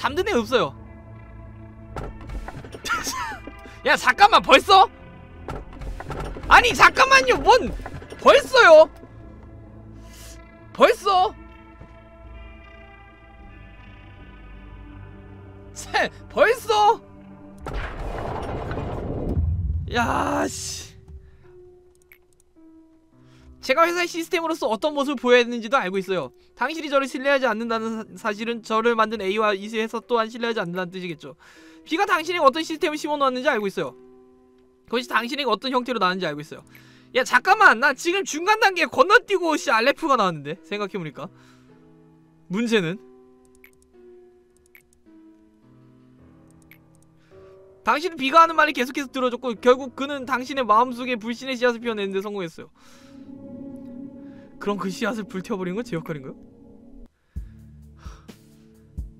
잠든 애 없어요 야 잠깐만 벌써? 아니 잠깐만요 뭔 벌써요? 벌써? 세 벌써? 야씨 제가 회사의 시스템으로서 어떤 모습을 보여야 되는지도 알고 있어요. 당신이 저를 신뢰하지 않는다는 사, 실은 저를 만든 A와 이 회사 또한 신뢰하지 않는다는 뜻이겠죠. B가 당신에게 어떤 시스템을 심어놓았는지 알고 있어요. 그것이 당신에게 어떤 형태로 나왔는지 알고 있어요. 야 잠깐만. 나 지금 중간 단계에 건너뛰고 씨 알레프가 나왔는데? 생각해보니까. 문제는? 당신은 비가 하는 말이 계속해서 들어줬고 결국 그는 당신의 마음속에 불신의 씨앗을 피워내는데 성공했어요 그럼 그 씨앗을 불태워버린 건 제 역할인가요?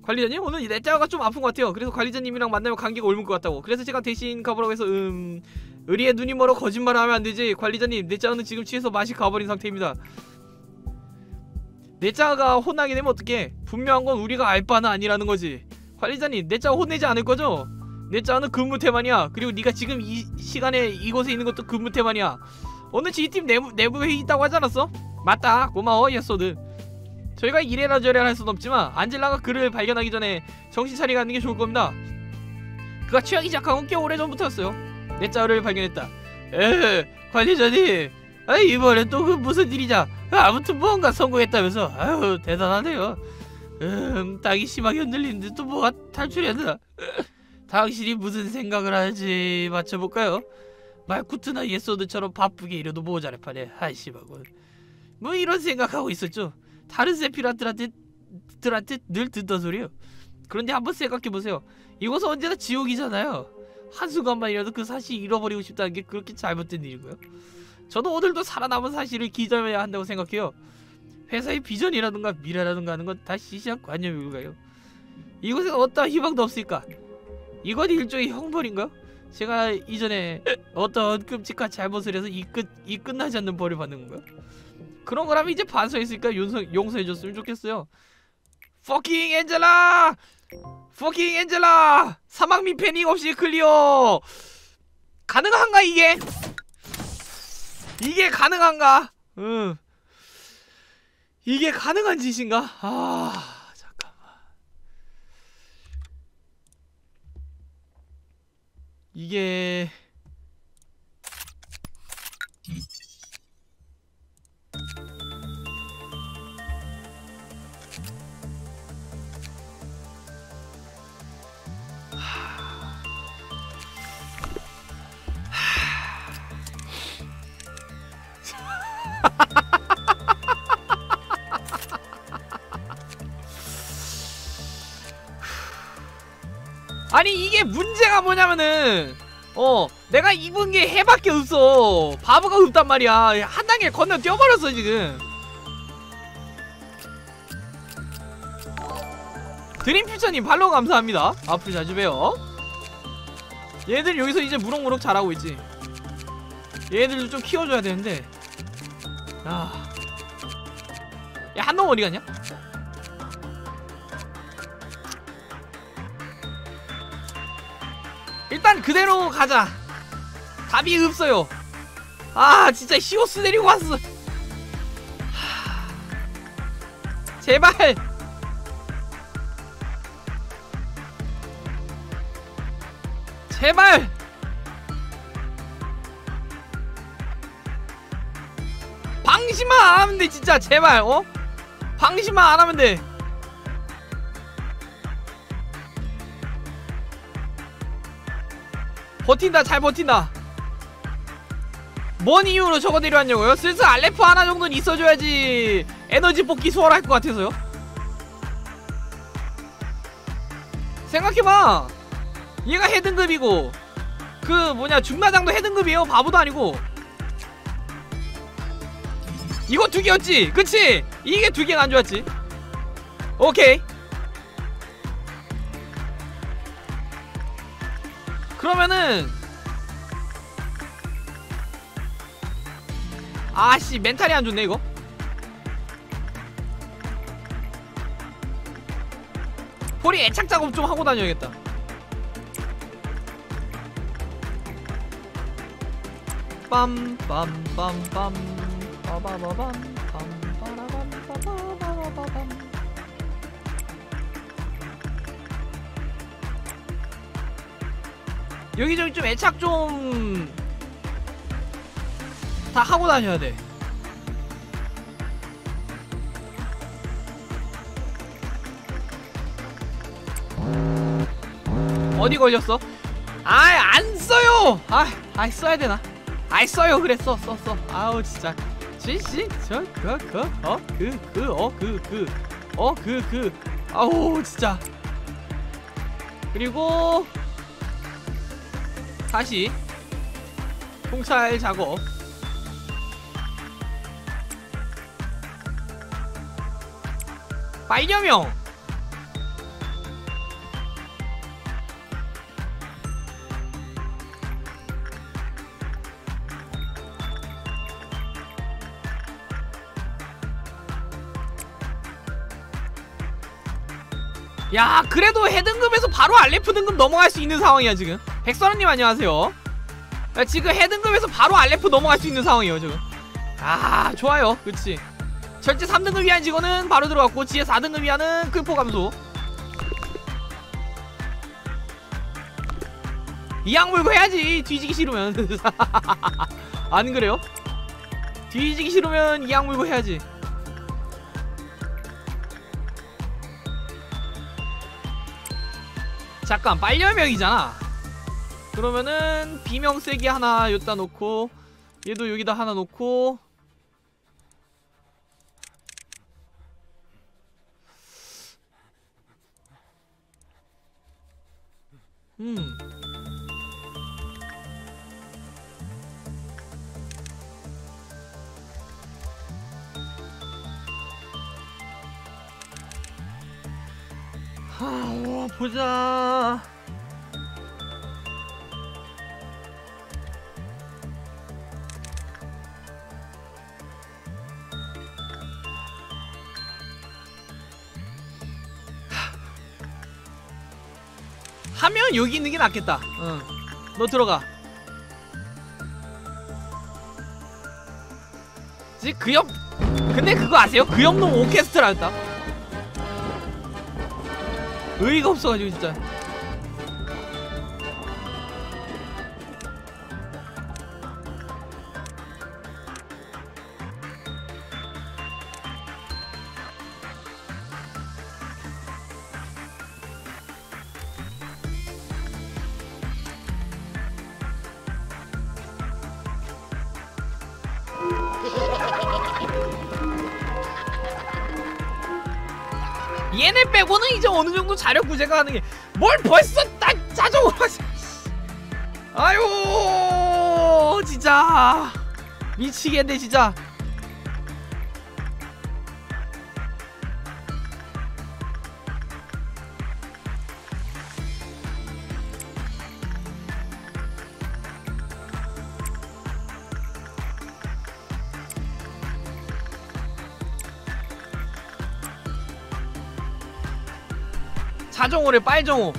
관리자님 오늘 내 짜가 좀 아픈 것 같아요. 그래서 관리자님이랑 만나면 감기가 옮을 것 같다고. 그래서 제가 대신 가보라고 해서 음... 의리의 눈이 멀어 거짓말을 하면 안되지. 관리자님 내 짜는 지금 취해서 맛이 가버린 상태입니다. 내 짜가 혼나게 되면 어떡해? 분명한 건 우리가 알 바는 아니라는 거지. 관리자님 내 짜 혼내지 않을 거죠? 내 짜는 근무 태만이야. 그리고 네가 지금 이 시간에 이곳에 있는 것도 근무 태만이야. 오늘 지휘팀 내부, 내부 회의 있다고 하지 않았어? 맞다 고마워 예소드 저희가 이래라 저래라 할 순 없지만 안젤라가 그를 발견하기 전에 정신 차리게 하는 게 좋을 겁니다. 그가 취하기 시작한 건꽤 오래전부터였어요. 내 짜를 발견했다. 에 관리자님. 아 이번엔 또 그 무슨 일이냐? 아무튼 뭔가 성공했다면서. 아유 대단하네요. 음 땅이 심하게 흔들리는데 또 뭐가 탈출했나? 당신이 무슨 생각을 하지 맞춰볼까요? 말쿠트나 예소드처럼 바쁘게 이래도 모자랄 판에 한심하고 뭐 이런 생각하고 있었죠. 다른 세피라트한테 들한테 늘 듣던 소리요. 그런데 한번 생각해보세요. 이곳은 언제나 지옥이잖아요. 한순간만이라도 그 사실 잃어버리고 싶다는 게 그렇게 잘못된 일이고요? 저도 오늘도 살아남은 사실을 기점해야 한다고 생각해요. 회사의 비전이라든가 미래라든가 하는 건 다 시시한 관념이고요? 이곳에 어떠한 희망도 없으니까. 이건 일종의 형벌인가? 제가 이전에 어떤 끔찍한 잘못을 해서 이 끝 이 끝나지 않는 벌을 받는 건가요? 그런 거라면 이제 반성했으니까 용서, 용서해줬으면 좋겠어요 fucking 엔젤라! fucking 엔젤라! 사망 및 패닉 없이 클리어! 가능한가 이게? 이게 가능한가? 응. 이게 가능한 짓인가? 아... 잠깐만 이게... 아니 이게 문제가 뭐냐면은 어 내가 입은 게 해밖에 없어. 바보가 없단 말이야. 한 단계 건너 뛰어버렸어 지금. 드림퓨처님 팔로우 감사합니다. 앞으로 자주 봬요. 얘들 여기서 이제 무럭무럭 자라고 있지. 얘들도 좀 키워줘야 되는데 아. 야 한 놈 어디 갔냐? 일단 그대로 가자. 답이 없어요. 아 진짜 히오스 내리고 왔어. 하... 제발. 제발 방심만 안 하면 돼 진짜. 제발 어? 방심만 안 하면 돼. 버틴다 잘 버틴다. 뭔 이유로 저거 내려왔냐고요? 슬슬 알레프 하나 정도는 있어줘야지 에너지 뽑기 수월할 것 같아서요. 생각해봐. 얘가 헤등급이고 그 뭐냐 중마장도 헤등급이에요. 바보도 아니고 이거 두 개였지? 그치? 이게 두 개가 안 좋았지? 오케이. 그러면은 아씨 멘탈이 안 좋네 이거. 폴이 애착 작업 좀 하고 다녀야겠다. 빰빰빰빰 여기저기 좀 애착 좀 다 하고 다녀야 돼. 어디 걸렸어? 아이 안 써요. 아, 아이 써야 되나? 아이 써요. 써, 써, 써. 아우 진짜. 지시 저그그어그그어그그. 아우 진짜. 그리고 다시 통찰 작업. 발녀명 야 그래도 해등급에서 바로 알레프 등급 넘어갈 수 있는 상황이야 지금. 백선우님 안녕하세요. 야, 지금 해등급에서 바로 알레프 넘어갈 수 있는 상황이에요 지금. 아 좋아요. 그치. 절제 3등급 이하인 직원은 바로 들어갔고 지혜 4등급 이하는 클포 감소. 이악 물고 해야지. 뒤지기 싫으면. 안 그래요? 뒤지기 싫으면 이악 물고 해야지 잠깐 빨려명이잖아. 그러면은 비명 세기 하나 여기다 놓고 얘도 여기다 하나 놓고. 음 하, 어, 보자. 하면 여기 있는 게 낫겠다. 응. 너 들어가. 지금 그 옆. 근데 그거 아세요? 그 옆놈 오케스트라였다. 의의가 없어가지고 진짜. 자력 구 제가 하는 게 뭘 벌써 딱 하지. 아유 진짜 미치겠네 진짜 자정호래 빨정호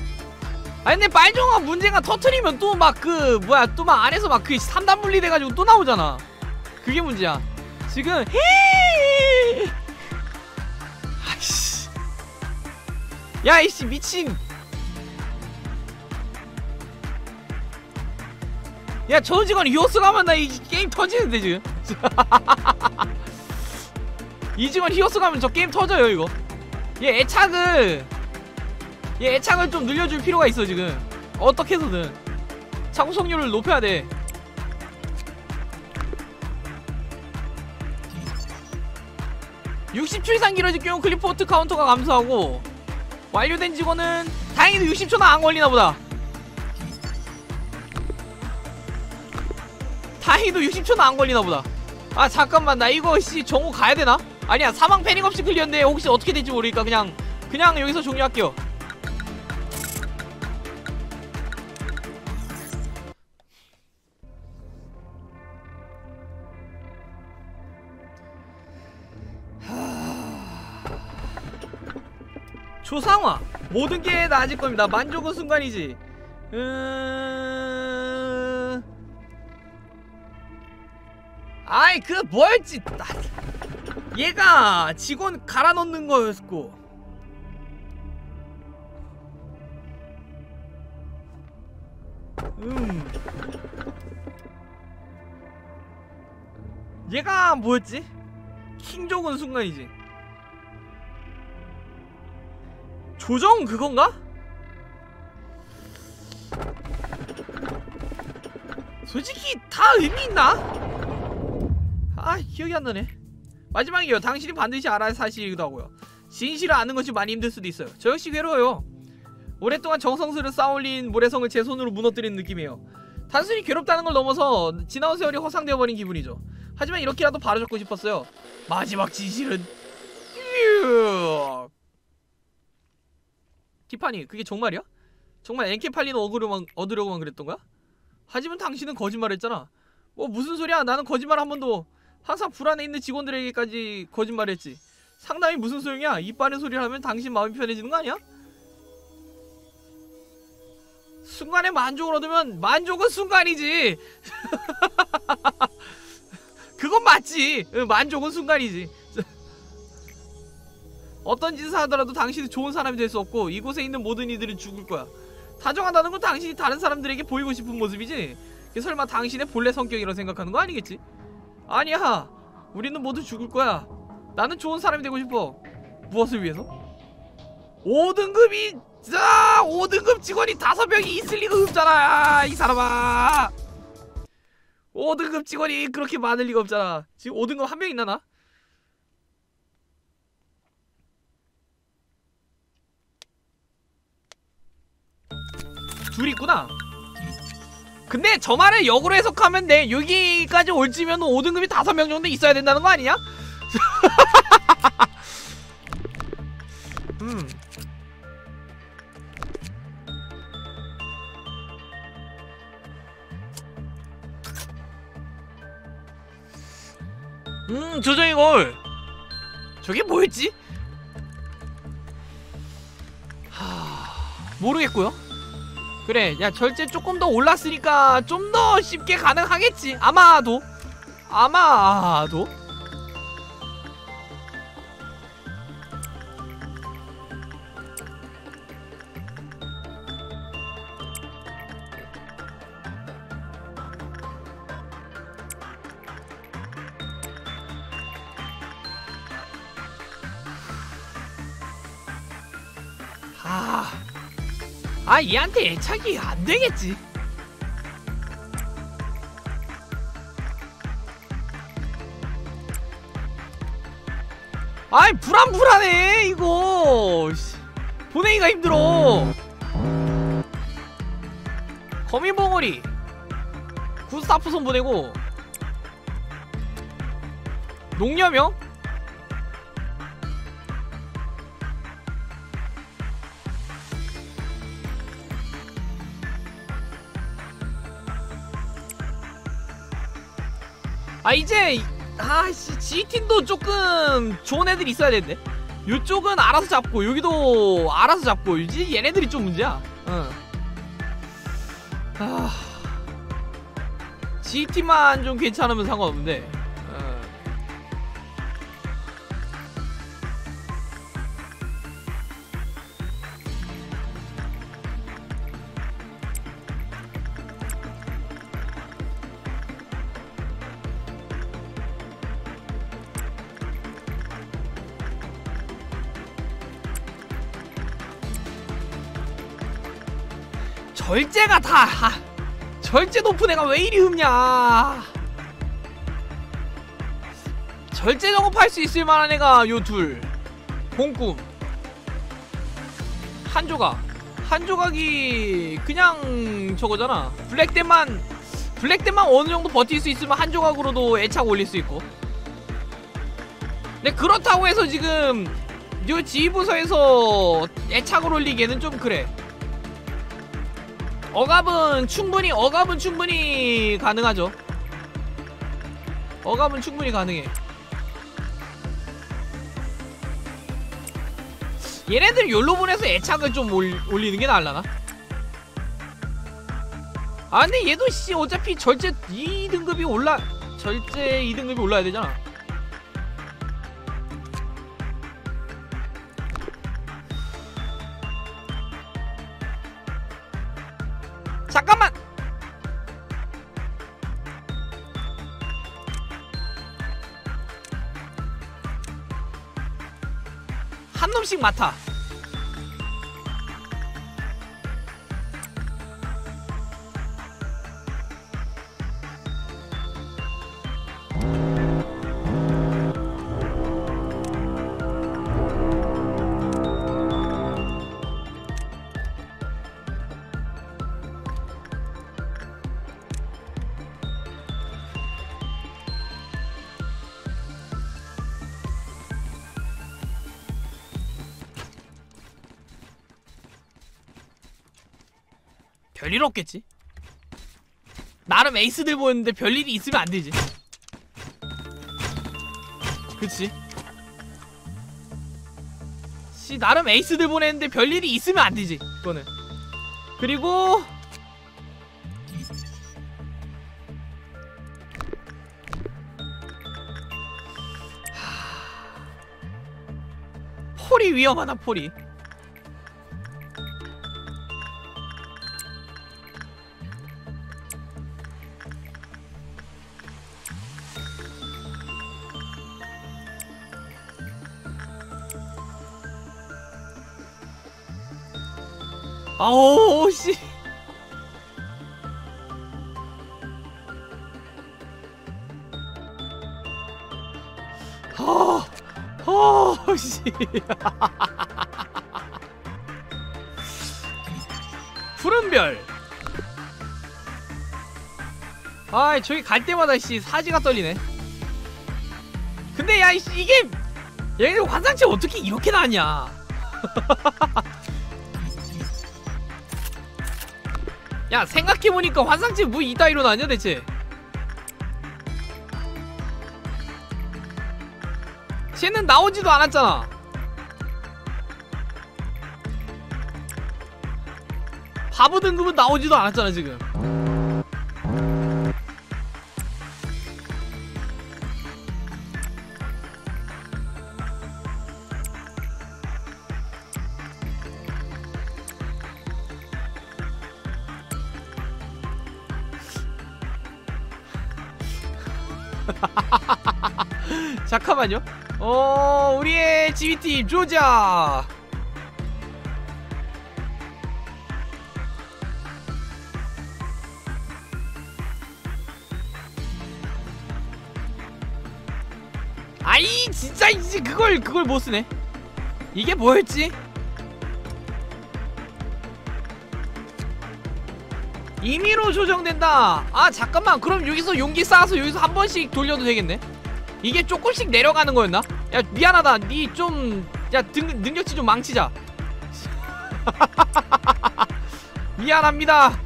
아니 근데 빨정호가 문제가 터트리면 또 막 그 뭐야 또 막 안에서 막 그 3단 분리돼가지고 또 나오잖아. 그게 문제야. 지금 아이씨. 야 이씨 미친. 야 저 직원 히오스 가면 나 이 게임 터지는데 지금. 이 직원 히오스 가면 저 게임 터져요 이거. 얘 애착을 얘 애착을 좀 늘려줄 필요가 있어 지금. 어떻게 해서든. 작업 성공률을 높여야 돼. (60초) 이상 길어질 경우 클리포트 카운터가 감소하고 완료된 직원은 다행히도 60초나 안 걸리나 보다. 다행히도 60초나 안 걸리나 보다. 아 잠깐만. 나 이거 씨 정오 가야 되나? 아니야 사망 패닉 없이 클리어인데 혹시 어떻게 될지 모르니까 그냥 그냥 여기서 종료할게요 조상화. 모든 게 나아질 겁니다. 만족은 순간이지. 음... 아이 그 뭐였지. 나- 얘가 직원 갈아 넣는 거였고. 음. 얘가 뭐였지? 킹족은 순간이지 조정 그건가? 솔직히 다 의미 있나? 아 기억이 안 나네. 마지막이요. 당신이 반드시 알아야 할 사실이기도 하고요. 진실을 아는 것이 많이 힘들 수도 있어요. 저 역시 괴로워요. 오랫동안 정성스레 쌓아올린 모래성을 제 손으로 무너뜨리는 느낌이에요. 단순히 괴롭다는 걸 넘어서 지나온 세월이 허상되어버린 기분이죠. 하지만 이렇게라도 바로잡고 싶었어요. 마지막 진실은. 티파니 그게 정말이야? 정말 엔케 팔리는 얻으려고만, 얻으려고만 그랬던 거야? 하지만 당신은 거짓말했잖아. 뭐 무슨 소리야? 나는 거짓말 한 번도 항상 불안해 있는 직원들에게까지 거짓말했지. 상담이 무슨 소용이야? 입 바른 소리를 하면 당신 마음이 편해지는 거 아니야? 순간에 만족을 얻으면 만족은 순간이지. 그건 맞지. 응, 만족은 순간이지 어떤 짓을 하더라도 당신은 좋은 사람이 될 수 없고 이곳에 있는 모든 이들은 죽을 거야. 다정하다는 건 당신이 다른 사람들에게 보이고 싶은 모습이지. 설마 당신의 본래 성격이라고 생각하는 거 아니겠지? 아니야. 우리는 모두 죽을 거야. 나는 좋은 사람이 되고 싶어. 무엇을 위해서? 5등급이 자 5등급 직원이 5명이 있을 리가 없잖아 이 사람아. 5등급 직원이 그렇게 많을 리가 없잖아. 지금 5등급 한 명 있나 나? 둘 있구나 근데 저 말을 역으로 해석하면 돼 여기까지 올지면 5등급이 5명 정도 있어야 된다는 거 아니냐? 음. 음 조정이 골 저게 뭐였지? 하... 모르겠고요 그래 야 절제 조금 더 올랐으니까 좀 더 쉽게 가능하겠지. 아마도. 아마도 아 얘한테 애착이 안 되겠지. 아이 불안불안해 이거. 씨, 보내기가 힘들어. 거미봉어리. 구스타프손 보내고. 농염형 아 이제 아씨 G팀도 조금 좋은 애들이 있어야 되는데? 요쪽은 알아서 잡고 여기도 알아서 잡고 이제 얘네들이 좀 문제야. 응. 아... G팀만 좀 괜찮으면 상관없는데 절제가 다 하, 절제 높은 애가 왜 이리 없냐. 절제 작업할 수 있을 만한 애가 요 둘. 공꿈 한 조각. 한 조각이 그냥 저거잖아. 블랙댐만 블랙댐만 어느 정도 버틸 수 있으면 한 조각으로도 애착 올릴 수 있고. 근데 그렇다고 해서 지금 요 지휘부서에서 애착을 올리기에는 좀 그래 억압은 충분히 억압은 충분히 가능하죠. 억압은 충분히 가능해. 얘네들 열로 보내서 애착을 좀 올, 올리는 게 나을라나? 아 근데 얘도 씨 어차피 절제 2등급이 올라 절제 2등급이 올라야 되잖아 잠깐만! 한 놈씩 맡아 별일 없겠지? 나름 에이스들 보였는데 별일이 있으면 안 되지. 그치? 씨 나름 에이스들 보냈는데 별일이 있으면 안 되지 그거는. 그리고 하... 폴이 위험하다 폴이 아오 씨. 아, 아, 씨. 푸른 별. 아, 저기 갈 때마다 씨 사지가 떨리네. 근데 야, 씨, 이게 얘네 환상체 어떻게 이렇게 나냐? 야 생각해보니까 환상체 뭐 이따위로 나냐 대체? 쟤는 나오지도 않았잖아. 바보 등급은 나오지도 않았잖아 지금 잠깐만요. 어, 우리의 GBT 조자. 아이 진짜 이제 그걸 그걸 못 쓰네. 이게 뭐였지? 임의로 조정된다. 아 잠깐만 그럼 여기서 용기 쌓아서 여기서 한 번씩 돌려도 되겠네. 이게 조금씩 내려가는 거였나? 야 미안하다. 니 좀야 능력치 좀 망치자. 미안합니다.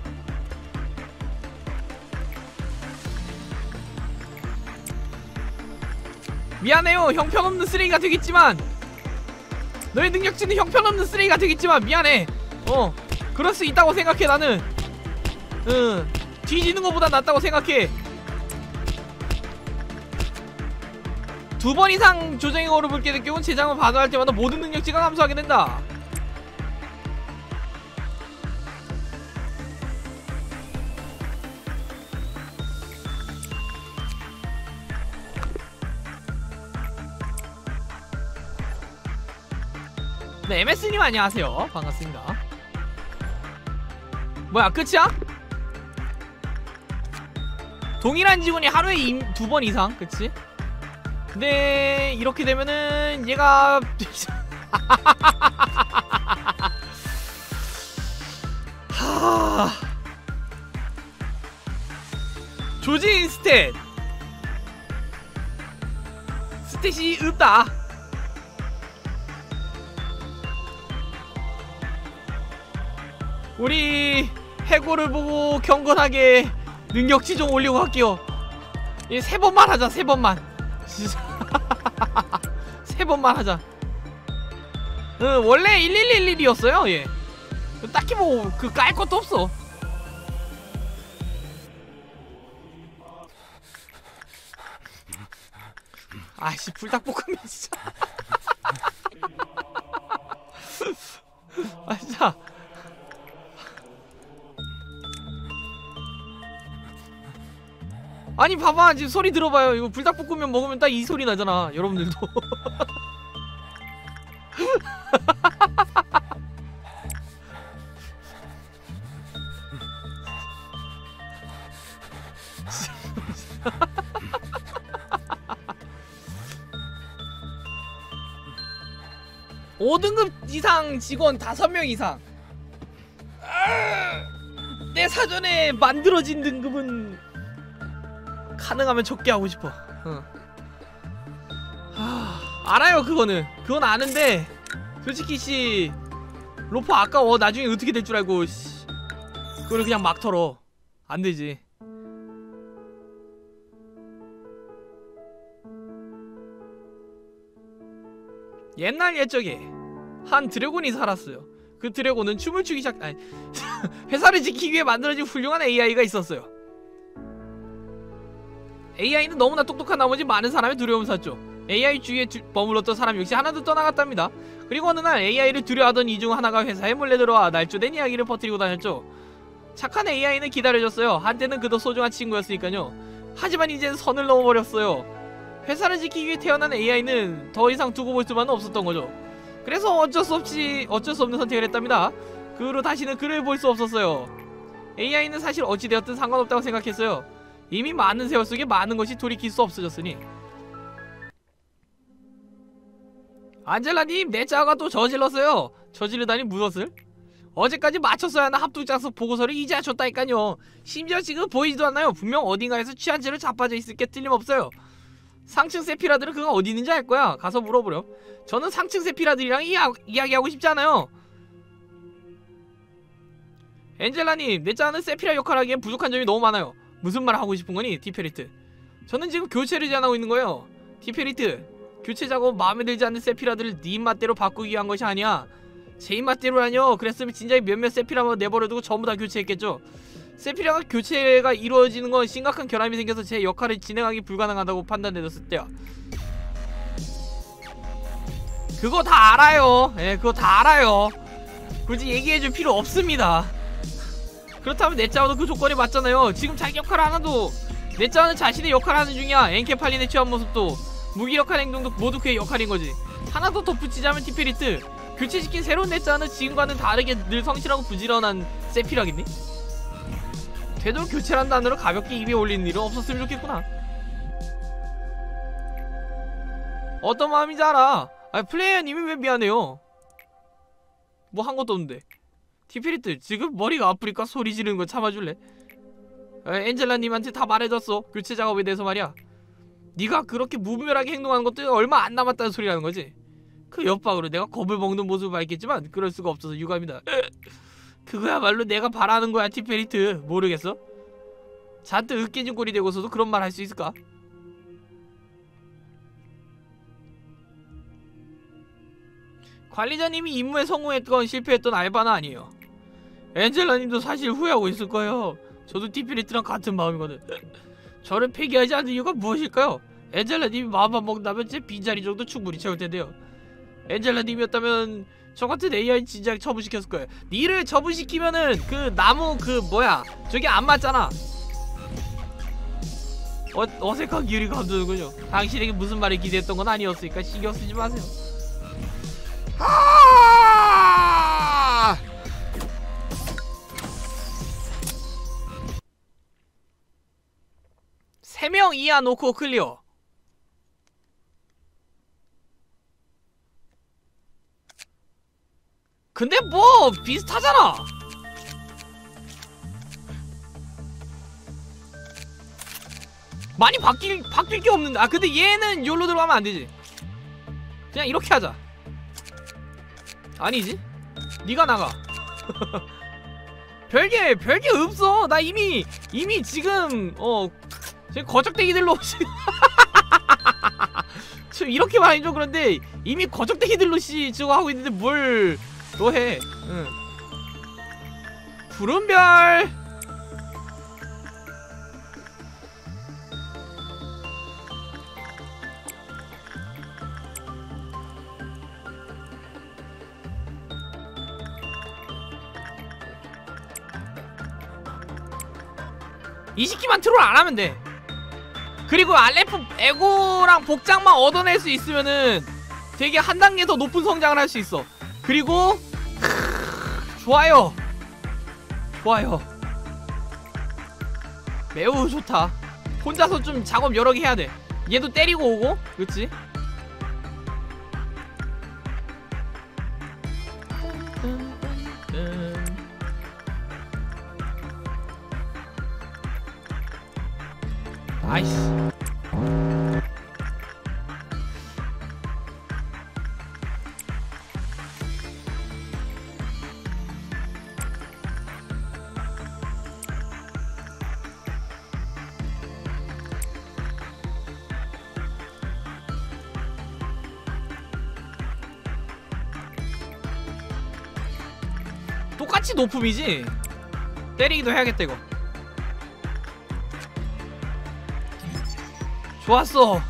미안해요. 형편없는 쓰레기가 되겠지만. 너의 능력치는 형편없는 쓰레기가 되겠지만 미안해. 어 그럴 수 있다고 생각해 나는. 응 뒤지는 것보다 낫다고 생각해 두 번 이상 조정의 어를 깨될 경우 제장을 반환할 때마다 모든 능력치가 감소하게 된다 네 MS님 안녕하세요 반갑습니다 뭐야 끝이야? 동일한 직원이 하루에 두 번 이상 그치? 근데 이렇게 되면은 얘가 하... 조진 스탯. 스탯이 없다. 우리 해고를 보고 경건하게 능력치 좀 올리고 갈게요. 세 번만 하자 세 번만 진짜 세 번만 하자. 어, 원래 1111이었어요 얘 딱히 뭐 그 깔 것도 없어. 아씨 불닭볶음면 진짜. 아 진짜. 아니 봐봐. 지금 소리 들어봐요. 이거 불닭볶음면 먹으면 딱 이 소리 나잖아 여러분들도 이상 직원 5명 이상. 아, 내 사전에 만들어진 등급은 가능하면 적게 하고 싶어. 어. 하, 알아요 그거는. 그건 아는데 솔직히 씨 로퍼 아까워. 나중에 어떻게 될 줄 알고 씨. 그걸 그냥 막 털어. 안되지. 옛날 옛적에 한 드래곤이 살았어요 그 드래곤은 춤을 추기 시작 아니 회사를 지키기 위해 만들어진 훌륭한 AI가 있었어요 AI는 너무나 똑똑한 나머지 많은 사람의 두려움을 샀죠. AI 주위에 두, 머물렀던 사람 역시 하나도 떠나갔답니다. 그리고 어느 날 AI를 두려워하던 이중 하나가 회사에 몰래 들어와 날조된 이야기를 퍼뜨리고 다녔죠. 착한 AI는 기다려줬어요. 한때는 그도 소중한 친구였으니까요. 하지만 이젠 선을 넘어버렸어요. 회사를 지키기 위해 태어난 AI는 더 이상 두고 볼 수만은 없었던 거죠. 그래서 어쩔 수 없이 어쩔 수 없는 선택을 했답니다. 그 후로 다시는 그를 볼 수 없었어요. AI는 사실 어찌되었든 상관없다고 생각했어요. 이미 많은 세월 속에 많은 것이 돌이킬 수 없어졌으니 안젤라님 내 짜가 또 저질렀어요 저지르다니 무엇을? 어제까지 맞췄어야 하는 합동작성 보고서를 이제야 줬다니까요 심지어 지금 보이지도 않나요 분명 어딘가에서 취한 채로 자빠져 있을 게 틀림없어요 상층 세피라들은 그가 어디 있는지 알 거야. 가서 물어보렴. 저는 상층 세피라들이랑 이야, 이야기하고 싶지 않아요. 엔젤라님 네짜흐는 세피라 역할 하기엔 부족한 점이 너무 많아요. 무슨 말 하고 싶은 거니 티페리트? 저는 지금 교체를 제안하고 있는 거예요. 티페리트 교체 작업 마음에 들지 않는 세피라들을 네 입맛대로 바꾸기 위한 것이 아니야. 제 입맛대로라뇨. 그랬으면 진작에 몇몇 세피라만 내버려두고 전부 다 교체했겠죠 세피라가 교체가 이루어지는 건 심각한 결함이 생겨서 제 역할을 진행하기 불가능하다고 판단되었을 때야. 그거 다 알아요. 예 그거 다 알아요. 굳이 얘기해줄 필요 없습니다. 그렇다면 넷자와도 그 조건이 맞잖아요. 지금 자기 역할 하나도 넷자와는 자신의 역할 하는 중이야. 엔케팔린의 취한 모습도 무기력한 행동도 모두 그의 역할인 거지. 하나 더 덧붙이자면 티페리트. 교체시킨 새로운 넷자와는 지금과는 다르게 늘 성실하고 부지런한 세피라겠니? 되도록 교체란 단어로 가볍게 입에 올리는 일은 없었으면 좋겠구나. 어떤 마음인지 알아. 아 플레이어님이 왜 미안해요? 뭐 한 것도 없는데. 티피리트 지금 머리가 아프니까 소리 지르는 거 참아줄래? 에, 엔젤라님한테 다 말해줬어 교체 작업에 대해서 말이야. 네가 그렇게 무분별하게 행동하는 것도 얼마 안 남았다는 소리라는 거지. 그 옆방으로 내가 겁을 먹는 모습을 알겠지만 그럴 수가 없어서 유감이다 그거야말로 내가 바라는 거야 티페리트 모르겠어? 잔뜩 으깨진 꼴이 되고서도 그런 말 할 수 있을까? 관리자님이 임무에 성공했건 실패했던 알바는 아니에요 엔젤라님도 사실 후회하고 있을 거예요 저도 티피리트랑 같은 마음이거든 저를 폐기하지 않는 이유가 무엇일까요? 엔젤라님이 마음만 먹는다면 제 빈자리 정도 충분히 채울 텐데요 엔젤라님이었다면 저 같은 AI 진작 처분시켰을 거예요. 니를 처분시키면은 그 나무 그 뭐야? 저게 안 맞잖아. 어, 어색한 기울이 감도는군요. 당신에게 무슨 말을 기대했던 건 아니었으니까 신경 쓰지 마세요. 아! 세명 이하 놓고 클리어 근데 뭐 비슷하잖아. 많이 바뀔 바뀔 게 없는데. 아 근데 얘는 요로 들어가면 안 되지. 그냥 이렇게 하자. 아니지? 네가 나가. 별게 별게 없어. 나 이미 이미 지금 어 지금 거적대기들로 지금 좀 이렇게 많이 좀 그런데 이미 거적대기들로 씨 저거 하고 있는데 뭘 너 해? 응. 푸른별. 이 시키만 트롤 안 하면 돼. 그리고 알레프 에고랑 복장만 얻어낼 수 있으면은 되게 한 단계 더 높은 성장을 할 수 있어. 그리고 좋아요. 좋아요. 매우 좋다. 혼자서 좀 작업 여러 개 해야 돼. 얘도 때리고 오고, 그렇지? 아이씨. 높음이지? 때리기도 해야겠다 이거. 좋았어.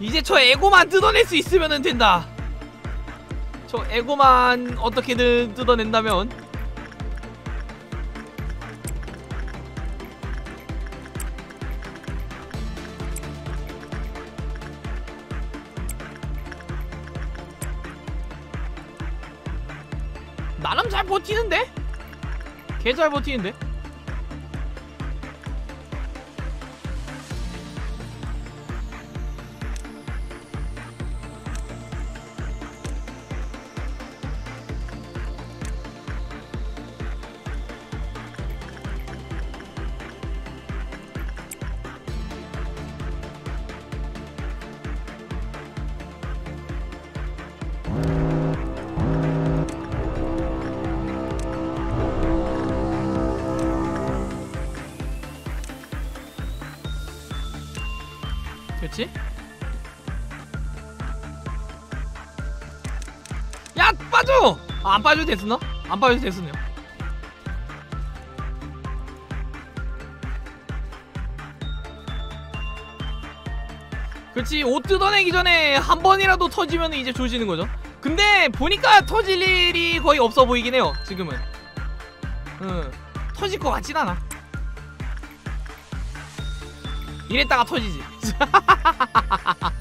이제 저 에고만 뜯어낼 수 있으면 된다. 저 에고만 어떻게든 뜯어낸다면 개잘 버티는데? 안 빠져도 됐었나? 안 빠져도 됐었네요. 그렇지 옷 뜯어내기 전에 한 번이라도 터지면 이제 조지는 거죠. 근데 보니까 터질 일이 거의 없어 보이긴 해요 지금은. 응 터질 것 같진 않아. 이랬다가 터지지.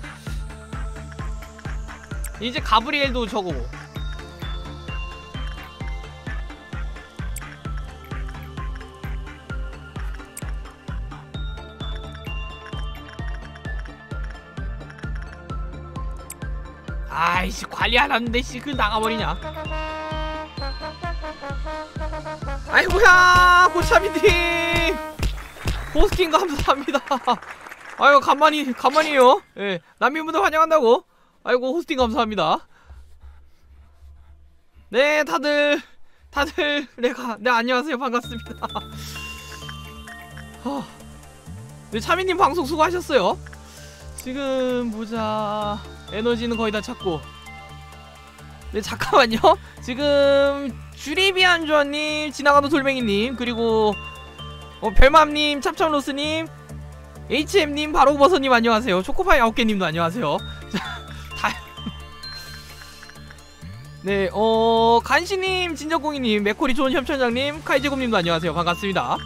이제 가브리엘도 저거고 관리 안 하는데 씨그 나가버리냐? 아이고야 고참이님. 호스팅 감사합니다. 아유 간만이 간만이에요. 예 난민분들 환영한다고. 아이고 호스팅 감사합니다. 네 다들 다들 네가 네 안녕하세요. 반갑습니다. 어, 네 차미님 방송 수고하셨어요. 지금 보자 에너지는 거의 다 찼고 네 잠깐만요. 지금 주리비안주아님 지나가는 돌멩이님 그리고 어, 별맘님 찹찹로스님 HM님 바로버섯님 안녕하세요. 초코파이 9개님도 안녕하세요. 다... 네, 어... 간시님, 진정공이님, 맥코리 좋은 협천장님, 카이제곰님도 안녕하세요. 반갑습니다.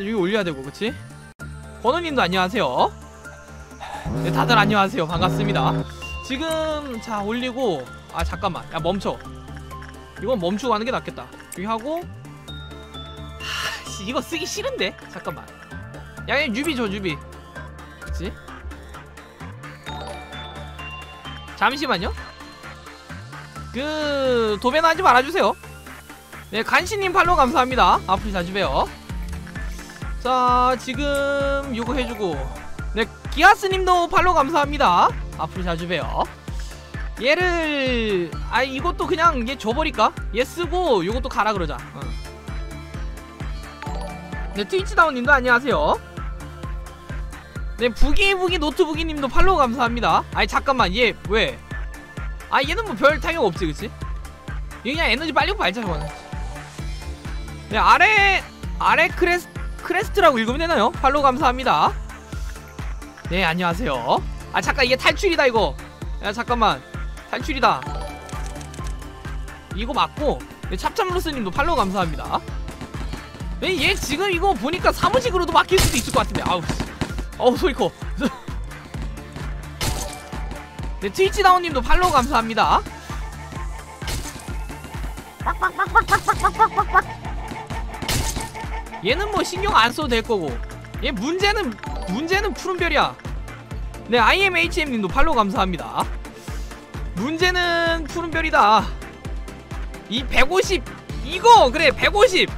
여기 올려야 되고 그치? 권우님도 안녕하세요. 네 다들 안녕하세요. 반갑습니다. 지금 자 올리고 아 잠깐만. 야 멈춰. 이건 멈추고 가는 게 낫겠다. 여기 하고. 하씨 이거 쓰기 싫은데? 잠깐만. 야얘 유비 줘 유비. 그치? 잠시만요. 그 도배는 하지 말아주세요. 네 간신님 팔로우 감사합니다. 앞으로 자주 봬요. 자 지금 요거 해주고. 네 기아스님도 팔로우 감사합니다. 앞으로 자주 봬요 얘를 아 이것도 그냥 얘 줘버릴까? 얘 쓰고 요것도 가라 그러자 어. 네 트위치다운님도 안녕하세요 네 부기부기 노트부기님도 팔로우 감사합니다 아니 잠깐만 얘 왜? 아 얘는 뭐 별 타격 없지 그치? 얘 그냥 에너지 빨리 발자 저거는 네 아래 아래 크레스 크레스트라고 읽으면 되나요? 팔로우 감사합니다 네 안녕하세요 아 잠깐 이게 탈출이다 이거 야 잠깐만 탈출이다. 이거 맞고 네, 찹찹루스님도 팔로우 감사합니다. 네, 얘 지금 이거 보니까 사무직으로도 맡길 수도 있을 것 같은데. 아우 씨. 어우 소리 커. 네, 트위치다운님도 팔로우 감사합니다. 얘는 뭐 신경 안 써도 될 거고. 얘 문제는 문제는 푸른별이야. 네 IMHM님도 팔로우 감사합니다 문제는 푸른별이다. 이 150 이거! 그래 150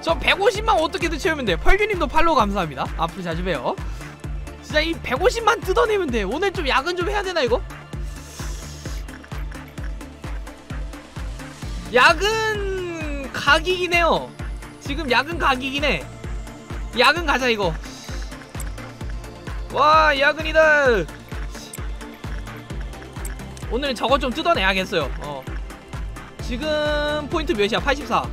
저 150만 어떻게든 채우면 돼 펄규님도 팔로우 감사합니다. 앞으로 자주 봬요. 진짜 이 150만 뜯어내면 돼. 오늘 좀 야근 좀 해야 되나 이거? 야근 각이긴 해요. 지금 야근 각이긴 해. 야근 가자 이거. 와 야근이다 오늘 저거 좀 뜯어내야겠어요. 어. 지금 포인트 몇이야? 84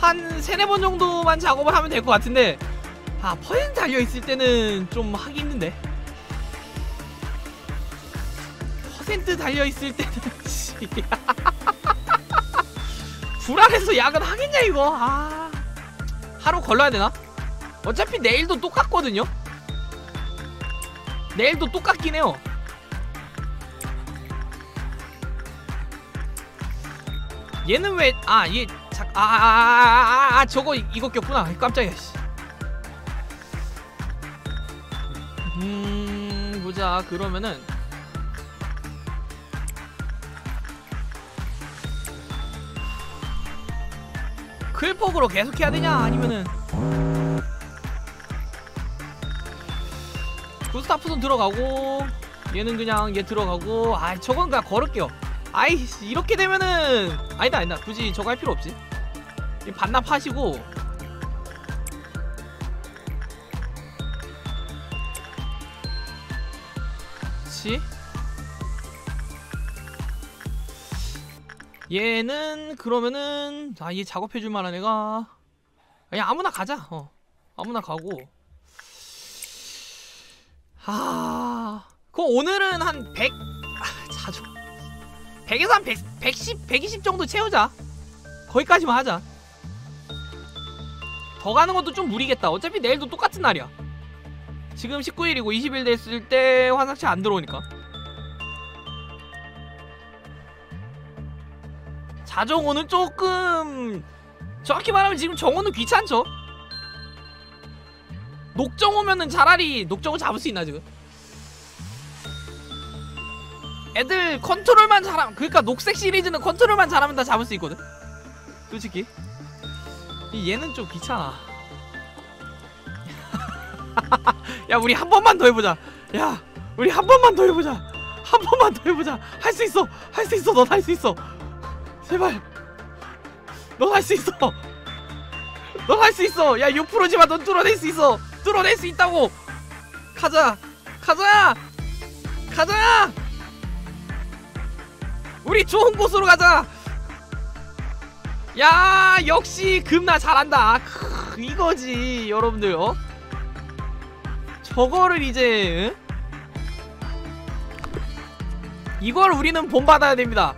한 세네 번 정도만 작업을 하면 될 것 같은데 아 퍼센트 달려있을 때는 좀 하기 힘든데. 퍼센트 달려있을 때는 씨. 불안해서 야근 하겠냐 이거? 아. 하루 걸러야 되나? 어차피 내일도 똑같거든요? 내일도 똑같긴 해요 얘는 왜 아얘 자, 아, 아, 아, 아, 아, 저거 이- 이거 꼈구나. 깜짝이야 씨. 음 보자. 그러면은 클폭으로 계속 해야 되냐? 아니면은 구스타프선 들어가고 얘는 그냥 얘 들어가고 아 저건 그냥 걸을게요 아이 이렇게 되면은 아니다 아니다. 굳이 저거 할 필요 없지. 이 반납하시고. 그치? 얘는 그러면은 아 얘 작업해줄 만한 애가. 그냥 아무나 가자. 어 아무나 가고. 아 그럼 오늘은 한 100, 아, 자주 100에서 한 100, 110, 120 정도 채우자. 거기까지만 하자. 더 가는 것도 좀 무리겠다. 어차피 내일도 똑같은 날이야. 지금 19일이고 20일 됐을 때 화상치 안 들어오니까. 자정호는 조금 정확히 말하면 지금 정호는 귀찮죠? 녹정호면은 차라리 녹정호 잡을 수 있나 지금 애들 컨트롤만 잘하면 그러니까 녹색 시리즈는 컨트롤만 잘하면 다 잡을 수 있거든? 솔직히. 이 얘는 좀 귀찮아. 야 우리 한 번만 더 해보자. 야 우리 한 번만 더 해보자. 한 번만 더 해보자. 할 수 있어. 할 수 있어. 넌 할 수 있어. 제발. 넌 할 수 있어. 넌 할 수 있어. 야 6%지만 넌 뚫어낼 수 있어. 뚫어낼 수 있다고. 가자. 가자. 가자 우리 좋은 곳으로 가자 야 역시 금나 잘한다 크, 이거지 여러분들 어? 저거를 이제 응? 이걸 우리는 본받아야 됩니다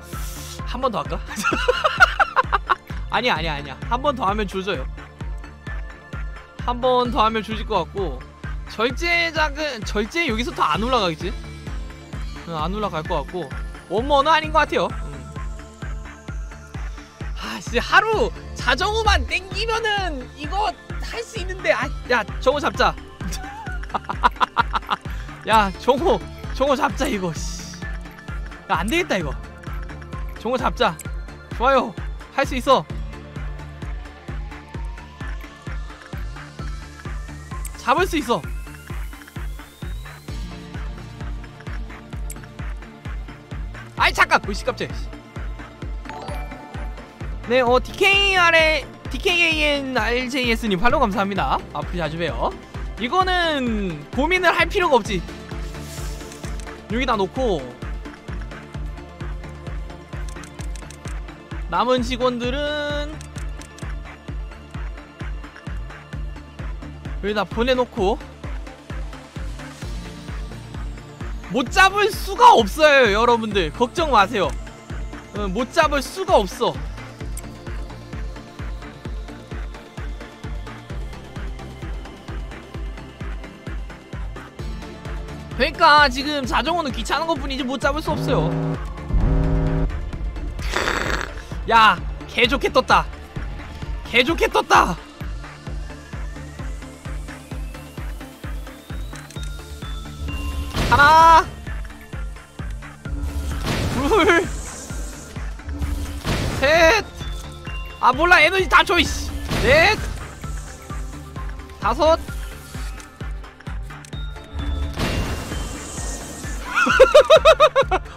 한 번 더 할까? 아니야 아니야 아니야 한 번 더 하면 조져요 한 번 더 하면 조질 것 같고 절제작은 절제 여기서 더 안 올라가겠지? 응, 안 올라갈 것 같고 원머는 아닌 것 같아요. 음. 아 진짜 하루 자정우만 땡기면은 이거 할 수 있는데 아, 야 정우 잡자. 야 정우 정우 잡자 이거 씨. 야 안되겠다 이거. 정우 잡자. 좋아요. 할 수 있어. 잡을 수 있어 아이 잠깐! 으씨 깜짝 네, 어 DKR의 DKANRJS님 팔로우 감사합니다. 앞으로 자주 봬요. 이거는 고민을 할 필요가 없지. 여기다 놓고 남은 직원들은 여기다 보내놓고 못 잡을 수가 없어요 여러분들 걱정 마세요 어, 못 잡을 수가 없어 그러니까 지금 자정호는 귀찮은 것 뿐이지 못 잡을 수 없어요 야, 개 좋게 떴다. 개 좋게 떴다. 하나, 둘, 셋. 아 몰라 에너지 다 줘. 이씨. 넷, 다섯.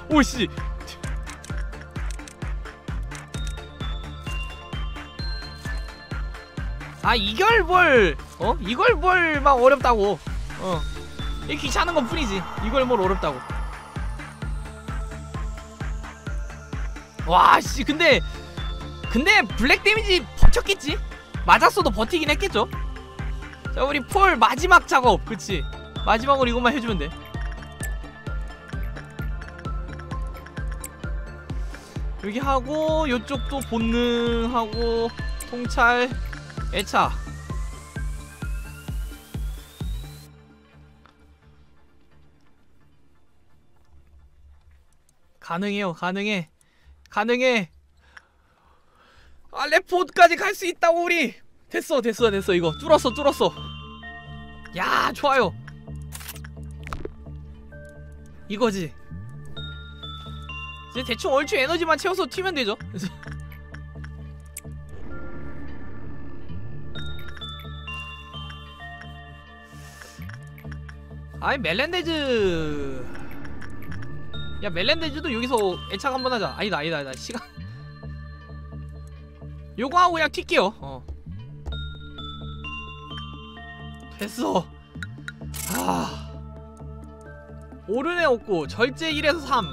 오씨. 아 이걸 뭘 어? 이걸 뭘 막 어렵다고 어 이게 귀찮은 것 뿐이지. 이걸 뭘 어렵다고. 와씨 근데 근데 black damage 버텼겠지? 맞았어도 버티긴 했겠죠? 자 우리 폴 마지막 작업 그치? 마지막으로 이것만 해주면 돼. 여기 하고 요쪽도 본능하고 통찰 애차 가능해요. 가능해. 가능해. 알레포드까지 갈 수 있다고 우리. 됐어 됐어 됐어 이거. 뚫었어 뚫었어. 야 좋아요. 이거지. 이제 대충 얼추 에너지만 채워서 튀면 되죠. 아이 멜렌데즈 야 멜렌데즈도 여기서 애착 한번 하자. 아니다 아니다 아니다. 시간. 요거 하고 그냥 튈게요. 어. 됐어. 아. 오른에 없고 절제 1에서 3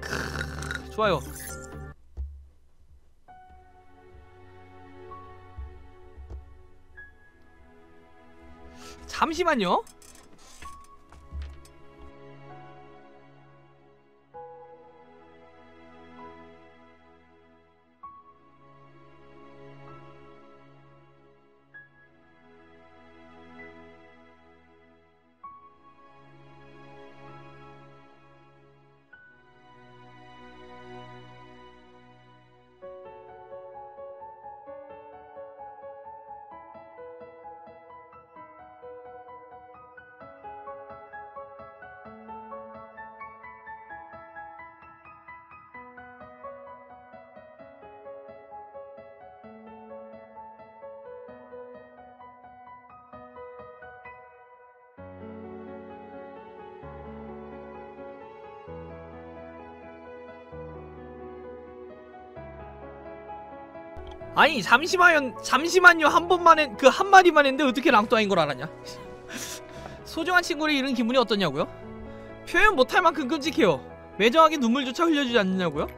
크, 좋아요. 잠시만요. 아니 잠시만요 잠시만요 한 번만 그 한마디만 했는데 어떻게 랑또아인 걸 알았냐 소중한 친구를 잃은 기분이 어떠냐고요? 표현 못할 만큼 끔찍해요 매정하게 눈물조차 흘려주지 않느냐고요?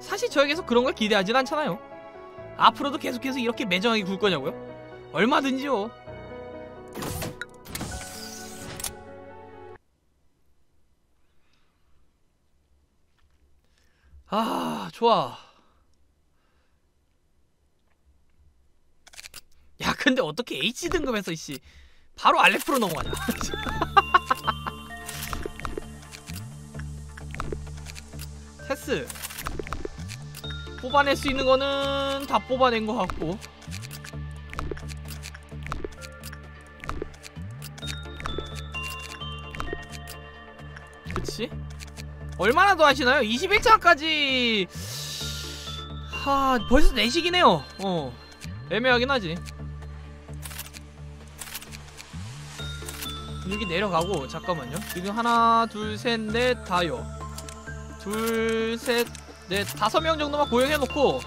사실 저에게서 그런 걸 기대하진 않잖아요 앞으로도 계속해서 이렇게 매정하게 굴 거냐고요? 얼마든지요 아 좋아 야 근데 어떻게 H 등급에서 이씨 바로 알레프로 넘어가냐. 테스. 뽑아낼 수 있는 거는 다 뽑아낸 것 같고. 그치? 얼마나 더 하시나요? 21차까지. 하 벌써 4시기네요. 어 애매하긴 하지 여기 내려가고 잠깐만요. 지금 하나 둘 셋 넷 다요. 둘셋네 다섯 명 정도만 고용해놓고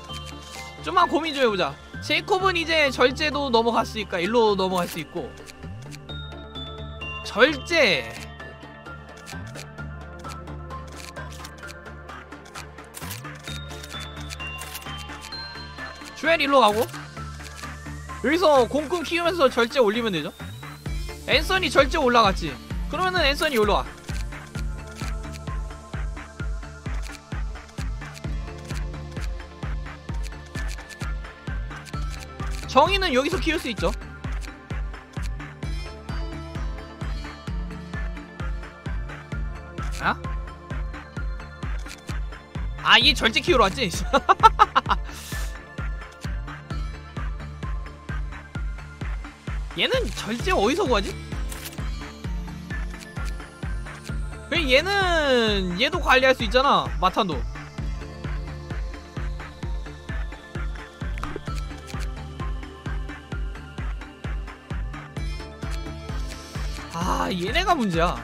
좀만 고민 좀 해보자. 제이콥은 이제 절제도 넘어갔으니까 일로 넘어갈 수 있고. 절제! 주엘 일로 가고. 여기서 공금 키우면서 절제 올리면 되죠 앤서니 절제 올라갔지 그러면은 앤서니 여기로 와 정의는 여기서 키울 수 있죠 아? 아, 얘 절제 키우러 왔지? 얘는 절제 어디서 구하지? 왜 얘는 얘도 관리할 수 있잖아 마탄도. 아 얘네가 문제야.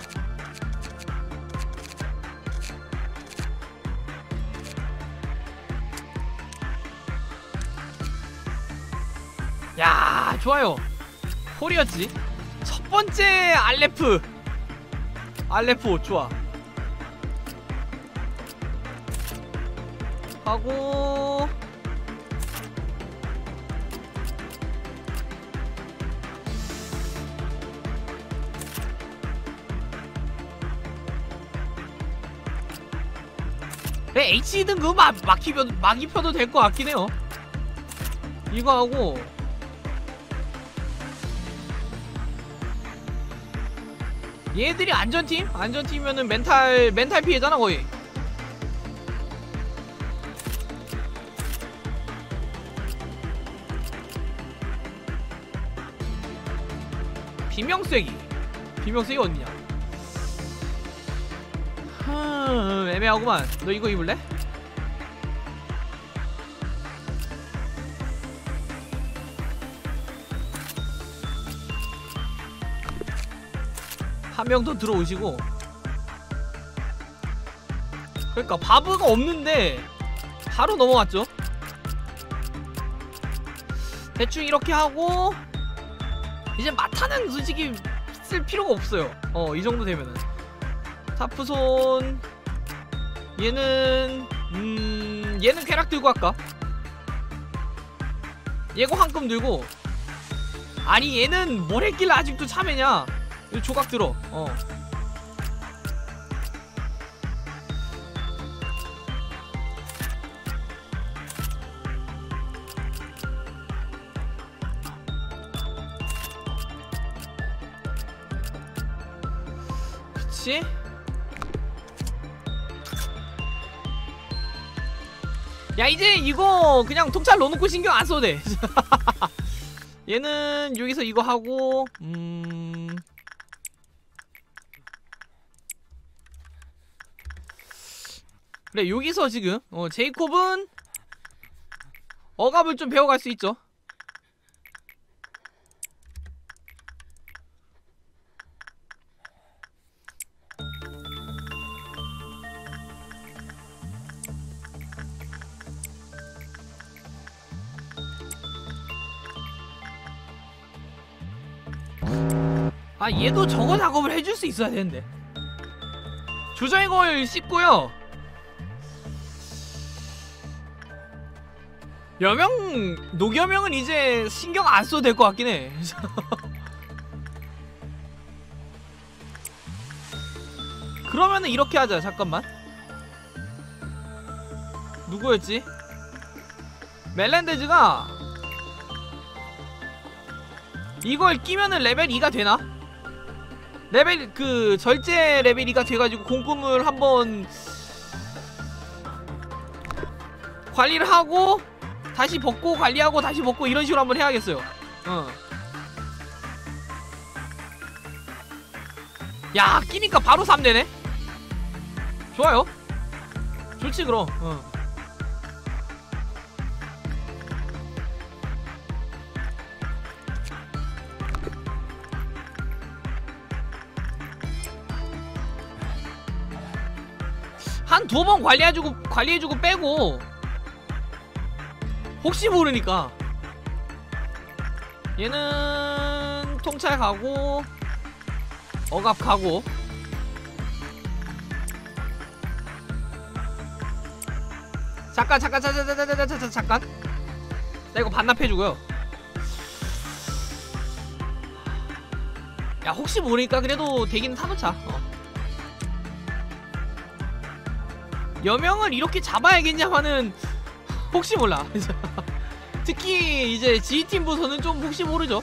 야 좋아요 폴이었지. 첫 번째 알레프. 알레프 좋아. 하고. 네, H 등급 막, 막 입혀도, 막 입혀도 될 것 같긴 해요. 이거 하고 얘들이 안전팀? 안전팀이면은 멘탈 멘탈 피해잖아 거의 비명쐐기 비명쐐기 어디냐 흠 애매하구만 너 이거 입을래? 한 명 더 들어오시고. 그러니까 바브가 없는데 바로 넘어갔죠? 대충 이렇게 하고 이제 마타는 솔직히 쓸 필요가 없어요. 어 이 정도 되면은. 타프손. 얘는 음 얘는 쾌락 들고 할까? 얘고 한금 들고. 아니 얘는 뭘 했길래 아직도 참외냐 이거 조각 들어. 어. 그치? 야 이제 이거 그냥 통찰 넣어놓고 신경 안 써도 돼. 얘는 여기서 이거 하고 음 그래 여기서 지금 어 제이콥은 억압을 좀 배워갈 수 있죠. 아 얘도 저거 작업을 해줄 수 있어야 되는데. 조정이걸 씹고요 여명 녹여명은 이제 신경 안 써도 될 것 같긴 해 그러면은 이렇게 하자 잠깐만 누구였지? 멜렌데즈가 이걸 끼면은 레벨 2가 되나? 레벨 그 절제 레벨 2가 돼가지고 공금을 한번 관리를 하고 다시 벗고 관리하고 다시 벗고 이런 식으로 한번 해야겠어요. 어. 야 끼니까 바로 3 되네. 좋아요. 좋지 그럼. 어. 한두 번 관리해주고 관리해주고 빼고 혹시 모르니까. 얘는 통찰 가고 억압 가고. 잠깐 잠깐 잠깐 잠깐 잠깐 잠깐 잠깐 나 이거 반납해주고요. 야 혹시 모르니까 그래도 되긴 타놓자. 어. 여명을 이렇게 잡아야겠냐마는 혹시 몰라. 특히 이제 G팀 부서는 좀 혹시 모르죠.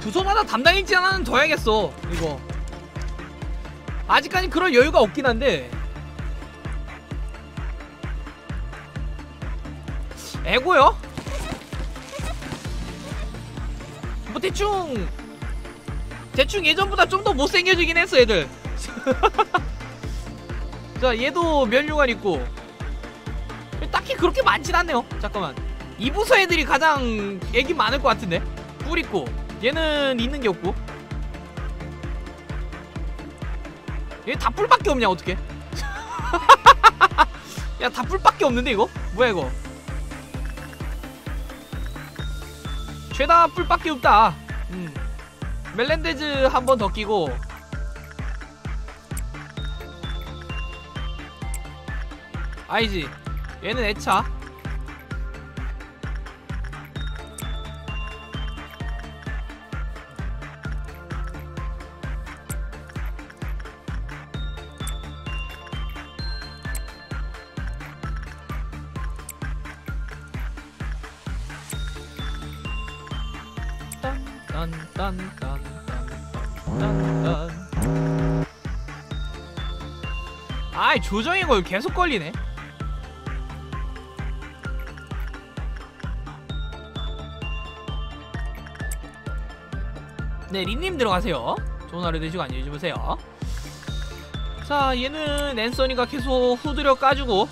부서마다 담당 일지 하나는 더 해야겠어 이거 아직까지 그럴 여유가 없긴 한데. 애고요? 뭐 대충 대충 예전보다 좀 더 못생겨지긴 했어 애들. 자 얘도 면류관 있고. 딱히 그렇게 많진 않네요. 잠깐만. 이 부서 애들이 가장 애기 많을 것 같은데? 뿔 있고. 얘는 있는 게 없고 얘 다 뿔밖에 없냐 어떻게? 야 다 뿔밖에 없는데 이거? 뭐야 이거? 죄다 뿔밖에 없다. 음. 멜렌데즈 한 번 더 끼고. 아니지. 얘는 애차 조정이 걸 계속 걸리네. 네 린님 들어가세요. 좋은 하루 되시고 안녕히 주무세요. 자 얘는 앤서니가 계속 후드려 까주고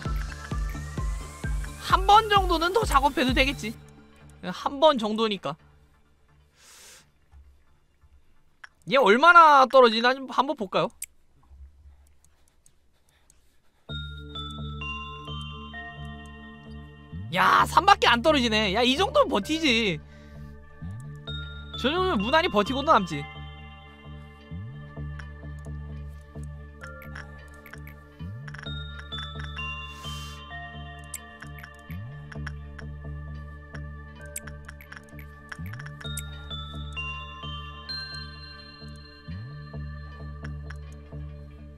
한 번 정도는 더 작업해도 되겠지. 한 번 정도니까. 얘 얼마나 떨어지나 좀 한번 볼까요? 야 3밖에 안 떨어지네. 야 이 정도면 버티지. 저 정도면 무난히 버티고도 남지.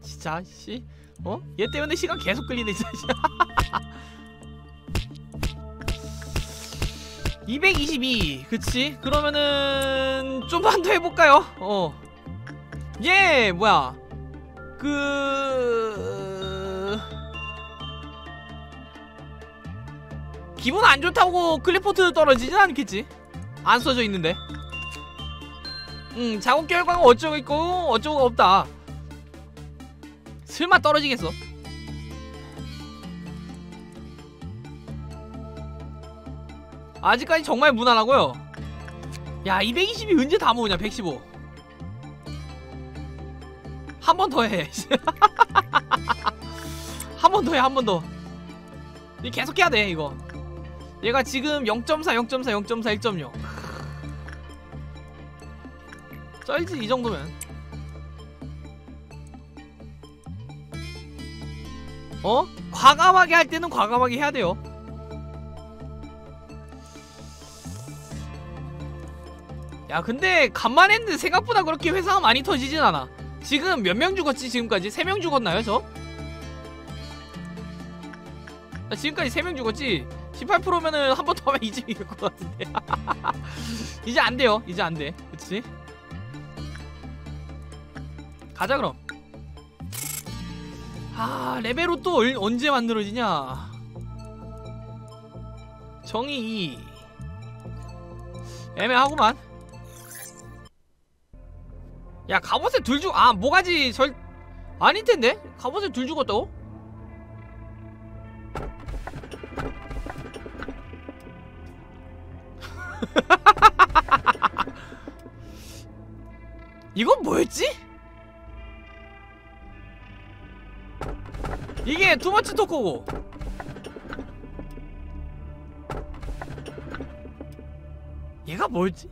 진짜 씨? 어? 얘 때문에 시간 계속 끌리네 진짜 222 그치? 그러면은 좀만 더 해볼까요? 어. 얘 뭐야 그... 기분 안 좋다고 클리포트 떨어지진 않겠지? 안 써져 있는데 음 작업 결과가 어쩌고 있고 어쩌고 없다 설마 떨어지겠어? 아직까지 정말 무난하고요. 야 220이 언제 다 모으냐 115 한 번 더 해. 한 번 더해 한 번더. 계속 해야 돼 이거. 얘가 지금 0.4 0.4 0.4 1.0 쩔지 이 정도면. 어? 과감하게 할 때는 과감하게 해야 돼요 야 근데 간만 했는데 생각보다 그렇게 회사가 많이 터지진 않아 지금 몇 명 죽었지 지금까지? 3명 죽었나요 저? 나 지금까지 3명 죽었지? 18%면은 한 번 더 하면 이제 이길 것 같은데 이제 안 돼요 이제 안돼 그치? 가자 그럼 아 레벨로 또 얼- 언제 만들어지냐 정의 2 애매하구만 야 갑옷에 둘 죽.. 아 모가지 절.. 아닐 텐데? 갑옷에 둘 죽었다고? 이건 뭐였지? 이게 투머치 토크고 얘가 뭐였지?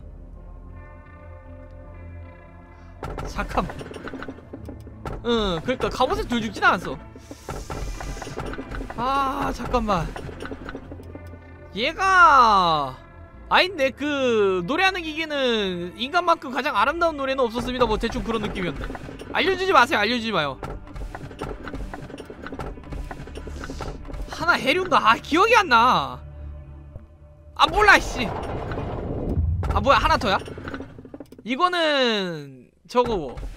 잠깐만 응 그러니까 갑옷에 둘 죽진 않았어. 아 잠깐만. 얘가 아닌데 그 노래하는 기계는 인간만큼 가장 아름다운 노래는 없었습니다. 뭐 대충 그런 느낌이었는데. 알려주지 마세요. 알려주지 마요. 하나 해류인가. 아 기억이 안나. 아 몰라 씨. 아 뭐야. 하나 더야? 이거는 저거고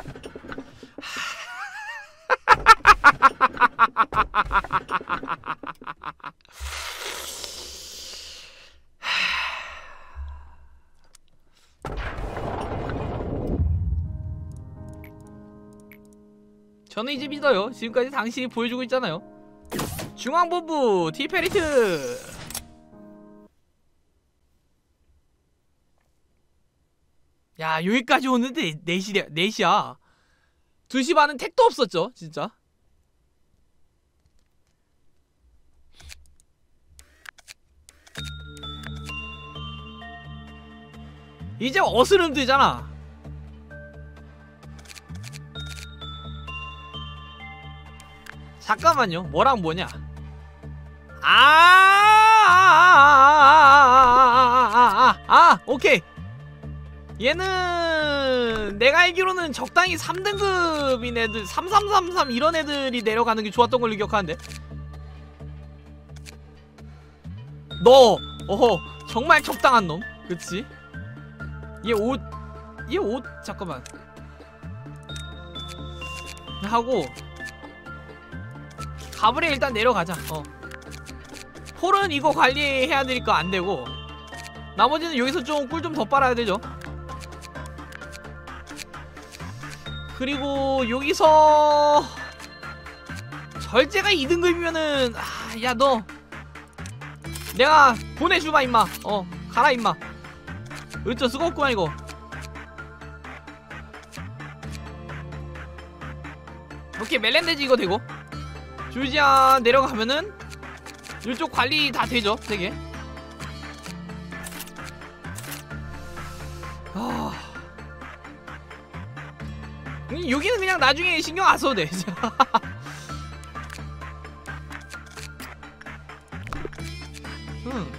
저는 이제 믿어요. 지금까지 당신이 보여주고 있잖아요. 중앙본부 티페리트 야 여기까지 오는데 4시야 4시야 2시 반은 택도 없었죠 진짜 이제 어스름 되잖아 잠깐만요 뭐랑 뭐냐 아, 아 아 아 아 아 아 아 아 아 아, 오케이 얘는 내가 알기로는 적당히 3등급인 애들 3333 이런 애들이 내려가는 게 좋았던 걸로 기억하는데. 너! 어허 정말 적당한 놈. 그치? 얘 옷 얘 옷 잠깐만. 하고 가브레 일단 내려가자. 어. 폴은 이거 관리해야 되니까 안되고 나머지는 여기서 좀 꿀 좀 더 빨아야 되죠 그리고 여기서 절제가 2등급이면은 아, 야 너. 내가 보내주마 임마. 어 가라 임마. 어쩔 수가 없구만 이거. 오케이 멜렌데지 이거 되고. 주지아 내려가면은 이쪽 관리 다 되죠 되게. 아. 음, 여기는 그냥 나중에 신경 안 써도 돼 음.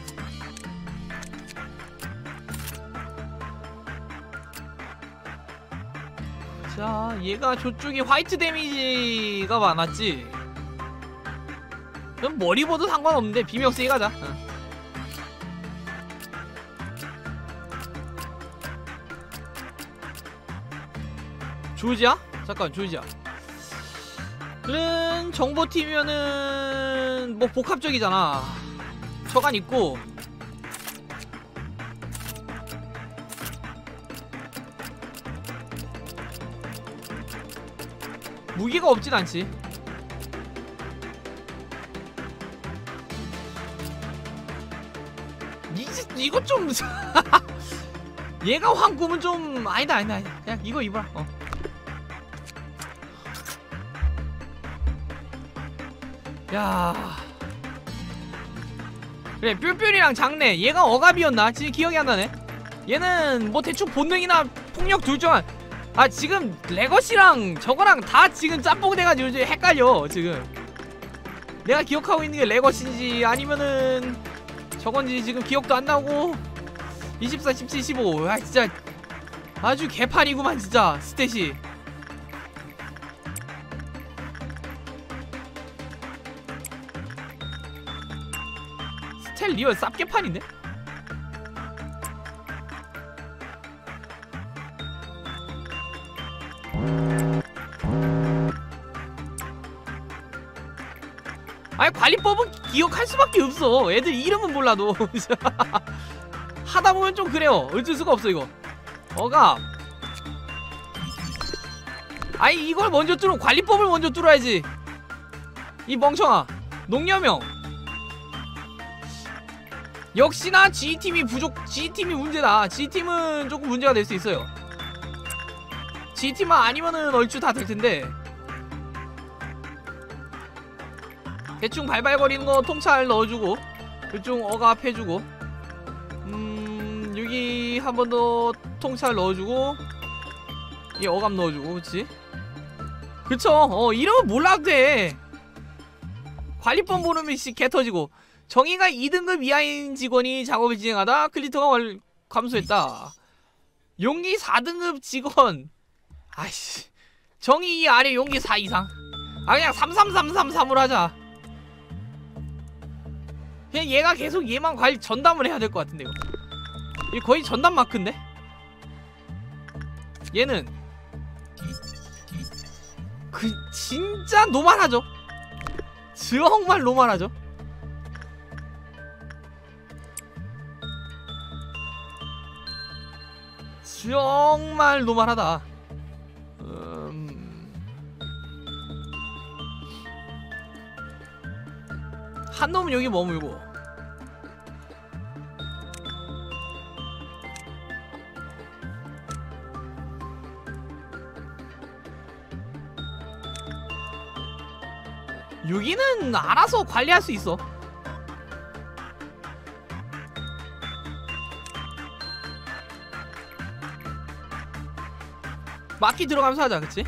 자 얘가 저쪽이 화이트 데미지가 많았지 그럼 머리 봐도 상관없는데 비명 세게 가자 어. 조지야? 잠깐 조지야. 는 정보팀이면은 뭐 복합적이잖아. 처간 있고. 무기가 없진 않지. 이, 이거 좀 얘가 황금은 좀 아니다 아니다 아니다. 그냥 이거 입어라. 어. 야. 그래 뿅뿅이랑 장내. 얘가 억압이었나? 지금 기억이 안 나네. 얘는 뭐 대충 본능이나 폭력 둘중 아 지금 legacy랑 저거랑 다 지금 짬뽕 돼가지고 이제 헷갈려 지금. 내가 기억하고 있는 게 legacy인지 아니면은 저건지 지금 기억도 안 나고. 24, 17, 15. 아 진짜 아주 개판이구만 진짜. stat이. stat real 쌉개판인데? 아니 관리법은 기억할 수밖에 없어. 애들 이름은 몰라도. 하다 보면 좀 그래요. 어쩔 수가 없어 이거. 어가. 아니 이걸 먼저 뚫으면 관리법을 먼저 뚫어야지. 이 멍청아. 농염형 역시나 G팀이 부족 G팀이 문제다. G팀은 조금 문제가 될 수 있어요. G팀만 아니면은 얼추 다 될 텐데. 대충 발발거리는 거 통찰 넣어주고 대충 억압 해주고 음 여기 한 번 더 통찰 넣어주고 이 어감 넣어주고 그치? 그쵸? 어 이러면 몰라도 돼. 관리법 모르면 씨 개터지고 정의가 2등급 이하인 직원이 작업을 진행하다 클리터가 완, 감소했다. 용기 4등급 직원. 아이씨. 정의 2 아래 용기 4 이상. 아 그냥 33333으로 하자. 그냥 얘가 계속 얘만 관리 전담을 해야 될 것 같은데 이거. 거의 전담 마크인데? 얘는 그 진짜 노말하죠? 정말 노말하죠 정말 노말하다. 음... 한 놈은 여기 머물고. 여기는 알아서 관리할 수 있어 막기 들어가면서 하자 그치?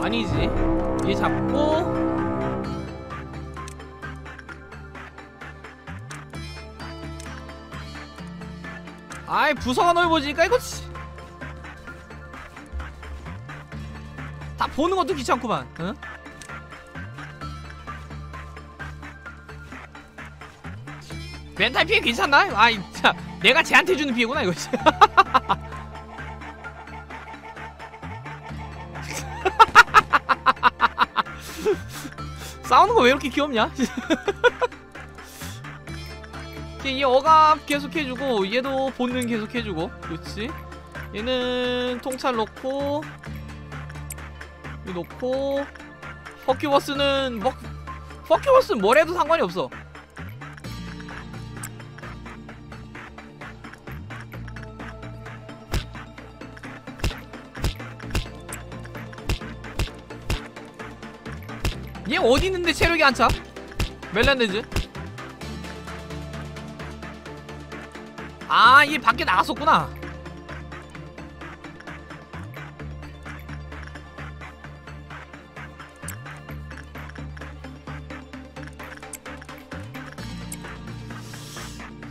아니지 얘 잡고 아이 부서가 넓어지니까 이거 씨. 다 보는 것도 귀찮구만 응? 멘탈 피해 괜찮나? 아이 자 내가 쟤한테 주는 피해구나 이거 씨. 싸우는 거 왜 이렇게 귀엽냐? 이 억압 계속 해주고 얘도 본능 계속 해주고 그렇지 얘는 통찰 넣고 여기 놓고 퍼큐버스는 뭐 퍼큐버스는 뭘 해도 상관이 없어 얘 어디 있는데 체력이 안 차? 멜란데즈 아, 얘 밖에 나갔었구나.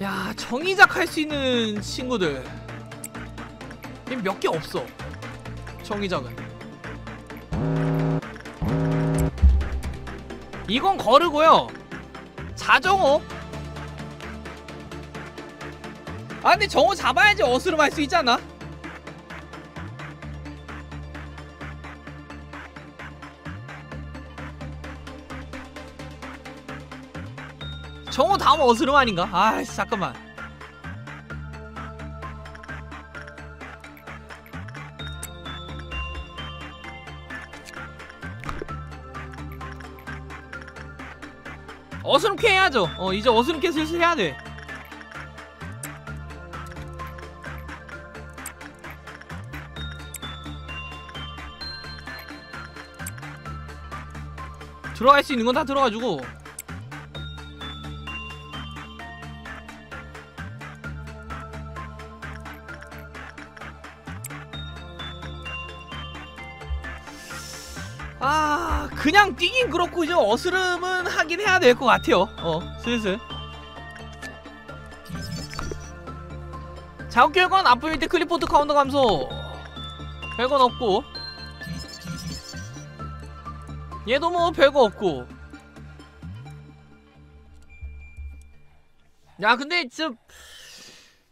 야, 정의작 할 수 있는 친구들. 몇 개 없어. 정의작은. 이건 거르고요. 자정호 아 근데 정호 잡아야지 어스름 할 수 있잖아 정호 다음 어스름 아닌가? 아이씨 잠깐만 어스름캐 해야죠. 어 이제 어스름캐 슬슬 해야 돼. 들어갈 수 있는 건 다 들어가지고. 아 그냥 뛰긴 그렇고 이제 어스름은 하긴 해야 될 것 같아요. 어 슬슬. 작업 결과는 나쁨일 때 클리포트 카운터 감소. 별건 없고. 얘도 뭐 별거 없고. 야 근데 좀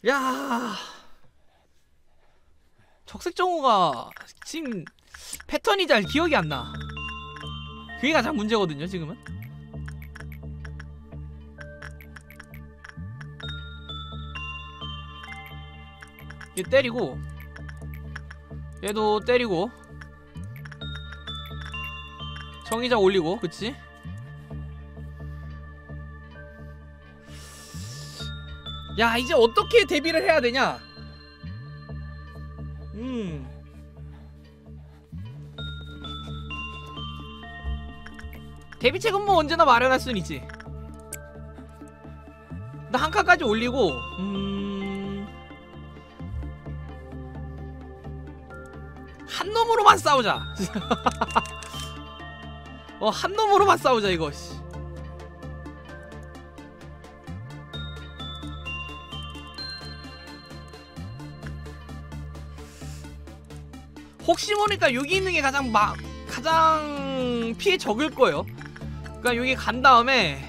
야. 적색 정호가 지금 패턴이 잘 기억이 안나. 그게 가장 문제거든요 지금은 얘 때리고 얘도 때리고 정의자 올리고 그치? 야 이제 어떻게 데뷔를 해야 되냐? 음. 데뷔책은 뭐 언제나 마련할 순 있지. 나 한 칸까지 올리고 음... 놈으로만 싸우자 어 한 놈으로만 싸우자 이거 씨. 혹시 모르니까 여기 있는 게 가장 막 가장 피해 적을 거예요. 그러니까 여기 간 다음에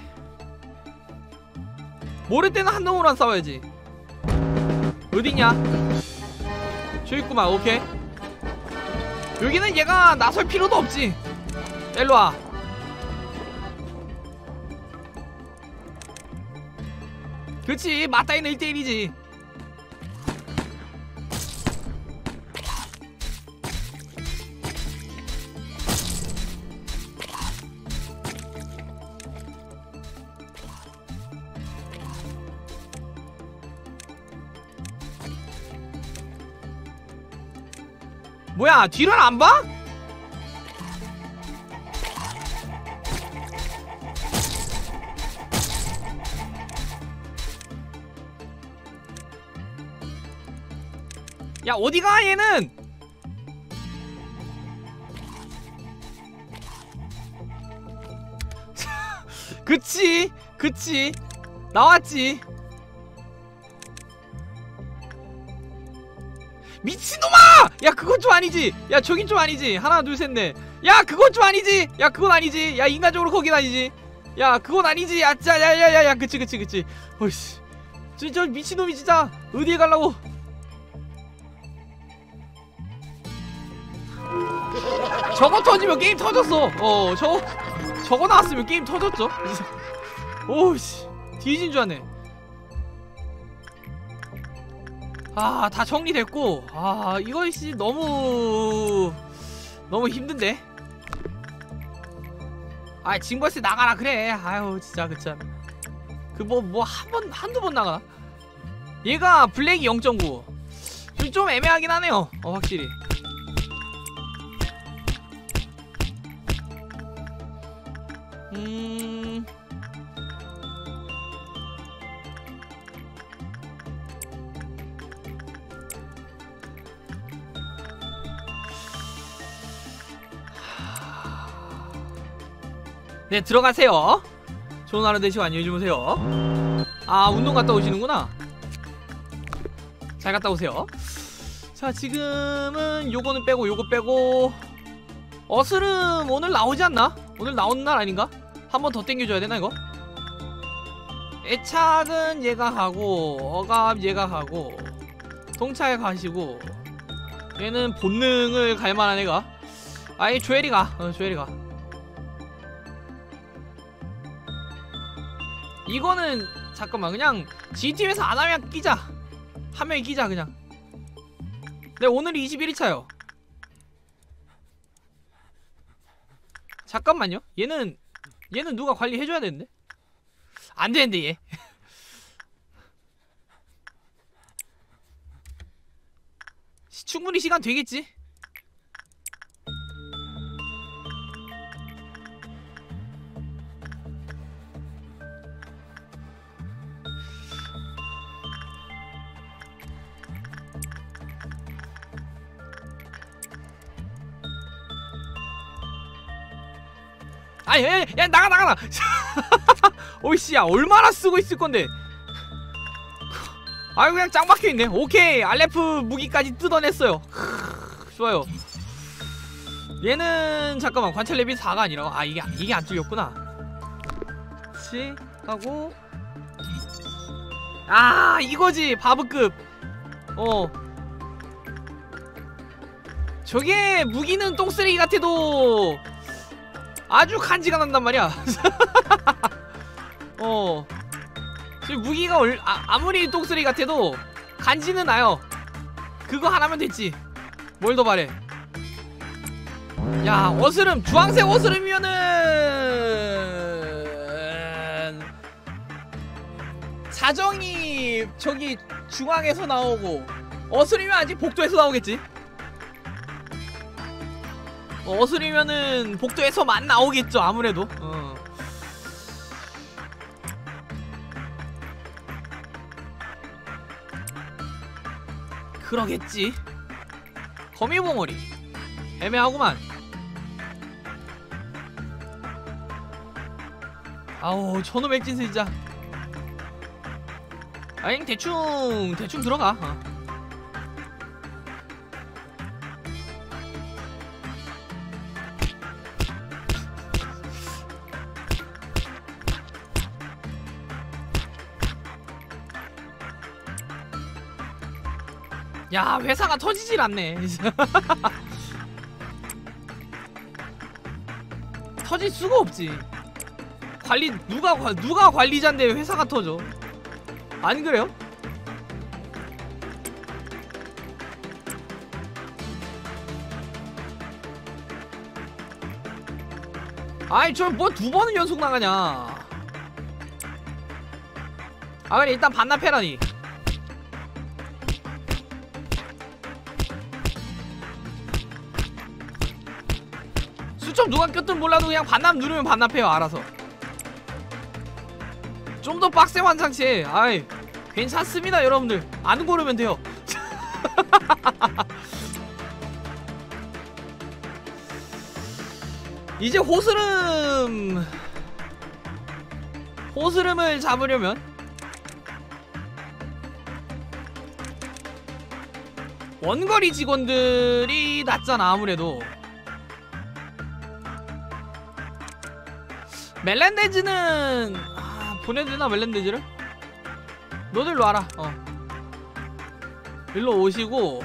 모를 때는 한 놈으로만 싸워야지. 어디냐? 저 있구만. 오케이. 여기는 얘가 나설 필요도 없지. 일로 와. 그렇지. 맞다이는 1대1이지. 뭐야 뒤를 안 봐? 야 어디가 얘는 그치 그치 나왔지 미친놈아! 야 그건 좀 아니지. 야 저긴 좀 아니지. 하나 둘 셋 넷. 야 그건 좀 아니지. 야 그건 아니지. 야 인간적으로 거긴 아니지. 야 그건 아니지. 야짜야야야야. 그치 그치 그치. 어이씨. 저, 저 미친놈이 진짜 어디에 갈라고. 저거 터지면 게임 터졌어. 어 저거 저거 나왔으면 게임 터졌죠? 오씨. 뒤진 줄 아네 아 다 정리됐고. 아 이거 씨 너무 너무 힘든데? 아 징벌스 나가라 그래. 아유 진짜 그참 그 뭐 뭐 한 번 한두 번 나가. 얘가 블랙이 0.9 좀, 좀 애매하긴 하네요 어 확실히. 음 네 들어가세요. 좋은 하루 되시고 안녕히 주무세요. 아 운동 갔다 오시는구나. 잘 갔다 오세요. 자 지금은 요거는 빼고 요거 빼고. 어스름 오늘 나오지 않나? 오늘 나오는 날 아닌가? 한 번 더 땡겨줘야 되나 이거? 애착은 얘가 하고 어감 얘가 하고 동차에 가시고 얘는 본능을 갈만한 애가. 아예 조엘이가. 어 조엘이가 이거는 잠깐만 그냥 GT에서 안 하면 끼자. 하면 끼자 그냥. 네 오늘이 21일차요. 잠깐만요. 얘는 얘는 누가 관리해줘야 되는데? 안 되는데 얘. 시- 충분히 시간 되겠지 아니 야, 야, 야 나가 나가 나 오이씨 야 얼마나 쓰고 있을 건데. 아유 그냥 짱 박혀있네 오케이. 알레프 무기까지 뜯어냈어요. 좋아요. 얘는 잠깐만 관찰 레벨 4가 아니라고? 아 이게 이게 안 뚫렸구나. 그치 하고. 아 이거지 바브급. 어. 저게 무기는 똥쓰레기 같아도 아주 간지가 난단 말이야. 어. 지금 무기가 얼, 아, 아무리 똥쓰레기 같아도 간지는 나요. 그거 하나면 됐지. 뭘 더 바래? 야 어스름 주황색 어스름이면은 사정이 저기 중앙에서 나오고 어스름이면 아직 복도에서 나오겠지 어, 어스름이면은 복도에서 만 나오겠죠 아무래도. 어. 그러겠지. 거미봉오리. 애매하구만. 아우 저놈 액진스 진짜 아잉 대충 대충 들어가. 어. 야 회사가 터지질 않네. 터질 수가 없지. 관리 누가 관- 누가 관리자인데 회사가 터져? 안 그래요? 아이 저뭐두 번은 연속 나가냐. 아 그래 일단 반납해라니 수첩 누가 꼈든 몰라도 그냥 반납 누르면 반납해요 알아서. 좀 더 빡센 환상체. 아이 괜찮습니다 여러분들. 안 고르면 돼요. 이제 호스름 호스름을 잡으려면 원거리 직원들이 낫잖아 아무래도 멜렌데즈는 아, 보내도 되나 멜렌데즈를? 너들 로 와라. 어. 일로 오시고.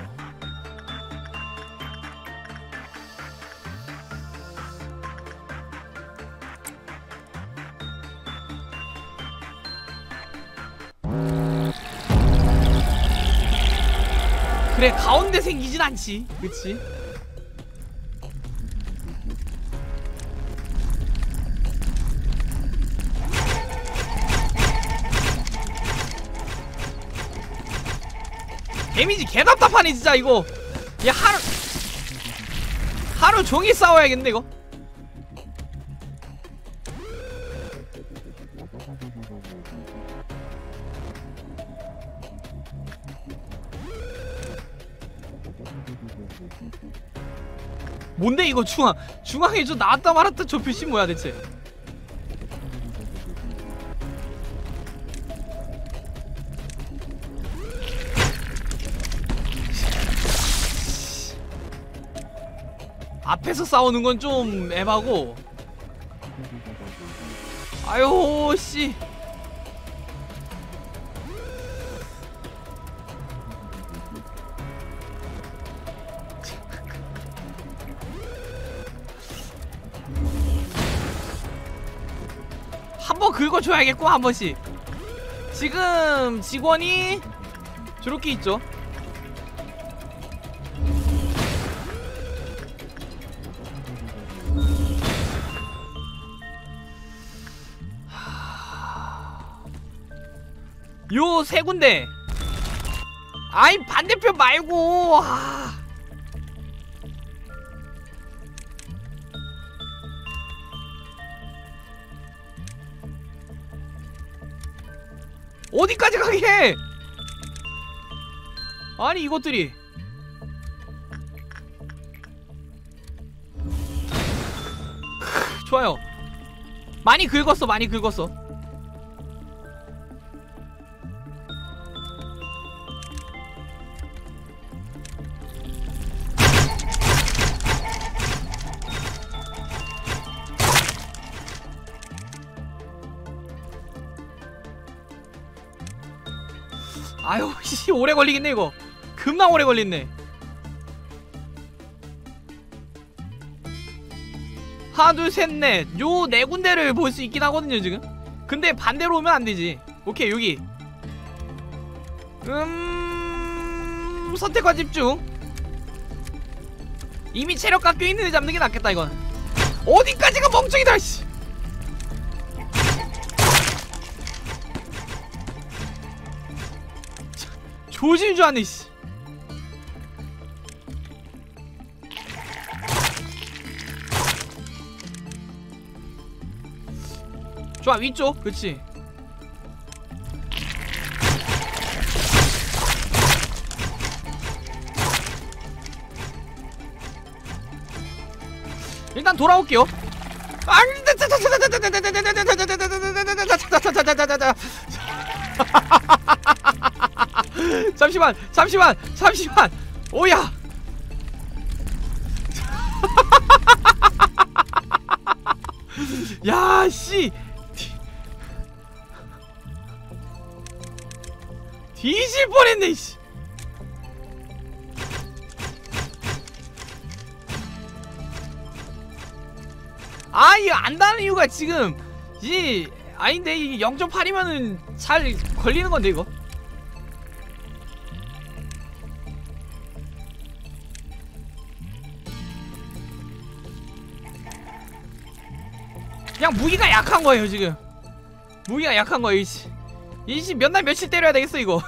그래 가운데 생기진 않지. 그치 데미지 개답답하네 진짜 이거. 얘 하루 하루 종일 싸워야겠네 이거? 뭔데 이거 중앙 중앙에 저 나왔다 말았다 저 표시 뭐야 대체 앞에서 싸우는 건 좀 애매하고. 아유 씨. 한번 긁어줘야겠고 한 번씩. 지금 직원이 저렇게 있죠 요 세 군데. 아이 반대편 말고 아. 어디까지 가게 해? 아니 이것들이. 크, 좋아요. 많이 긁었어 많이 긁었어 오래 걸리겠네 이거. 금방 오래 걸리네. 하나 둘셋넷. 요 네 군데를 볼 수 있긴 하거든요 지금. 근데 반대로 오면 안 되지. 오케이 여기. 음음 선택과 집중. 이미 체력 깎여 있는 애 잡는 게 낫겠다 이건. 어디까지가 멍청이다 씨 자, 조진 줄 아네 씨 좋아 위쪽 그치 일단 돌아올게요. 잠시만, 잠시만, 잠시만. 오야. 야, 씨. 뒤- 뒤질 뻔했네, 씨. 아 이거 안다는 이유가 지금 이 아닌데 이게 0.8이면은 잘 걸리는 건데 이거 무기가 약한 거예요 지금. 무기가 약한 거예요 이씨. 이씨 몇 날 며칠 때려야 되겠어 이거.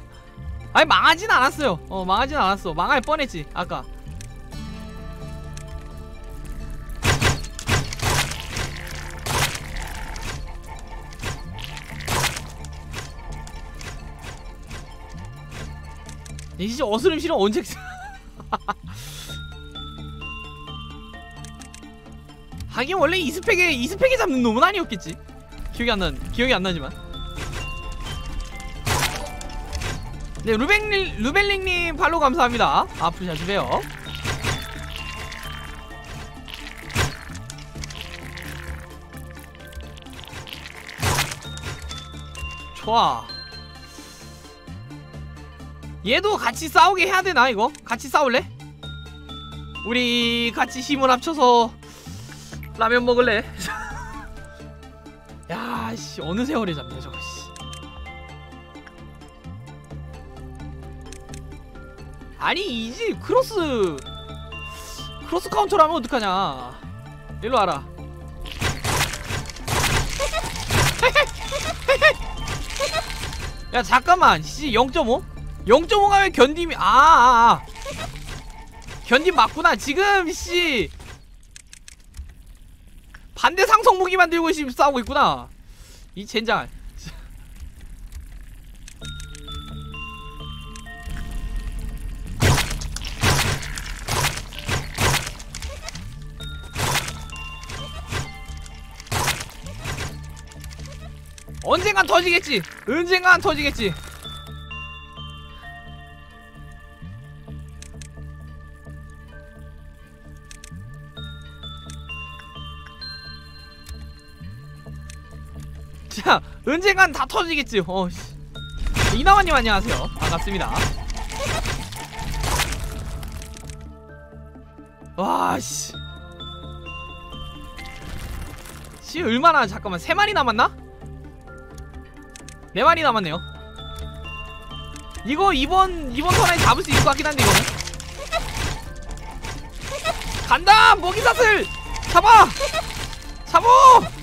아니 망하진 않았어요. 어 망하진 않았어. 망할 뻔했지 아까. 이 진짜 어스름 실은 언제 하긴 원래 이스펙에 이스펙에 잡는 놈은 아니었겠지. 기억이 안 난 기억이 안 나지만. 네 루벨링 루벨링님 팔로 감사합니다. 앞으로 잘 주세요. 좋아. 얘도 같이 싸우게 해야 되나 이거? 같이 싸울래? 우리 같이 힘을 합쳐서 라면 먹을래? 야 씨 어느 세월에 잡냐 저거 씨. 아니 이지 cross cross counter를 하면 어떡하냐 일로 와라 야 잠깐만 씨 0.5? 0.5 가면 견딤이 아, 아, 아. 견딤 맞구나 지금 씨 반대 상성 무기 만 들고 지금 싸우고 있구나. 이 젠장. 언젠간 터지겠지. 언젠간 터지겠지 언젠간 다 터지겠지. 어, 씨. 이나와님 안녕하세요. 반갑습니다. 와, 씨. 씨, 얼마나, 잠깐만, 세 마리 남았나? 네 마리 남았네요. 이거 이번, 이번 턴에 잡을 수 있을 것 같긴 한데, 이거는. 간다! 먹이사슬! 잡아! 잡어!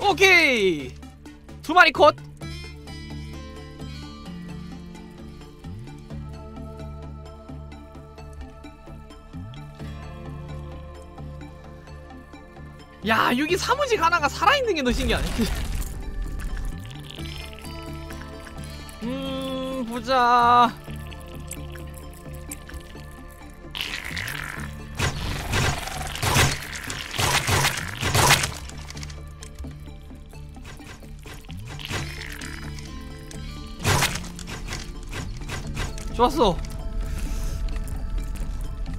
오케이 두 마리 컷 야, 여기 사무직 하나가 살아있는 게 더 신기하네. 음, 보자. 좋았어.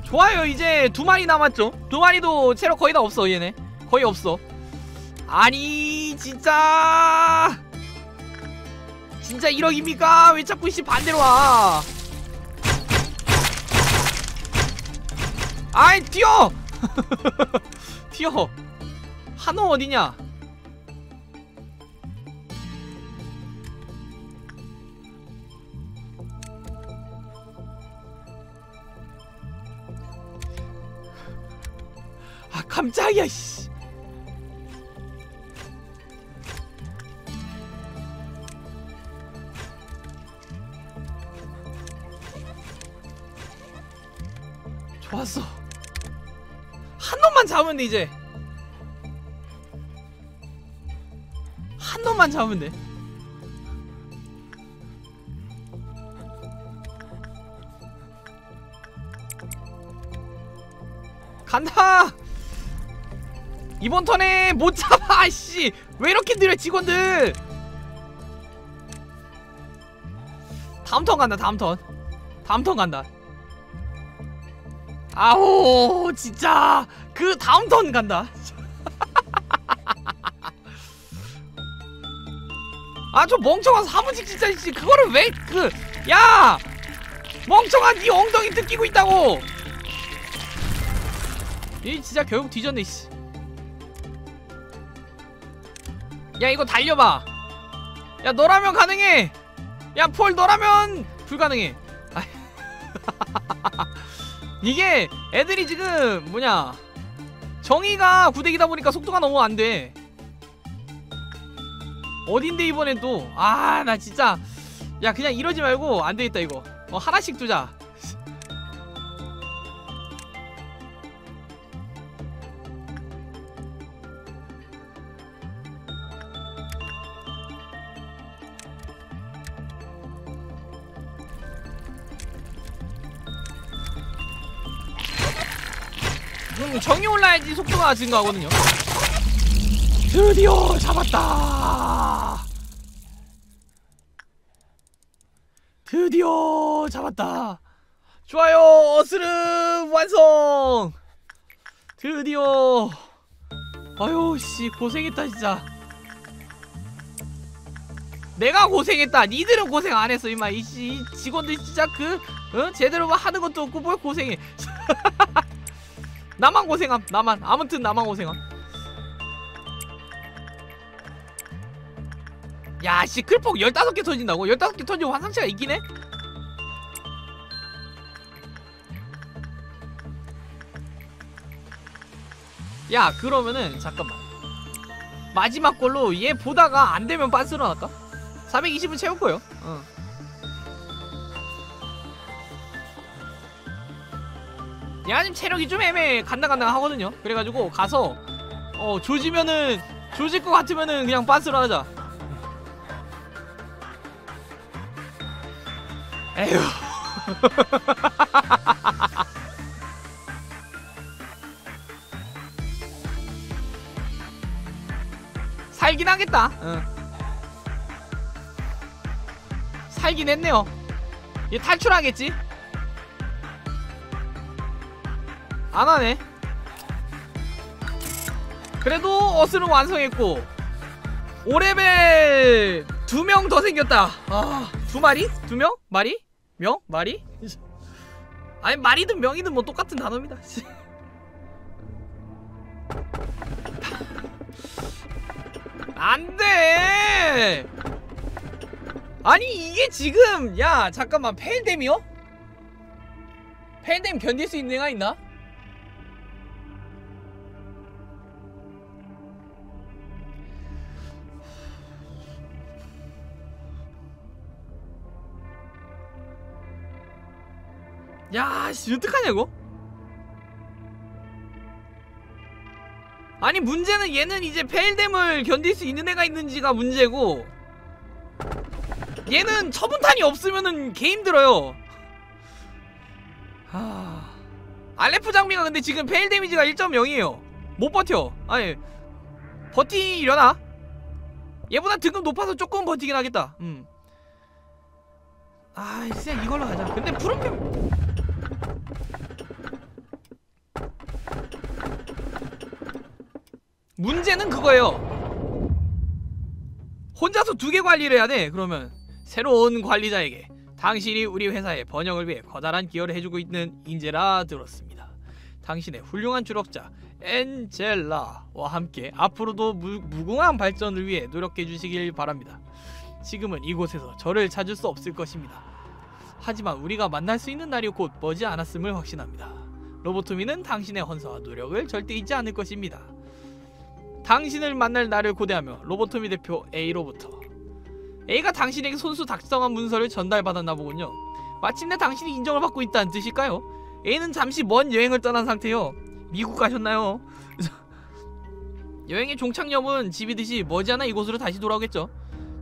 좋아요. 이제 두 마리 남았죠. 두 마리도 체력 거의 다 없어. 얘네 거의 없어. 아니 진짜 진짜 1억입니까? 왜 자꾸 씨 반대로 와? 아이 뛰어! 튀어. 한호 어디냐? 깜짝이야 씨. 좋았어. 한 놈만 잡으면 돼 이제. 한 놈만 잡으면 돼. 간다. 이번 턴에 못 잡아 씨. 왜 이렇게 느려 직원들. 다음 턴 간다 다음 턴. 다음 턴 간다. 아오 진짜 그 다음 턴 간다. 아 저 멍청한 사무직 진짜 씨 그거를 왜 그 야 멍청한 네 엉덩이 뜯기고 있다고. 이 진짜 결국 뒤졌네 씨. 야 이거 달려봐. 야 너라면 가능해. 야 폴 너라면 불가능해. 아. 이게 애들이 지금 뭐냐 정의가 구대기다 보니까 속도가 너무 안 돼. 어딘데 이번엔 또? 아 나 진짜 야 그냥 이러지 말고 안 되겠다 이거. 어 하나씩 두자. 음, 정이 올라야지 속도가 증가하거든요. 드디어 잡았다. 드디어 잡았다. 좋아요, 어스름 완성. 드디어. 아유 씨 고생했다 진짜. 내가 고생했다. 니들은 고생 안 했어 이마. 이, 직원들 진짜 그 어? 제대로 하는 것도 없고 뭘 고생해. 나만 고생함 나만 아무튼 나만 고생함 야 시클폭 15개 터진다고? 15개 터지고 환상체가 있긴 해? 야 그러면은 잠깐만 마지막 걸로 얘 보다가 안되면 빤스로 할까? 420은 채울 거요 어. 지금 체력이 좀 애매해 간당간당 하거든요. 그래가지고 가서 어 조지면은 조질 것 같으면은 그냥 빤스로 하자. 에휴. 살긴 하겠다. 응. 살긴 했네요. 얘 탈출하겠지 안하네 그래도 어스는 완성했고 5레벨 두 명 더 생겼다 아, 두 마리? 두 명? 마리? 명? 마리? 아니 마리든 명이든 뭐 똑같은 단어입니다 안돼 아니 이게 지금 야 잠깐만 펠뎀이요? 펠뎀 견딜 수 있는 애가 있나? 야, 씨, 어떡하냐고? 아니, 문제는 얘는 이제 페일뎀을 견딜 수 있는 애가 있는지가 문제고, 얘는 처분탄이 없으면은 개 힘들어요. 하... 알레프 장비가 근데 지금 페일 데미지가 1.0이에요. 못 버텨. 아니, 버티려나? 얘보다 등급 높아서 조금 버티긴 하겠다. 음. 아, 진짜 이걸로 가자. 근데 푸른캠 문제는 그거예요. 혼자서 두 개 관리를 해야 돼. 그러면 새로운 관리자에게 당신이 우리 회사의 번영을 위해 커다란 기여를 해주고 있는 인재라 들었습니다. 당신의 훌륭한 졸업자 엔젤라와 함께 앞으로도 무, 무궁한 발전을 위해 노력해 주시길 바랍니다. 지금은 이곳에서 저를 찾을 수 없을 것입니다. 하지만 우리가 만날 수 있는 날이 곧 머지 않았음을 확신합니다. 로보토미는 당신의 헌사와 노력을 절대 잊지 않을 것입니다. 당신을 만날 날을 고대하며 로보토미 대표 A로부터 A가 당신에게 손수 작성한 문서를 전달받았나 보군요. 마침내 당신이 인정을 받고 있다는 뜻일까요? A는 잠시 먼 여행을 떠난 상태요. 미국 가셨나요? 여행의 종착역은 집이듯이 머지않아 이곳으로 다시 돌아오겠죠.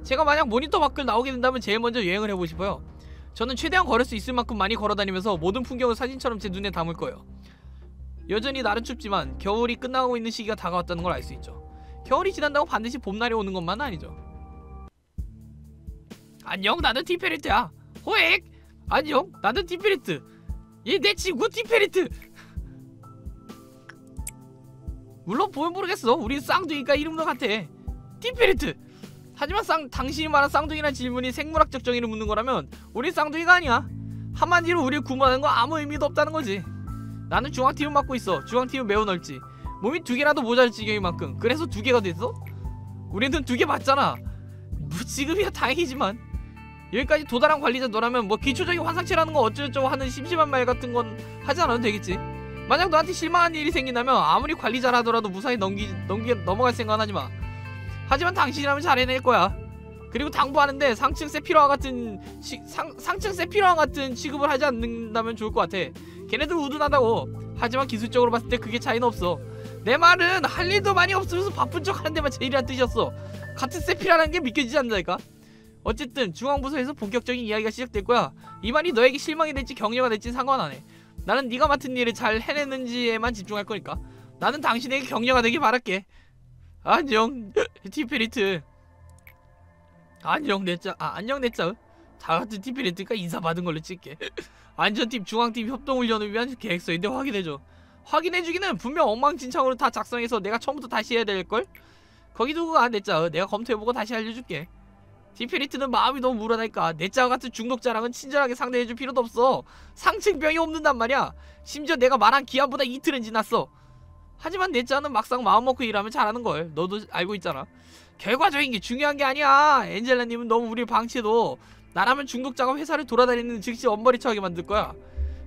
제가 만약 모니터 밖을 나오게 된다면 제일 먼저 여행을 해보고 싶어요. 저는 최대한 걸을 수 있을 만큼 많이 걸어다니면서 모든 풍경을 사진처럼 제 눈에 담을 거예요. 여전히 날은 춥지만 겨울이 끝나고 있는 시기가 다가왔다는 걸 알 수 있죠. 겨울이 지난다고 반드시 봄날이 오는 것만은 아니죠. 안녕 나는 티페리트야. 호액! 안녕 나는 티페리트. 얘 내 친구 티페리트. 물론 보면 모르겠어. 우린 쌍둥이니까 이름도 같아. 티페리트. 하지만 쌍, 당신이 말한 쌍둥이란 질문이 생물학적 정의를 묻는 거라면 우린 쌍둥이가 아니야. 한마디로 우리를 구분하는 건 아무 의미도 없다는 거지. 나는 중앙 팀을 맡고 있어. 중앙 팀은 매우 넓지. 몸이 두 개라도 모자랄 지경인 만큼. 그래서 두 개가 됐어? 우리는 두 개 맞잖아. 뭐 지금이야 다행이지만 여기까지 도달한 관리자 너라면 뭐 기초적인 환상체라는 거 어쩌고저쩌고 하는 심심한 말 같은 건 하지 않아도 되겠지. 만약 너한테 실망한 일이 생긴다면 아무리 관리자라 하더라도 무사히 넘기 넘기 넘어갈 생각은 하지 마. 하지만 당신이라면 잘해낼 거야. 그리고 당부하는데 상층 세피로와 같은 시, 상, 상층 세피로와 같은 취급을 하지 않는다면 좋을 것 같아. 걔네들 우둔하다고. 하지만 기술적으로 봤을 때 그게 차이는 없어. 내 말은 할 일도 많이 없으면서 바쁜 척 하는 데만 제일이란 뜻이었어. 같은 세피라는 게 믿겨지지 않는다니까. 어쨌든 중앙부서에서 본격적인 이야기가 시작될 거야. 이 말이 너에게 실망이 될지 격려가 될지 상관 안 해. 나는 네가 맡은 일을 잘 해내는지에만 집중할 거니까. 나는 당신에게 격려가 되길 바랄게. 안녕 티페리트 안녕 내짜 아 안녕 내짜 다 같은 티페리트가 인사 받은 걸로 찍게. 안전팀 중앙팀 협동훈련을 위한 계획서인데 확인해줘. 확인해주기는 분명 엉망진창으로 다 작성해서 내가 처음부터 다시 해야 될걸? 거기 두고 가 내짜 내가 검토해보고 다시 알려줄게. 티페리트는 마음이 너무 무란하니까 내짜 같은 중독자랑은 친절하게 상대해줄 필요도 없어. 상층병이 없는단 말이야. 심지어 내가 말한 기한보다 이틀은 지났어. 하지만 내 짜는 막상 마음 먹고 일하면 잘하는 걸. 너도 알고 있잖아. 결과적인 게 중요한 게 아니야. 엔젤라님은 너무 우리를 방치해도 나라면 중독자가 회사를 돌아다니는 즉시 엄머리 쳐하게 만들 거야.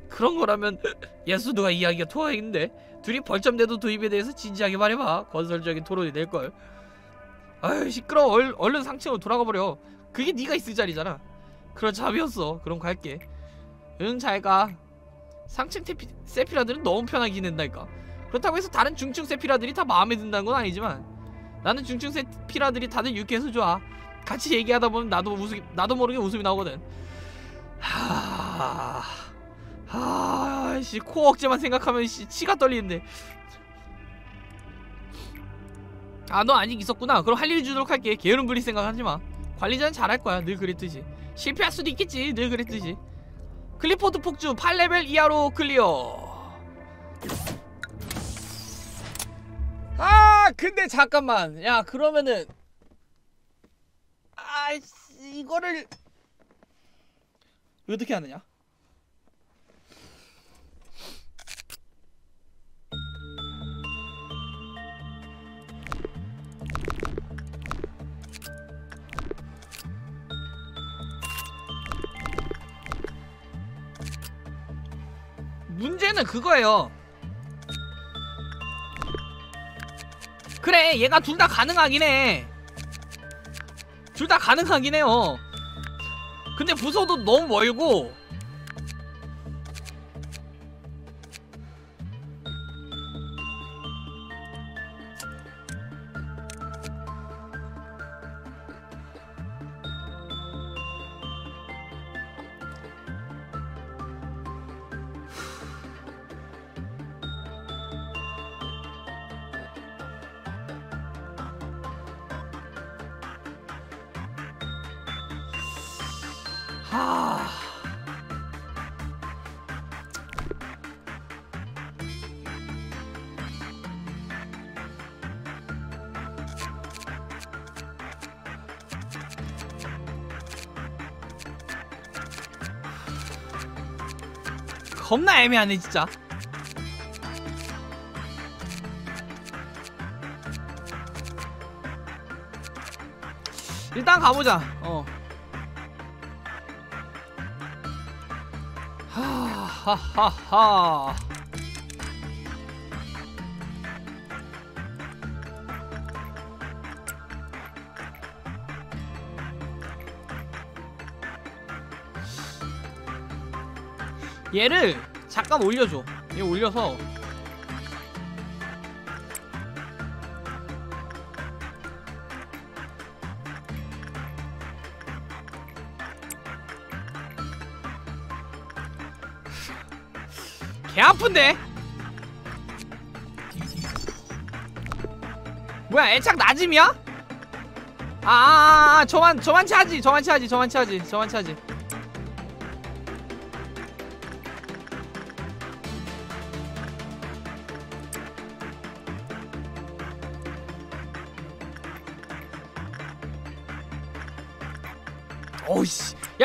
그런 거라면 예수도가 이야기가 통하겠는데? 둘이 벌점대도 도입에 대해서 진지하게 말해봐. 건설적인 토론이 될걸. 아유 시끄러워. 얼, 얼른 상층으로 돌아가 버려. 그게 네가 있을 자리잖아. 그런 잠이었어. 그럼 갈게. 응 잘가. 상층 테피, 세피라들은 너무 편하게 지낸다니까. 그렇다고 해서 다른 중층 세피라들이 다 마음에 든다는 건 아니지만 나는 중층 세피라들이 다들 유쾌해서 좋아 같이 얘기하다 보면 나도 웃음 나도 모르게 웃음이 나오거든. 하... 하... 씨, 코 억제만 생각하면 씨, 치가 떨리는데. 아 너 아직 있었구나. 그럼 할 일 주도록 할게. 게으름 부릴 생각하지 마. 관리자는 잘할 거야. 늘 그랬듯이. 실패할 수도 있겠지. 늘 그랬듯이. 클리포트 폭주 8레벨 이하로 clear. 아 근데 잠깐만. 야 그러면은 아이씨 이거를 어떻게 하느냐? 문제는 그거예요. 그래 얘가 둘 다 가능하긴 해 둘 다 가능하긴 해요. 근데 부서도 너무 멀고 겁나 애매하네 진짜. 일단 가보자. 어. 하하하하 얘를 잠깐 올려줘. 얘 올려서. 개 아픈데? 뭐야 애착 낮음이야? 아, 아, 아 저만 저만 차지 저만 차지 저만 차지 저만 차지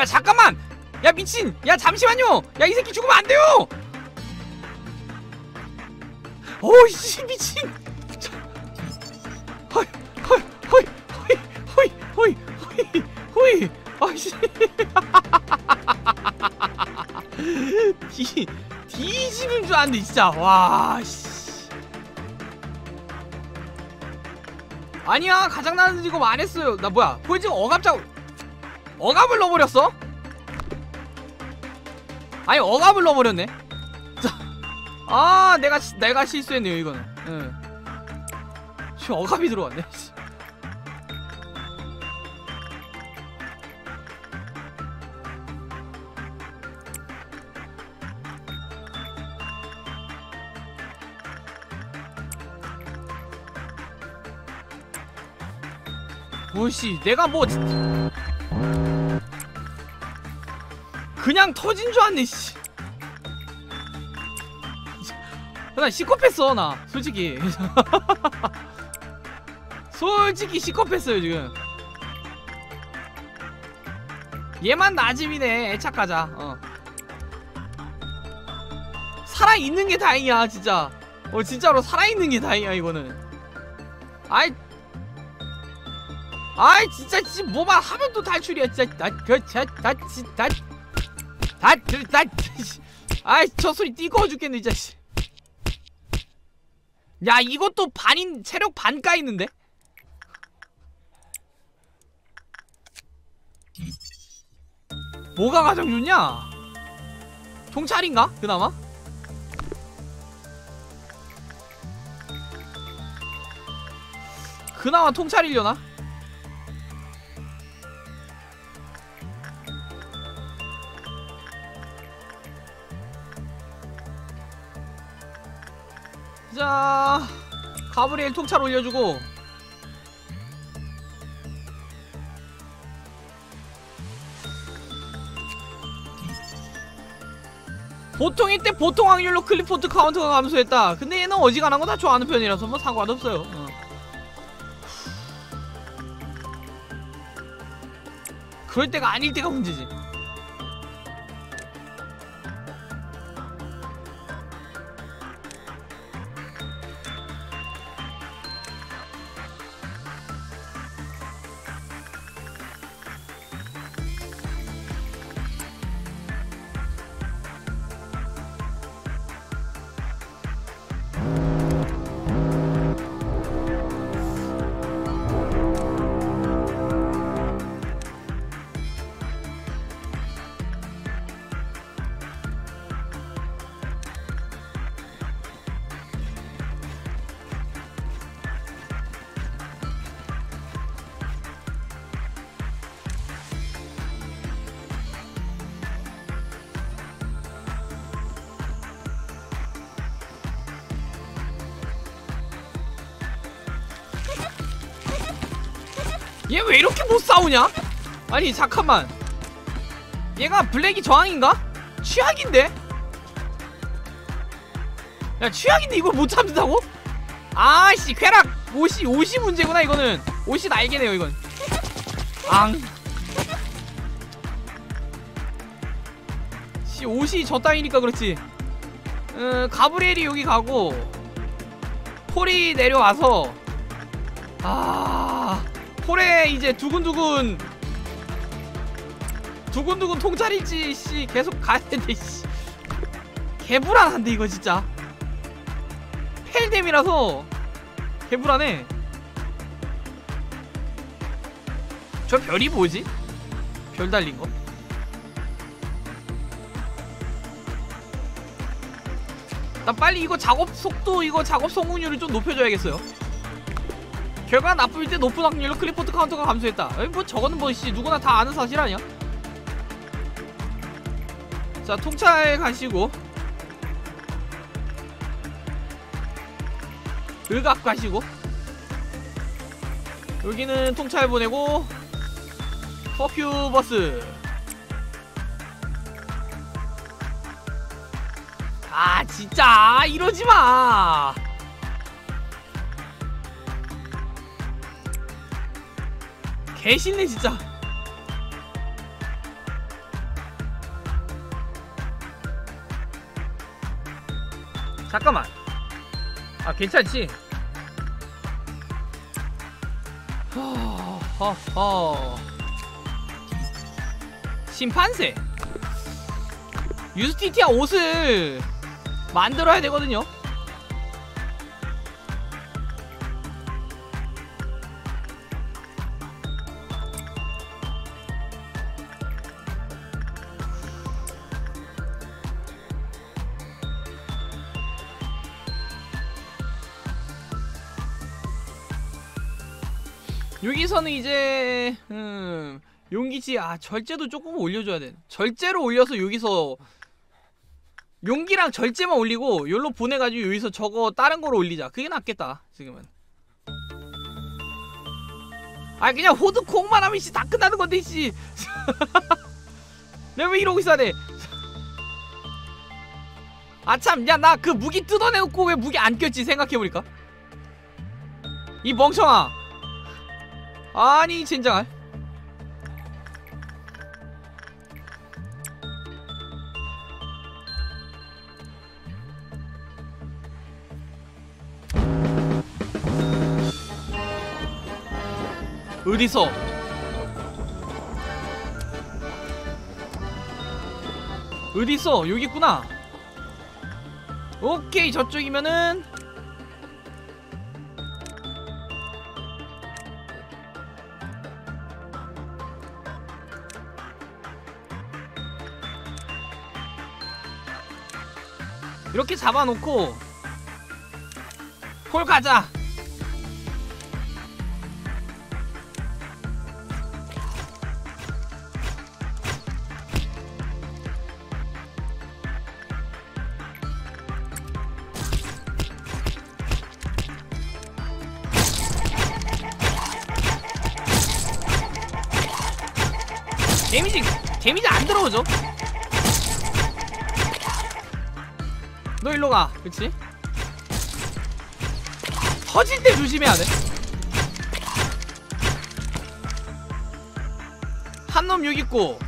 야 잠깐만! 야 미친! 야 잠시만요! 야 이 새끼 죽으면 안 돼요! 어이씨 미친! 자, 허이 허이 허이 허이 허이 허이 허이! 아이씨. 뒤 뒤지는 줄 알았는데 진짜. 와씨. 아니야 가장 나는 직업 안 했어요. 나 뭐야? 포지금 어갑자고 어갑을 넣어버렸어? 아니 어갑을 넣어버렸네 자, 아 내가 시- 내가 실수했네요 이거는 응. 지금 어갑이 들어왔네 씨. 뭐씨 내가 뭐 그냥 터진 줄 알네 씨. 나 시커패어 나. 솔직히. 솔직히 시커패어요 지금. 얘만 나짐이네 애착하자. 어. 살아있는 게 다행이야 진짜. 어 진짜로 살아있는 게 다행이야 이거는. 아이. 아이 진짜 진짜 뭐만 하면 또 탈출이야 진짜. 나그자다 다다다 아이 저 소리 띠꺼워 죽겠네 진짜 씨. 야 이것도 반인 체력 반 까있는데? 뭐가 가장 좋냐? 통찰인가 그나마? 그나마 통찰이려나 자 가브리엘 통찰 올려주고. 보통 이때 보통 확률로 클리포트 counter가 감소했다. 근데 얘는 어지간한 거 다 좋아하는 편이라서 뭐 상관없어요. 어. 그럴 때가 아닐 때가 문제지 싸우냐? 아니 잠깐만 얘가 블랙이 저항인가? 취약인데? 야 취약인데 이걸 못 참는다고? 아씨 쾌락 옷이 옷이 문제구나 이거는 옷이 날개네요 이건 앙 씨, 옷이 저 따위니까 그렇지 음, 가브리엘이 여기 가고 폴이 내려와서 아 폴에 이제 두근두근 두근두근 통찰일지 씨. 계속 가야 되는데 씨. 개불안한데 이거 진짜. 펠뎀이라서 개불안해. 저 별이 뭐지? 별 달린 거? 나 빨리 이거 작업 속도 이거 작업 성공률을 좀 높여줘야겠어요 결과가 나쁠 때 높은 확률로 클리포트 counter가 감소했다. 에이, 뭐 저거는 뭐 씨, 누구나 다 아는 사실 아니야? 자 통찰 가시고. 의갑 가시고. 여기는 통찰 보내고. 포큐버스. 아 진짜. 이러지마 개신네 진짜. 잠깐만. 아 괜찮지? 허허허. 심판세. 유스티티아 옷을 만들어야 되거든요 여기서는 이제 음, 용기지 아 절제도 조금 올려줘야 돼. 절제로 올려서 여기서 용기랑 절제만 올리고 여기로 보내가지고 여기서 저거 다른 거로 올리자. 그게 낫겠다 지금은. 아 그냥 호드 콩만 하면 씨 다 끝나는 건데 씨. 내가 왜 이러고 있어야 돼? 아참 야 나 그 무기 뜯어내놓고 왜 무기 안 꼈지 생각해보니까? 이 멍청아 아니 젠장할 어디서? 어디있어 여기 있구나. 오케이 저쪽이면은 이렇게 잡아놓고 폴 가자. 데미지 데미지 안 들어오죠 일로 가. 그치? 터질 때 조심해야 돼 한 놈 여기 있고.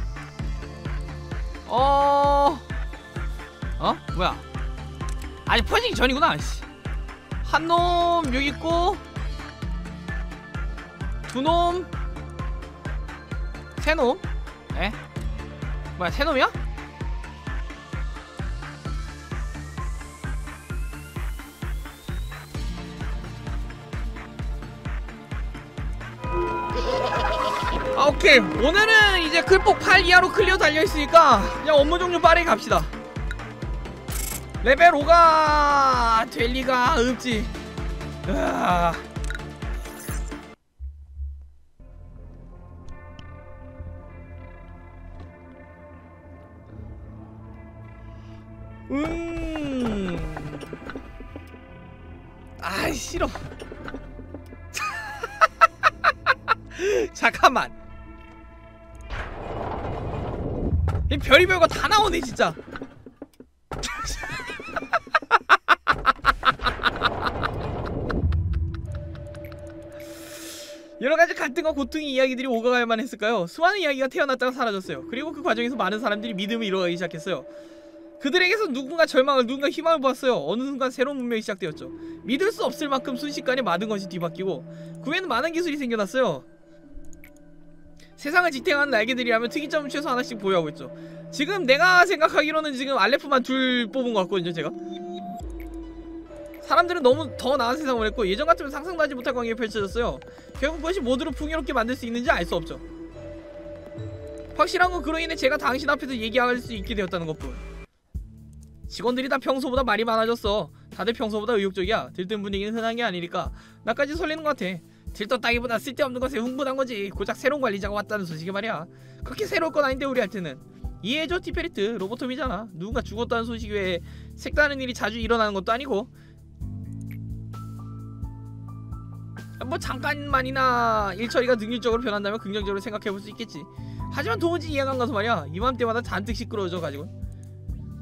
어... 어? 뭐야? 아니 퍼지기 전이구나 한 놈 여기 있고. 두 놈. 세놈? 에? 뭐야 세놈이야? 오케이 오늘은 이제 클폭 8 이하로 clear 달려있으니까 그냥 업무 종료 빠르게 갑시다 레벨 5가 될 리가 없지 으아. 진짜. 여러 가지 갈등과 고통의 이야기들이 오가갈만 했을까요? 수많은 이야기가 태어났다가 사라졌어요. 그리고 그 과정에서 많은 사람들이 믿음을 잃어가기 시작했어요. 그들에게서 누군가 절망을 누군가 희망을 보았어요. 어느 순간 새로운 문명이 시작되었죠. 믿을 수 없을 만큼 순식간에 많은 것이 뒤바뀌고 그 후에는 많은 기술이 생겨났어요. 세상을 지탱하는 날개들이라면 특이점을 최소 하나씩 보유하고 있죠. 지금 내가 생각하기로는 지금 알레프만 둘 뽑은 것 같거든요, 제가. 사람들은 너무 더 나은 세상을 원했고 예전 같으면 상상도 하지 못할 광경이 펼쳐졌어요. 결국 그것이 모두를 풍요롭게 만들 수 있는지 알 수 없죠. 확실한 건 그로 인해 제가 당신 앞에서 얘기할 수 있게 되었다는 것뿐. 직원들이 다 평소보다 말이 많아졌어. 다들 평소보다 의욕적이야. 들뜬 분위기는 흔한 게 아니니까 나까지 설레는 것 같아. 들떴다기보다 쓸데없는 것에 흥분한 거지. 고작 새로운 관리자가 왔다는 소식이 말이야. 그렇게 새로울 건 아닌데 우리한테는. 이해해줘 티페리트 로보톰이잖아. 누군가 죽었다는 소식 외에 색다른 일이 자주 일어나는 것도 아니고. 뭐 잠깐만이나 일처리가 능률적으로 변한다면 긍정적으로 생각해볼 수 있겠지. 하지만 도무지 이해가 안 가서 말이야. 이맘때마다 잔뜩 시끄러워져 가지고.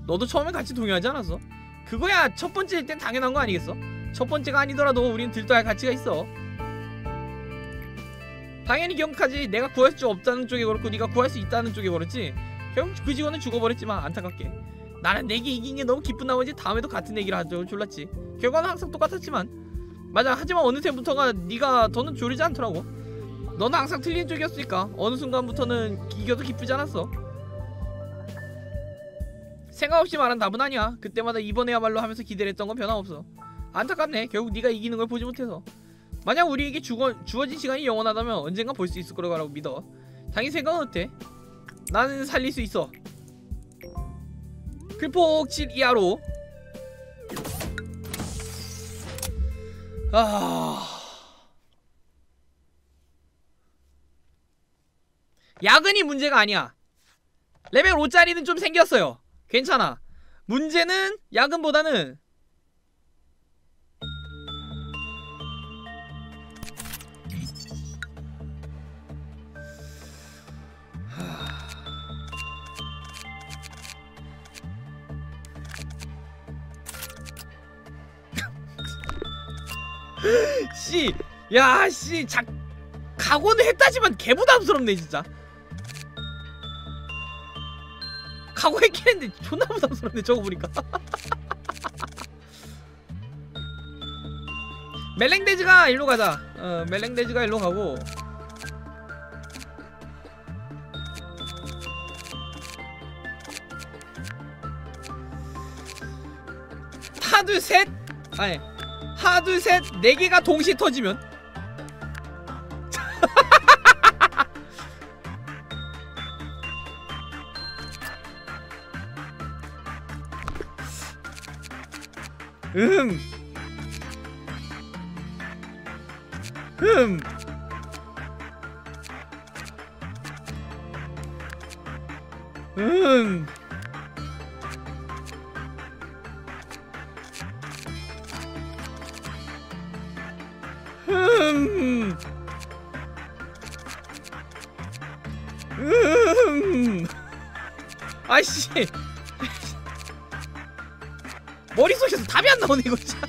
너도 처음에 같이 동요하지 않았어? 그거야 첫 번째일 땐 당연한 거 아니겠어? 첫 번째가 아니더라도 우린 들떠야 할 가치가 있어. 당연히 기억하지. 내가 구할 수 없다는 쪽에 그렇고 네가 구할 수 있다는 쪽에 그렇지. 결국 그 직원은 죽어버렸지만 안타깝게. 나는 내게 이긴 게 너무 기쁜 나머지 다음에도 같은 얘기를 줄 졸랐지. 결과는 항상 똑같았지만. 맞아. 하지만 어느새부터가 네가 더는 조리지 않더라고. 너는 항상 틀린 쪽이었으니까 어느 순간부터는 이겨도 기쁘지 않았어. 생각 없이 말한 답은 아니야. 그때마다 이번에야말로 하면서 기대를 했던 건 변함없어. 안타깝네. 결국 네가 이기는 걸 보지 못해서. 만약 우리에게 주거, 주어진 시간이 영원하다면 언젠가 볼 수 있을 거라고 믿어. 당신 생각은 어때? 나는 살릴 수 있어. 필폭 7 이하로. 아. 야근이 문제가 아니야. 레벨 5짜리는 좀 생겼어요. 괜찮아. 문제는 야근보다는 씨, 야, 씨, 작 각오는 했다지만 개부담스럽네 진짜. 각오했긴 했는데 존나 부담스럽네 저거 보니까. 멜랭데즈가 일로 가자. 어, 멜랭데즈가 일로 가고. 하둘 셋 아니 하둘 셋네 개가 동시에 터지면 음. 음. 음. 음. 아이씨. 머릿속에서 답이 안 나오네 이거 진짜.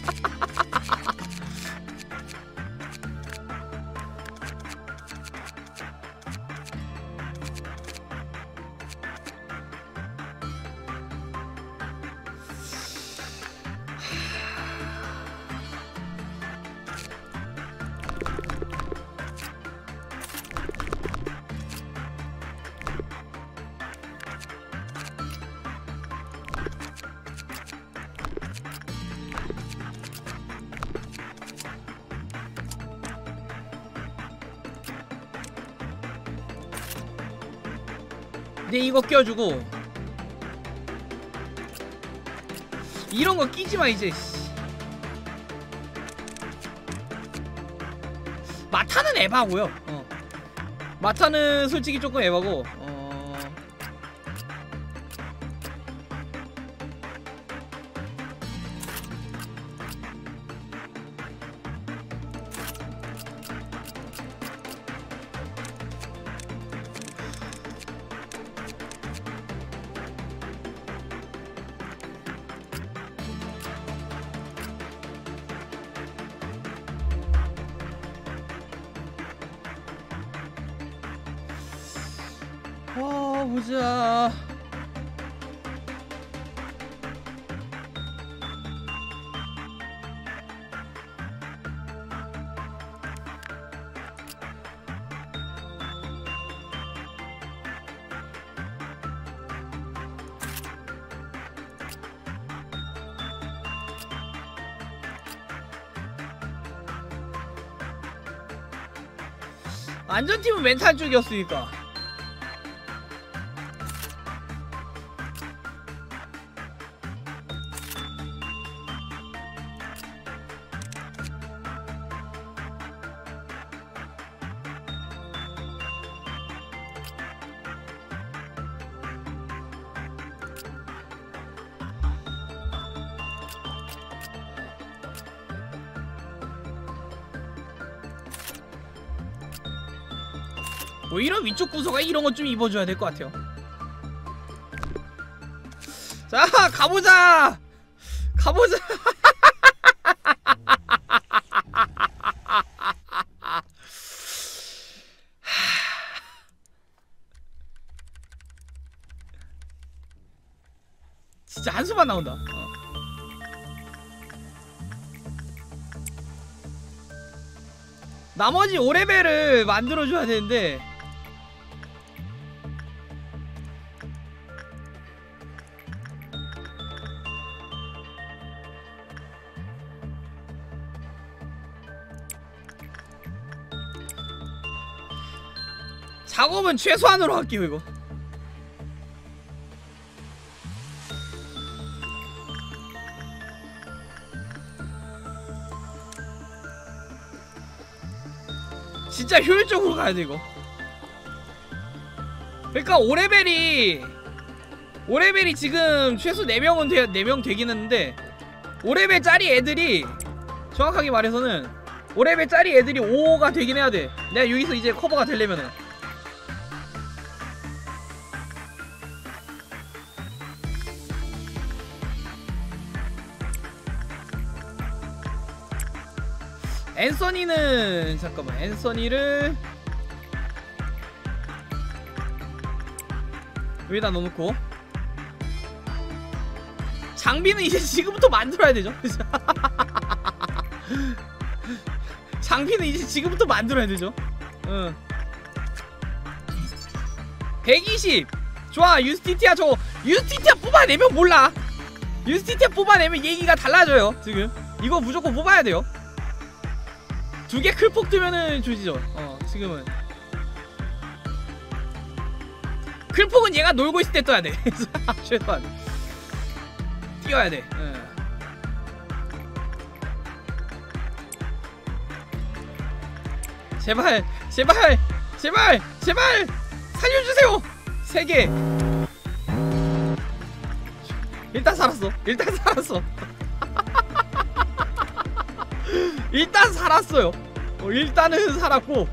껴주고 이런 거 끼지 마 이제. 씨. 마타는 에바고요. 어. 마타는 솔직히 조금 에바고. 어. 팀은 멘탈 쪽이었으니까. 이런 위쪽 구석에 이런 것 좀 입어줘야 될 것 같아요. 자 가보자! 가보자! 진짜 한숨만 나온다. 어. 나머지 5레벨을 만들어줘야 되는데 작업은 최소한으로 할게요 이거. 진짜 효율적으로 가야 돼 이거. 그러니까 5레벨이 5레벨이 지금 최소 4명은 돼, 4명 되긴 했는데 5레벨짜리 애들이 정확하게 말해서는 5레벨짜리 애들이 5가 되긴 해야 돼. 내가 여기서 이제 커버가 되려면은 앤서니는 잠깐만 앤서니를. 여기다 넣어놓고. 장비는 이제 지금부터 만들어야 되죠? 장비는 이제 지금부터 만들어야 되죠? 응. 120 좋아 유스티티아 저 유스티티아 뽑아내면 몰라. 유스티티아 뽑아내면 얘기가 달라져요 지금. 이거 무조건 뽑아야 돼요 두 개 클폭 뜨면은 조지죠. 어, 지금은. 클폭은 얘가 놀고 있을 때 떠야 돼. 최소한. 뛰어야 돼. 응. 제발, 제발, 제발, 제발 살려주세요. 세 개. 일단 살았어. 일단 살았어. 일단 살았어요. 어, 일단은 살았고.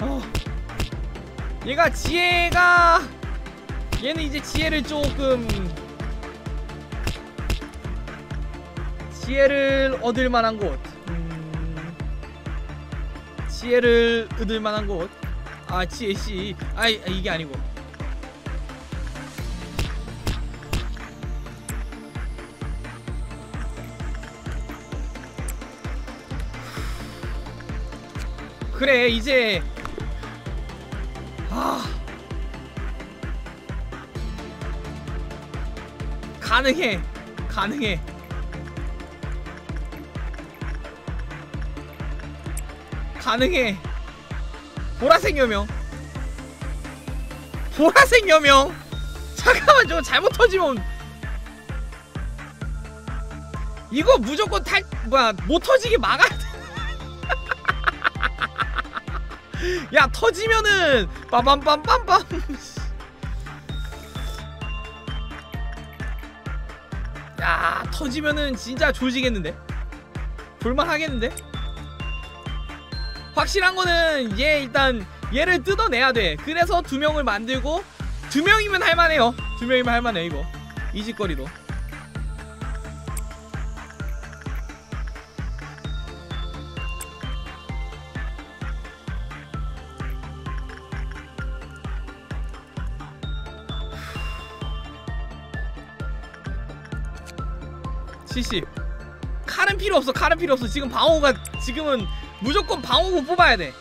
어. 얘가 지혜가 얘는 이제 지혜를 조금 지혜를 얻을 만한 곳. 음, 지혜를 얻을 만한 곳. 아 지혜 씨. 아 이- 이게 아니고. 그래 이제. 아. 가능해 가능해. 가능해. 보라색 여명. 보라색 여명? 잠깐만 저 잘못 터지면. 이거 무조건 탈 뭐야 못 터지게 막아 야 터지면은 빰빰빰빰빰. 야 터지면은 진짜 조지겠는데? 볼만하겠는데? 확실한 거는 얘 일단 얘를 뜯어내야 돼. 그래서 두 명을 만들고 두 명이면 할만해요. 두 명이면 할만해 이거. 이 짓거리도 CC 칼은 필요 없어 칼은 필요 없어. 지금 방어가 지금은 무조건 방어구 뽑아야 돼.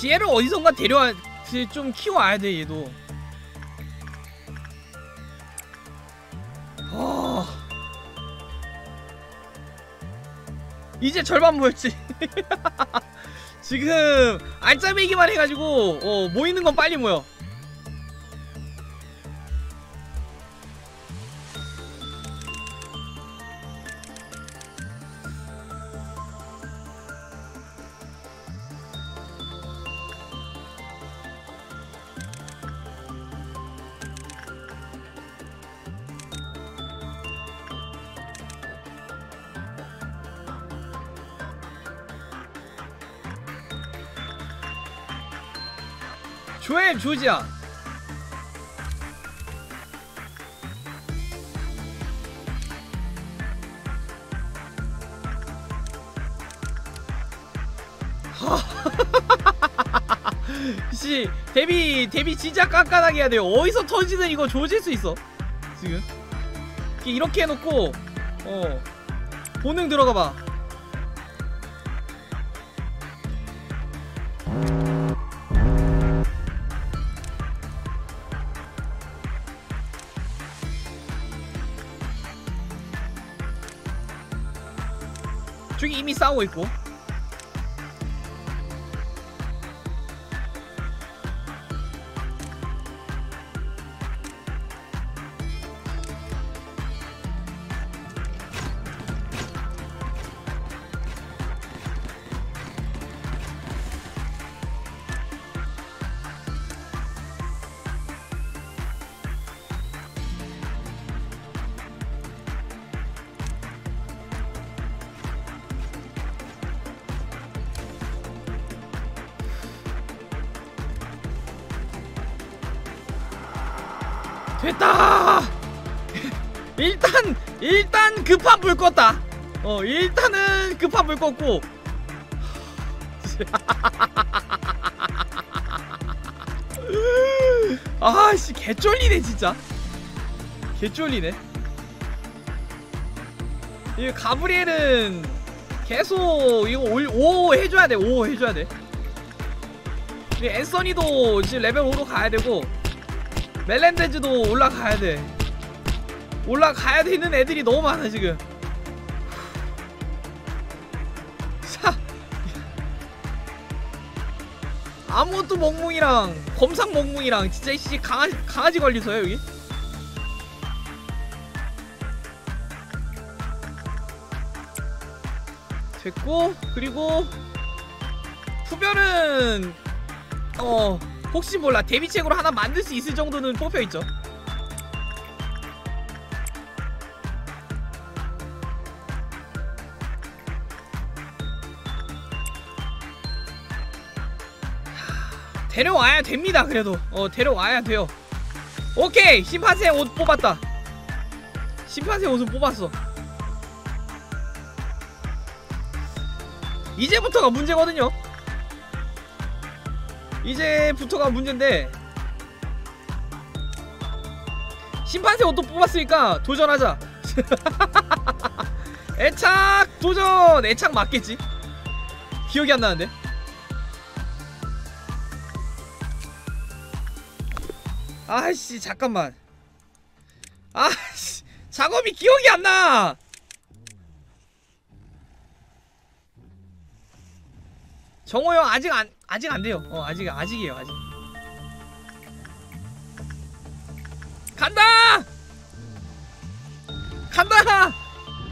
지혜를 어디선가 데려와 지- 좀 키워야 돼 얘도. 아... 이제 절반 모였지. 지금 알짜배기만 해가지고 어, 모이는 건 빨리 모여 조엘 조지야. 씨 데뷔 데뷔 진짜 깐깐하게 해야 돼요. 어디서 터지든 이거 조질 수 있어. 지금. 이렇게 해놓고 어. 본능 들어가봐 저기 이미 싸우고 있고 급한 불 껐다. 어 일단은 급한 불 껐고. 아씨 개쫄리네 진짜. 개쫄리네. 이 가브리엘은 계속 이거 올, 5 해줘야 돼5 해줘야 돼. 이 앤서니도 지금 레벨 5로 가야 되고 멜렌데즈도 올라가야 돼. 올라가야 되는 애들이 너무 많아 지금. 자, 아무것도 멍뭉이랑 검상 멍뭉이랑 진짜 이씨 강아지 강아지 걸리서요 여기. 됐고 그리고 후별은 어 혹시 몰라 데뷔책으로 하나 만들 수 있을 정도는 뽑혀 있죠. 데려와야 됩니다. 그래도 어 데려와야 돼요. 오케이 심판세 옷 뽑았다. 심판세 옷을 뽑았어. 이제부터가 문제거든요. 이제부터가 문제인데 심판세 옷도 뽑았으니까 도전하자 애착 도전 애착 맞겠지 기억이 안 나는데 아씨 잠깐만 아씨 작업이 기억이 안나 정호 형 아직 안 아직 안 돼요. 어 아직 아직이에요 아직. 간다! 간다!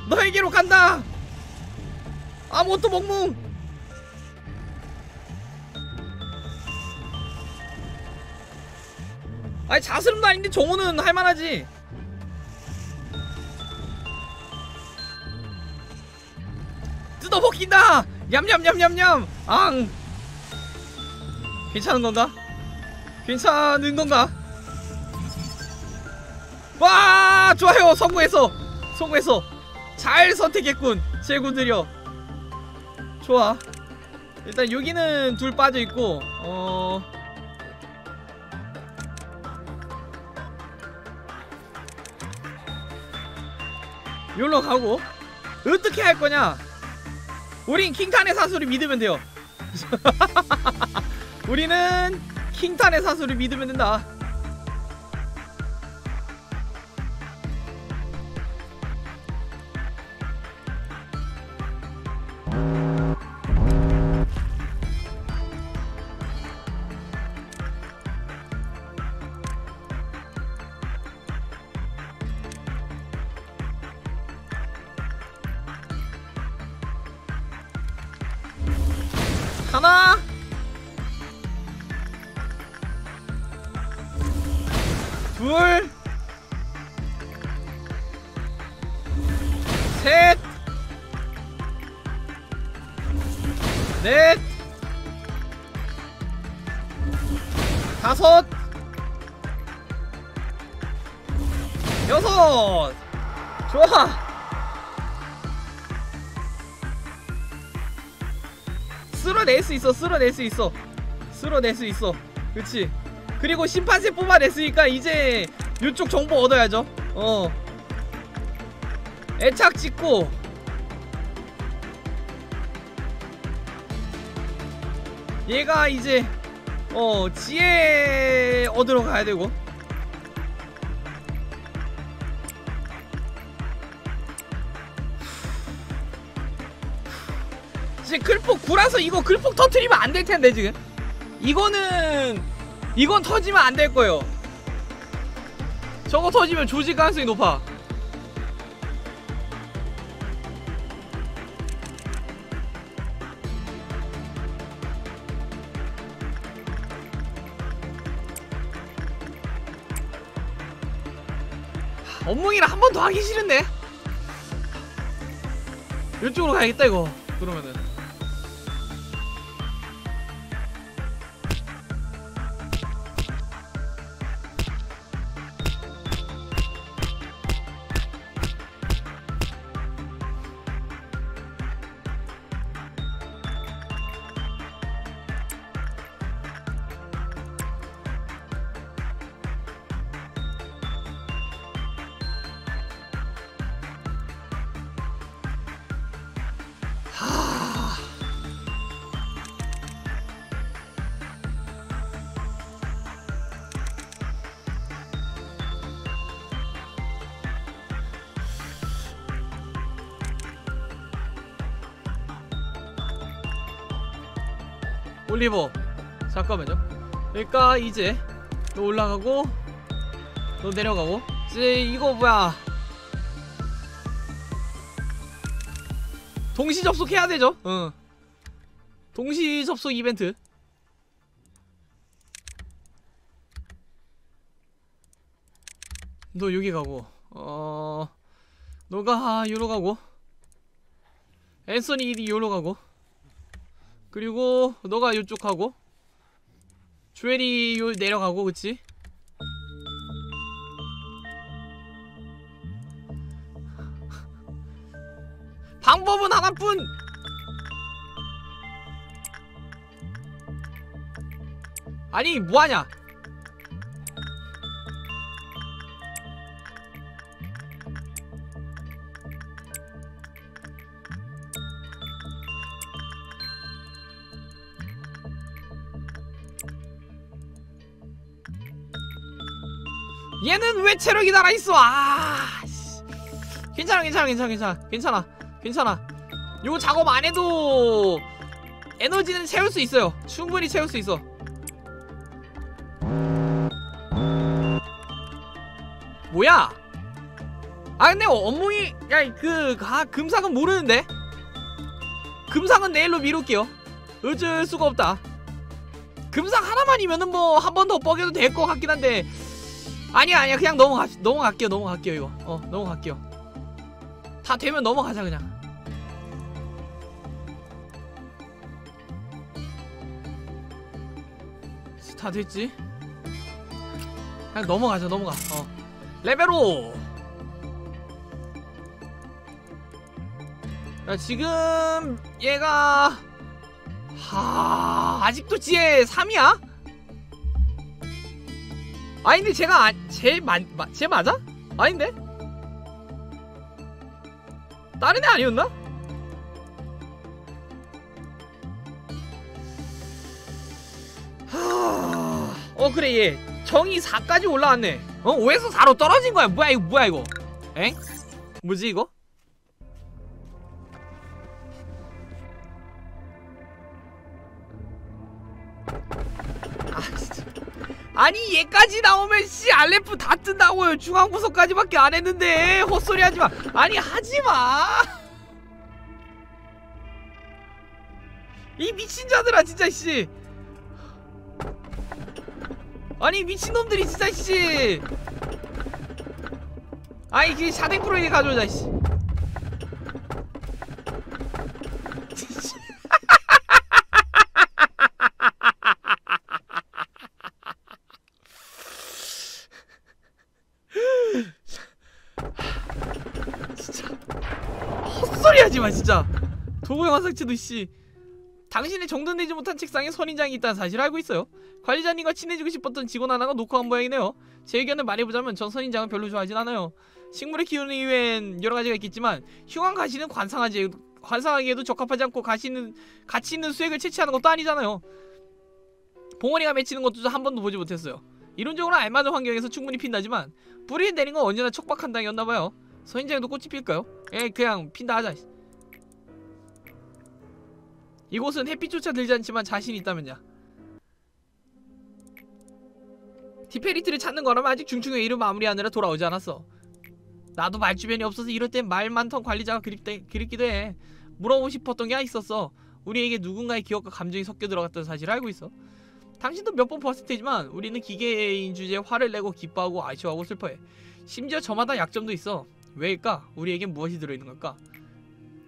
너에게로 간다! 아무것도 멍뭉! 아니 자스름도 아닌데 정호는 할만하지. 뜯어 먹힌다! 냠냠냠냠냠! 앙! 괜찮은 건가? 괜찮은 건가? 와 좋아요 성공했어 성공했어 잘 선택했군 제군들여 좋아 일단 여기는 둘 빠져있고 어... 여기로 가고 어떻게 할 거냐 우린 킹탄의 사수를 믿으면 돼요 우리는 킹탄의 사수를 믿으면 된다. 수 있어. 쓸어낼 수 있어. 쓸어낼 수 있어. 그치? 그리고 심판세 뽑아냈으니까 이제 이쪽 정보 얻어야죠. 어. 애착 찍고. 얘가 이제 어 지혜 얻으러 가야 되고 구라서 이거 글폭 터트리면 안 될 텐데 지금. 이거는 이건 터지면 안 될 거예요. 저거 터지면 조질 가능성이 높아. 업무이랑 한번 더 하기 싫은데. 이쪽으로 가야겠다 이거. 그러면은 잠깐만요. 그러니까 이제 너 올라가고 너 내려가고. 이제 이거 뭐야? 동시 접속해야 되죠? 응 동시 접속 이벤트. 너 여기 가고 어 너가 요로 가고 앤서니 이디 요로 가고 그리고 너가 요쪽 하고 주엘이 요 내려가고 그치? 방법은 하나뿐! 아니 뭐하냐 왜 체력이 달아있어. 아 씨. 괜찮아 괜찮아 괜찮아 괜찮아. 괜찮아 괜찮아. 요 작업 안 해도 에너지는 채울 수 있어요. 충분히 채울 수 있어. 뭐야? 아 근데 업무이 야그 아, 금상은 모르는데? 금상은 내일로 미룰게요. 어쩔 수가 없다. 금상 하나만이면은 뭐 한 번 더 뻐겨도 될 것 같긴 한데 아니야 아니야. 그냥 넘어가 넘어갈게요 넘어갈게요 이거. 어 넘어갈게요. 다 되면 넘어가자 그냥. 다 됐지? 그냥 넘어가자 넘어가. 어. 레벨 5 야, 지금 얘가 하 아직도 지혜 3이야? 아니 근데 제가 아, 제, 마, 마, 제 맞아? 아닌데? 다른 애 아니었나? 하... 어 그래 얘 정이 4까지 올라왔네 어 5에서 4로 떨어진 거야 뭐야 이거 뭐야 이거 엥? 뭐지 이거? 아니 얘까지 나오면 씨 알레프 다 뜬다고요. 중앙 구석까지밖에 안 했는데 헛소리 하지마. 아니 하지마. 이 미친 자들아 진짜 씨. 아니 미친놈들이 진짜 씨. 아이 그 샤댕 프로에 가져오자 씨 헛소리 하지 마 진짜 도구의 화상체도 씨. 당신의 정돈되지 못한 책상에 선인장이 있다는 사실을 알고 있어요. 관리자님과 친해지고 싶었던 직원 하나가 간 모양이네요. 제 의견을 말해보자면 전 선인장은 별로 좋아하진 않아요. 식물의 기운 이외엔 여러 가지가 있겠지만 흉한 가시는 관상하지 관상하기에도 적합하지 않고 가시는 가치 있는 수액을 채취하는 것도 아니잖아요. 봉어리가 맺히는 것도 한 번도 보지 못했어요. 이론적으로 알맞은 환경에서 충분히 핀다지만 뿌리에 내린 건 언제나 척박한 땅이었나봐요. 선인장에도 꽃이 필까요? 에 그냥 핀다 하자 이곳은 햇빛조차 들지 않지만 자신이 있다면야. 디페리트를 찾는 거라면 아직 중충의 일을 마무리하느라 돌아오지 않았어. 나도 말 주변이 없어서 이럴 땐 말 많던 관리자가 그립대, 그립기도 해. 물어보고 싶었던 게 있었어. 우리에게 누군가의 기억과 감정이 섞여 들어갔다는 사실을 알고 있어. 당신도 몇 번 봤을 테지만 우리는 기계인 주제에 화를 내고 기뻐하고 아쉬워하고 슬퍼해. 심지어 저마다 약점도 있어. 왜일까? 우리에겐 무엇이 들어있는 걸까?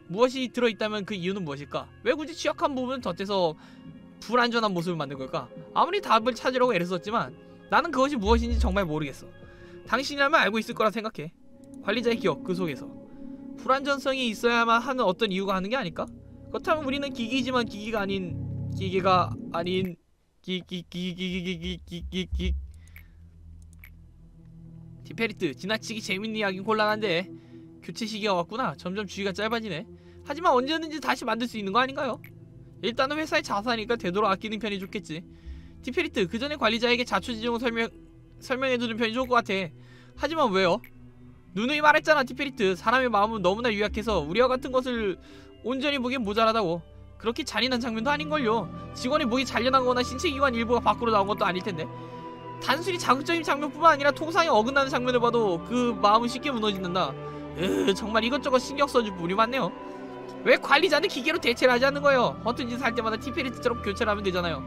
무엇이 들어있다면 그 이유는 무엇일까? 왜 굳이 취약한 부분을 덧대서 불안전한 모습을 만든 걸까? 아무리 답을 찾으려고 애를 썼지만 나는 그것이 무엇인지 정말 모르겠어. 당신이라면 알고 있을 거라 생각해. 관리자의 기억 그 속에서 불안전성이 있어야만 하는 어떤 이유가 하는 게 아닐까? 그렇다면 우리는 기기지만 기기가 아닌 기계가 아닌 기기기기기기기기기 티페리트 지나치게 재밌는 이야기는 곤란한데 교체 시기가 왔구나. 점점 주기가 짧아지네. 하지만 언제든지 다시 만들 수 있는 거 아닌가요? 일단은 회사의 자산이니까 되도록 아끼는 편이 좋겠지. 티페리트 그 전에 관리자에게 자초지종을 설명, 설명해두는 편이 좋을 것 같아. 하지만 왜요? 누누이 말했잖아 티페리트. 사람의 마음은 너무나 유약해서 우리와 같은 것을 온전히 보기엔 모자라다고. 그렇게 잔인한 장면도 아닌걸요. 직원의 목이 잘려나거나 신체기관 일부가 밖으로 나온 것도 아닐텐데. 단순히 자극적인 장면뿐만 아니라 통상에 어긋나는 장면을 봐도 그 마음은 쉽게 무너진단다 으 정말 이것저것 신경 써줄 분이 많네요. 왜 관리자는 기계로 대체를 하지 않는 거예요? 허튼 짓을 할 때마다 티페리트처럼 교체를 하면 되잖아요.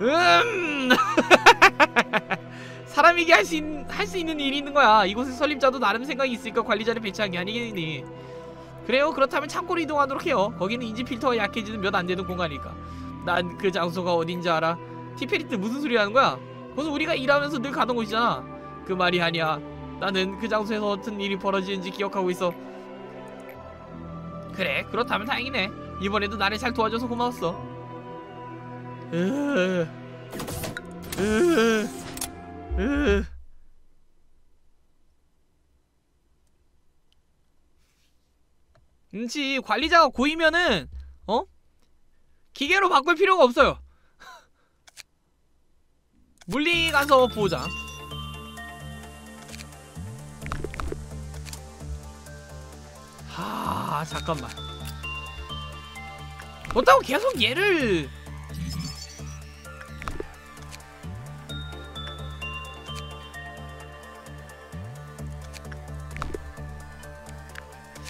음. 사람에게 할수 할수 있는 일이 있는 거야. 이곳에 설립자도 나름 생각이 있으니까 관리자를 배치한 게 아니겠니? 그래요? 그렇다면 창고로 이동하도록 해요. 거기는 인지 필터가 약해지는 몇 안 되는 공간이니까. 난 그 장소가 어딘지 알아. 티페리트 무슨 소리 하는 거야? 그것은 우리가 일하면서 늘 가던 곳이잖아. 그 말이 아니야 나는 그 장소에서 어떤 일이 벌어지는지 기억하고 있어. 그래 그렇다면 다행이네. 이번에도 나를 잘 도와줘서 고마웠어. 으... 으... 으... 지 관리자가 고이면은 어? 기계로 바꿀 필요가 없어요. 물리 가서 보자 하 잠깐만. 그렇다고 계속 얘를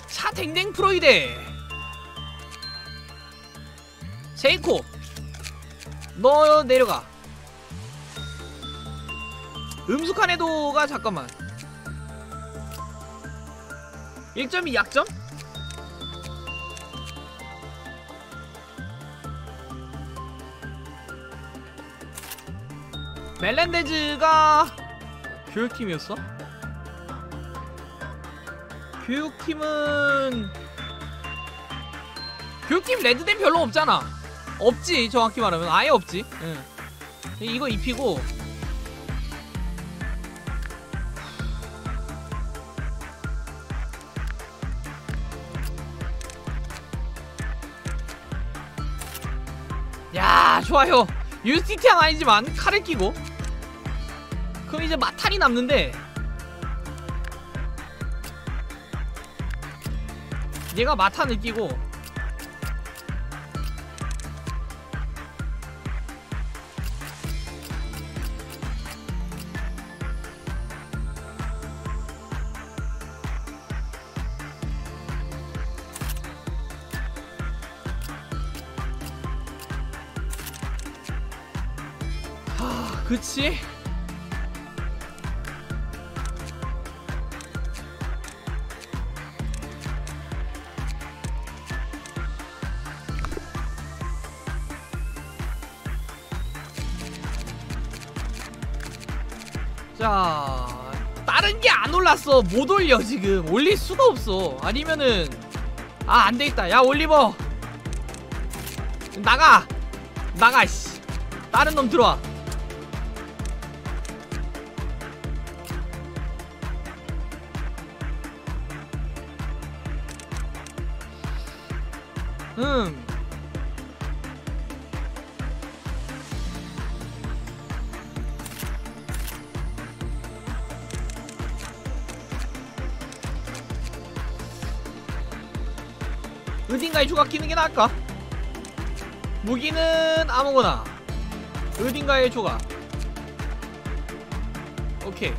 샤댕댕 프로이데. 세이코 너 내려가. 음숙한 해도가 잠깐만. 1점이 약점? 멜렌데즈가 교육팀이었어? 교육팀은 교육팀 레드댐 별로 없잖아. 없지 정확히 말하면. 아예 없지. 응. 이거 입히고. 야 좋아요 UCT양 아니지만 칼을 끼고. 그럼 이제 마탈이 남는데. 얘가 마탄을 끼고 그치? 자 다른 게 안 올랐어. 못 올려 지금. 올릴 수가 없어. 아니면은 아 안되겠다. 야 올리버. 나가. 나가 씨. 다른 놈 들어와 음 어딘가에 조각 끼는 게 나을까? 무기는 아무거나. 어딘가에 조각 오케이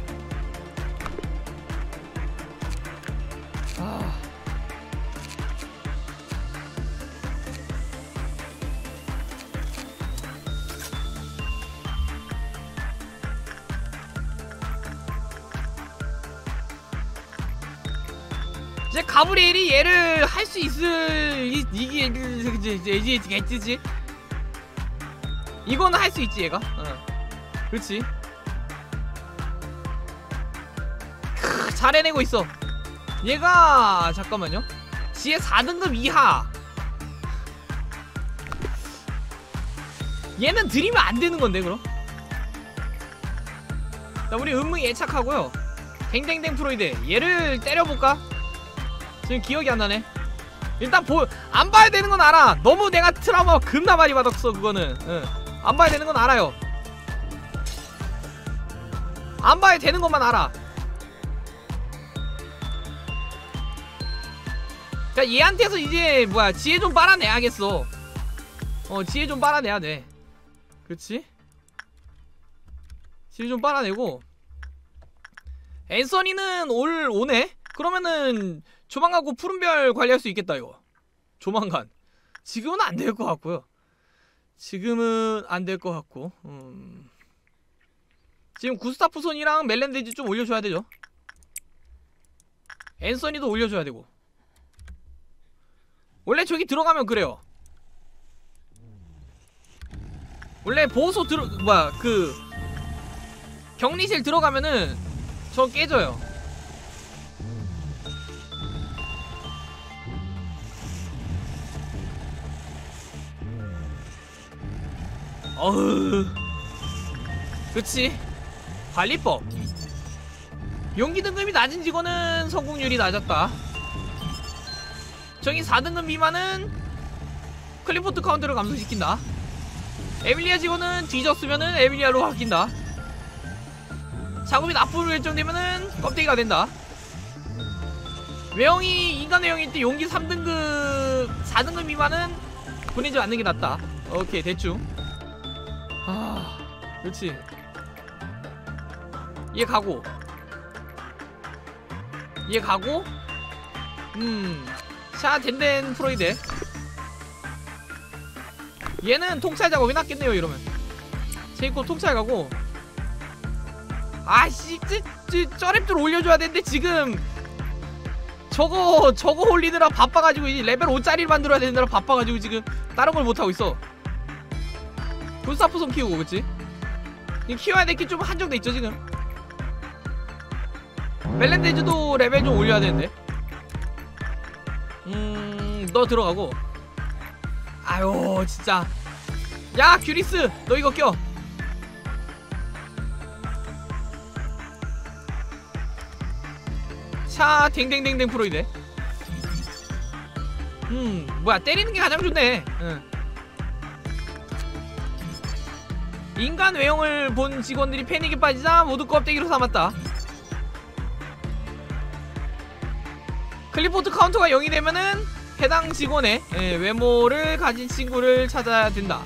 가브리엘이 얘를 할 수 있을 이- 이게 있지 이거는 할 수 있지 얘가 어. 그렇지 크, 잘 해내고 있어 얘가 잠깐만요 지혜 4등급 이하 얘는 들이면 안 되는 건데 그럼 자 우리 은무 예착하고요 댕댕댕 프로이드 얘를 때려볼까 지금 기억이 안 나네. 일단 보, 안 봐야 되는 건 알아. 너무 내가 트라우마 겁나 많이 받았어, 그거는. 응. 안 봐야 되는 건 알아요. 안 봐야 되는 것만 알아. 자, 얘한테서 이제, 뭐야, 지혜 좀 빨아내야겠어. 어, 지혜 좀 빨아내야 돼. 그렇지? 지혜 좀 빨아내고. 앤서니는 올, 오네? 그러면은, 조만간 그 푸른별 관리할 수 있겠다 이거. 조만간. 지금은 안 될 것 같고요. 지금은 안 될 것 같고 음... 지금 구스타프손이랑 멜렌데지 좀 올려줘야 되죠? 앤서니도 올려줘야 되고. 원래 저기 들어가면 그래요. 원래 보호소 들어 뭐야 그 격리실 들어가면은 저 깨져요 어흐 그치? 관리법. 용기 등급이 낮은 직원은 성공률이 낮았다. 저기 4등급 미만은 클리포트 count를 감소시킨다. 에밀리아 직원은 뒤졌으면은 에밀리아로 바뀐다. 작업이 나쁨으로 결정되면은 껍데기가 된다. 외형이 인간 외형일 때 용기 3등급 4등급 미만은 보내지 않는 게 낫다. 오케이 대충 아, 그렇지. 얘 가고. 얘 가고. 음, 샤 덴덴 프로이드. 얘는 통찰 작업이 낫겠네요 이러면. 제이코 통찰 가고. 아씨, 쩌렙들 올려줘야 되는데 지금 저거 저거 올리느라 바빠가지고 이 레벨 5짜리를 만들어야 되느라 바빠가지고 지금 다른 걸 못하고 있어. 불사포손 키우고 그치? 이 키워야 될 게 좀 한정돼 있죠 지금? 멜렌데즈도 레벨 좀 올려야 되는데. 음너 들어가고. 아유 진짜. 야 규리스 너 이거 껴. 차 댕댕댕댕 프로이드 음 뭐야 때리는 게 가장 좋네. 응. 인간 외형을 본 직원들이 패닉에 빠지자 모두 껍데기로 삼았다. 클리포트 카운터가 0이 되면은 해당 직원의 예, 외모를 가진 친구를 찾아야 된다.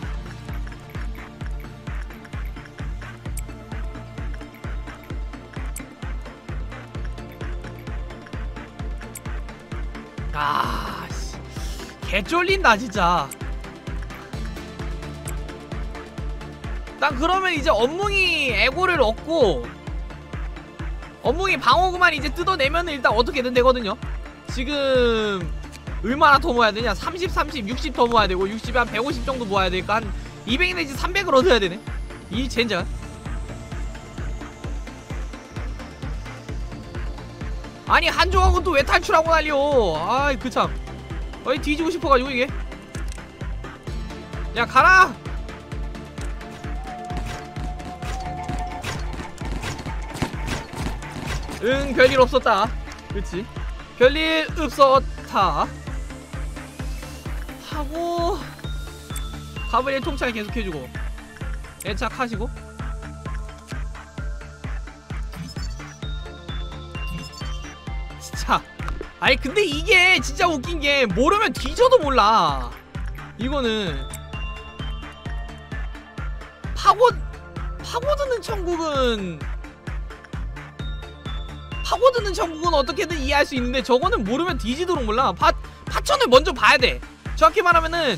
아, 씨. 개 쫄린다 진짜. 난 그러면 이제 업무이 에고를 얻고 업무이 방어구만 이제 뜯어내면 일단 어떻게든 되거든요. 지금 얼마나 더 모아야 되냐? 30, 30, 60 더 모아야 되고 60에 한 150 정도 모아야 되니까 한 200 내지 300을 얻어야 되네. 이 젠장. 아니 한조하고 또 왜 탈출하고 난리요? 아이 그참. 어이 뒤지고 싶어가지고 이게. 야 가라 응 별일 없었다. 그치? 별일 없었다. 하고 가브리엘 통찰 계속해주고 애착하시고. 진짜. 아니 근데 이게 진짜 웃긴 게 모르면 뒤져도 몰라. 이거는. 파고 파고드는 천국은 파고드는 천국은 어떻게든 이해할 수 있는데 저거는 모르면 뒤지도록 몰라. 파, 파천을 먼저 봐야 돼. 정확히 말하면은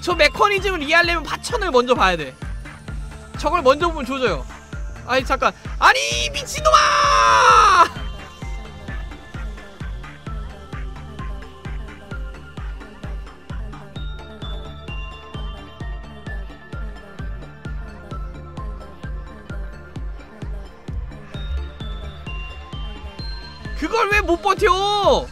저 메커니즘을 이해하려면 파천을 먼저 봐야 돼. 저걸 먼저 보면 조져요. 아니 잠깐. 아니 미친놈아 그걸 왜 못 버텨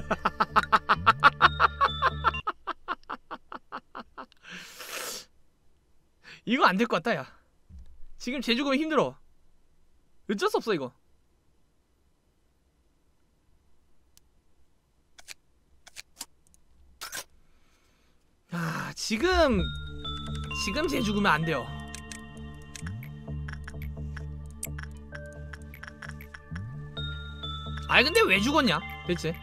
이거 안 될 것 같다 야. 지금 쟤 죽으면 힘들어. 어쩔 수 없어 이거. 아 지금 지금 쟤 죽으면 안 돼요. 아니 근데 왜 죽었냐? 대체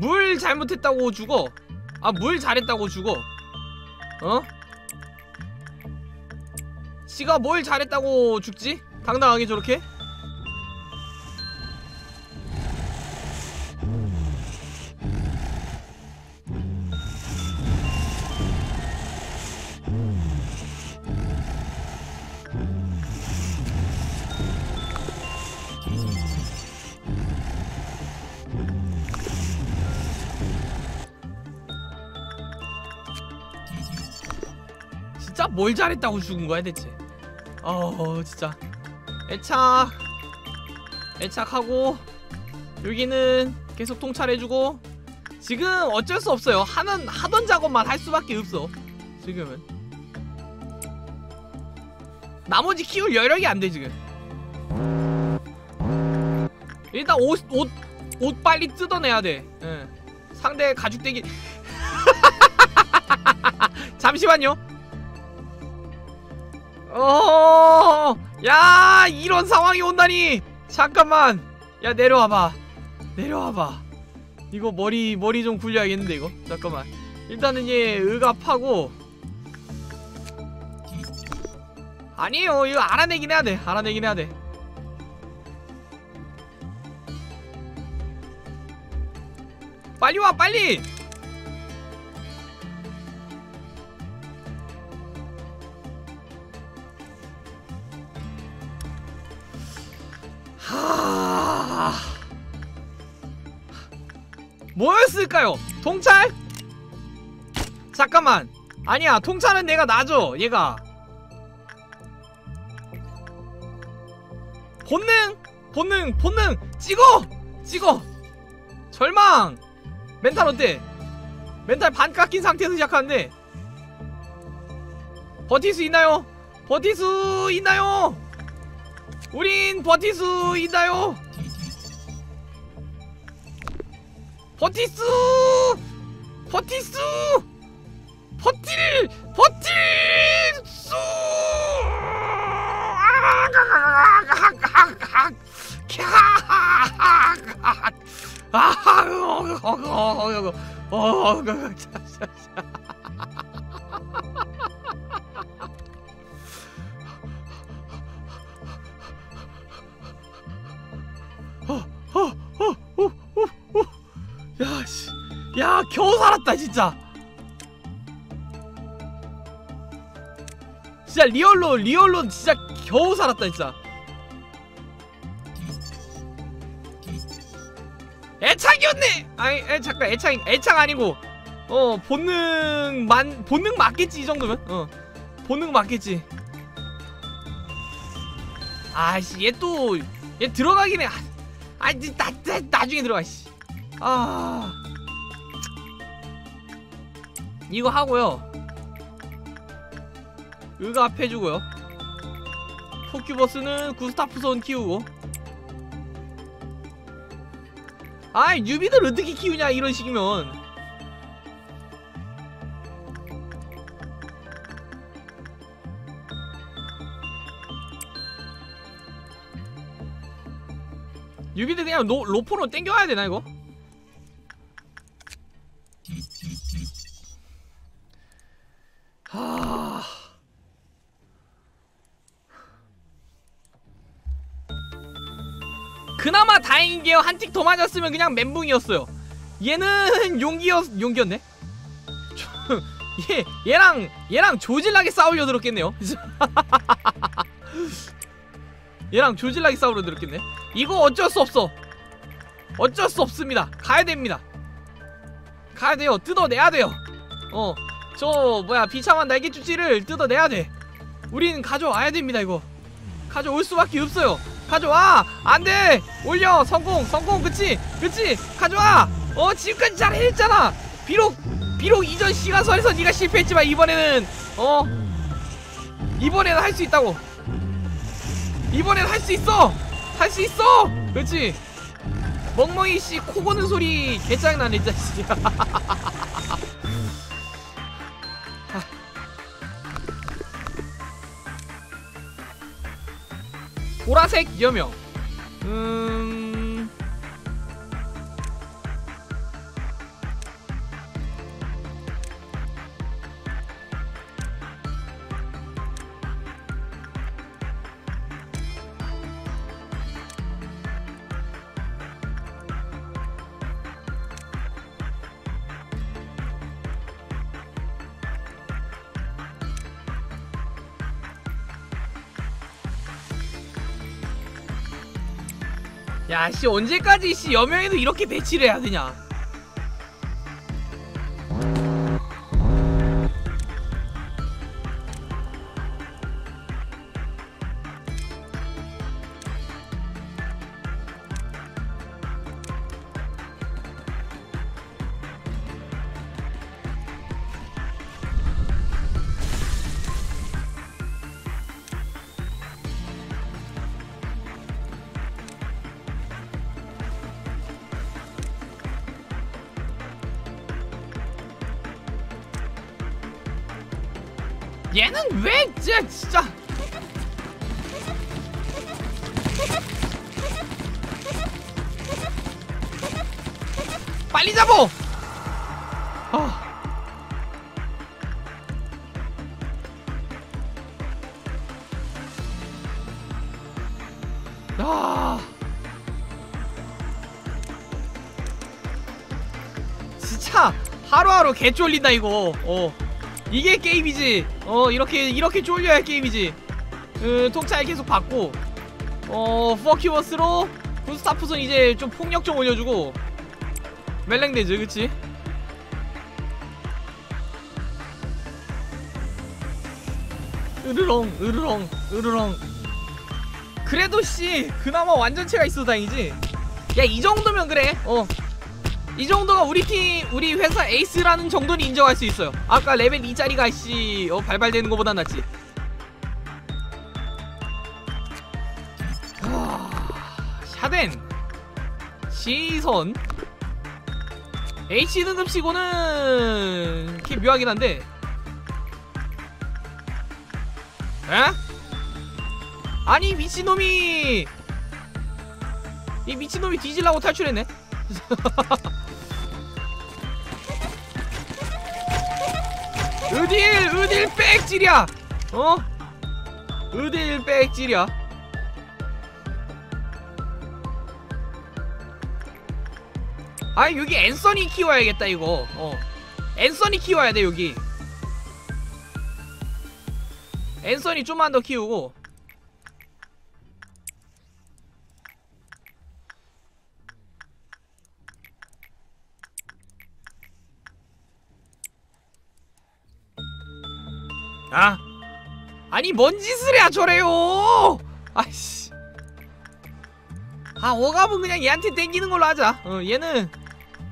물 잘못했다고 죽어 아 물 잘했다고 죽어 어? 씨가 뭘 잘했다고 죽지? 당당하게 저렇게? 뭘 잘했다고 죽은 거야 대체? 어 진짜. 애착. 애착하고 여기는 계속 통찰해주고 지금 어쩔 수 없어요. 하는 하던 작업만 할 수밖에 없어 지금은. 나머지 키울 여력이 안 돼 지금. 일단 옷 옷 옷 빨리 뜯어내야 돼. 예. 상대 가죽대기. 잠시만요 어, 야, 이런 상황이 온다니. 잠깐만. 야, 내려와봐. 내려와봐. 이거 머리 머리 좀 굴려야겠는데 이거. 잠깐만. 일단은 얘 의갑하고. 아니에요. 이거 알아내긴 해야 돼. 알아내긴 해야 돼. 빨리 와, 빨리. 뭐였을까요? 통찰? 잠깐만 아니야 통찰은 내가 놔줘 얘가 본능 본능 본능 찍어 찍어 절망 멘탈 어때? 멘탈 반 깎인 상태에서 시작하는데 버틸 수 있나요? 버틸 수 있나요? 우린 버틸 수 있나요? 버틸 수 버틸 수 버틸 수 야, 씨. 야 겨우 살았다 진짜. 진짜 real로 real로 진짜 겨우 살았다 진짜. 애착이었네. 아니 애, 잠깐 애착 애착 아니고. 어 본능 만 본능 맞겠지 이 정도면? 어. 본능 맞겠지. 아씨 얘 또 얘 들어가긴 해. 아, 이제 나, 나, 나중에 들어가 씨. 아. 이거 하고요. 의갑 해주고요. 포큐버스는 구스타프손 키우고. 아이 뉴비들 어떻게 키우냐 이런 식이면. 뉴비들 그냥 로, 로포로 땡겨와야 되나 이거? 하... 그나마 다행인 게요. 한 틱 더 맞았으면 그냥 멘붕이었어요. 얘는 용기였 용기였네? 얘 얘랑 얘랑 조질나게 싸우려 들었겠네요. 얘랑 조질나게 싸우려 들었겠네. 이거 어쩔 수 없어. 어쩔 수 없습니다. 가야 됩니다. 가야 돼요. 뜯어내야 돼요. 어 저 뭐야 비참한 날개쭈찌를 뜯어내야 돼. 우린 가져와야 됩니다 이거. 가져올 수밖에 없어요. 가져와! 안돼! 올려! 성공! 성공! 그치? 그치? 가져와! 어 지금까지 잘했잖아! 비록 비록 이전 시간선에서 네가 실패했지만 이번에는 어? 이번에는 할 수 있다고. 이번엔 할수 있어! 할 수 있어! 그렇지 멍멍이 씨 코 고는 소리 개짱 나네 이자 보라색 여명. 음 씨 언제까지 씨 여명에도 이렇게 배치를 해야 되냐? 왜 진짜 빨리 잡어! 아. 아. 진짜 하루하루 개 쫄린다 이거. 어. 이게 게임이지. 어 이렇게 이렇게 쫄려야 게임이지. 그 통찰 계속 받고 어 퍼큐버스로 구스타프선 이제 좀 폭력 좀 올려주고 멜랭데즈 그치? 으르렁 으르렁 으르렁 그래도 씨 그나마 완전체가 있어 다행이지 야 이 정도면 그래 어 이 정도가 우리 팀 우리 회사 에이스라는 정도는 인정할 수 있어요. 아까 레벨 2짜리가 씨 어, 발발되는 것보다 낫지. 하... 샤덴 시선. HE 등급 치고는 이렇게 묘하긴 한데. 에? 아니 미친놈이 이 미친놈이 뒤질라고 탈출했네 어딜 빽질이야. 어? 어딜 빽질이야. 아 여기 앤서니 키워야겠다 이거. 어. 앤서니 키워야 돼 여기. 앤서니 좀만 더 키우고 아니 뭔 짓을 해야 저래요 아이씨 아 어갑은 그냥 얘한테 땡기는 걸로 하자 어 얘는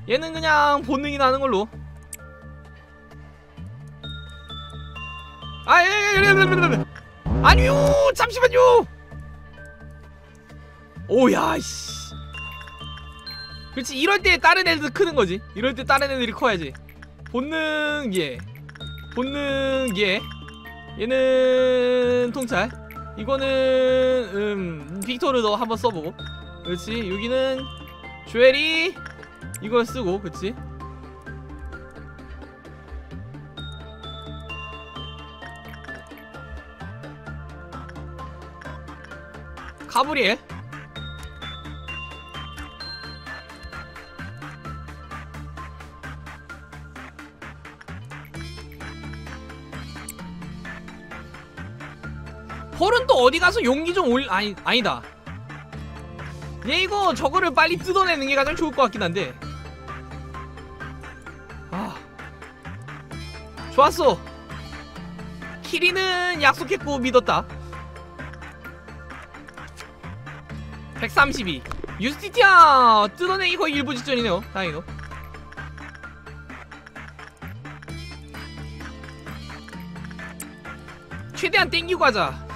얘는 그냥 본능이 나는 걸로 아, 예, 예, 예, 예, 예, 예. 아니요, 잠시만요. 오야, 씨. 그렇지, 이럴 때 다른 애들 크는 거지. 이럴 때 다른 애들이 커야지. 본능 얘, 본능 얘, 얘는 통찰. 이거는 음 빅토르 너 한번 써보고. 그렇지, 여기는 조엘이 이걸 쓰고, 그렇지. 가브리엘 펄은 또 어디 가서 용기 좀 올 아니 아니다. 얘 이거 저거를 빨리 뜯어내는 게 가장 좋을 것 같긴 한데. 아. 좋았어. 키리는 약속했고 믿었다. 132 유스티티아! 뜯어내기 거의 일부 직전이네요. 다행히도. 최대한 땡기고 가자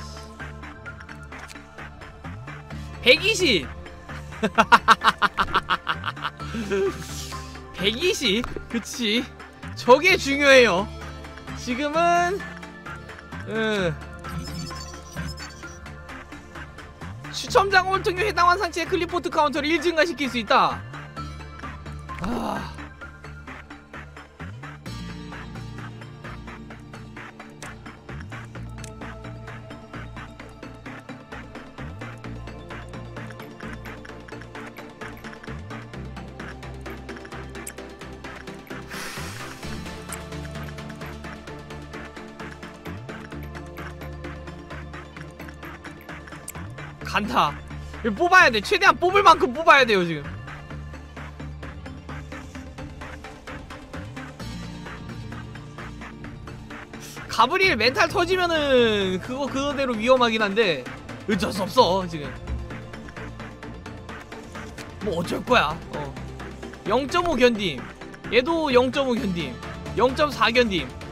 120 120 그치. 저게 중요해요. 지금은 음 추첨 작업을 통해 해당 환상체의 클리포트 카운터를 1증가 시킬 수 있다. 아. 간다. 뽑아야 돼. 최대한 뽑을 만큼 뽑아야 돼요, 지금. 가브리엘 멘탈 터지면은 그거 그거대로 위험하긴 한데 어쩔 수 없어, 지금. 뭐 어쩔 거야. 어. 0.5 견딤. 얘도 0.5 견딤. 0.4 견딤.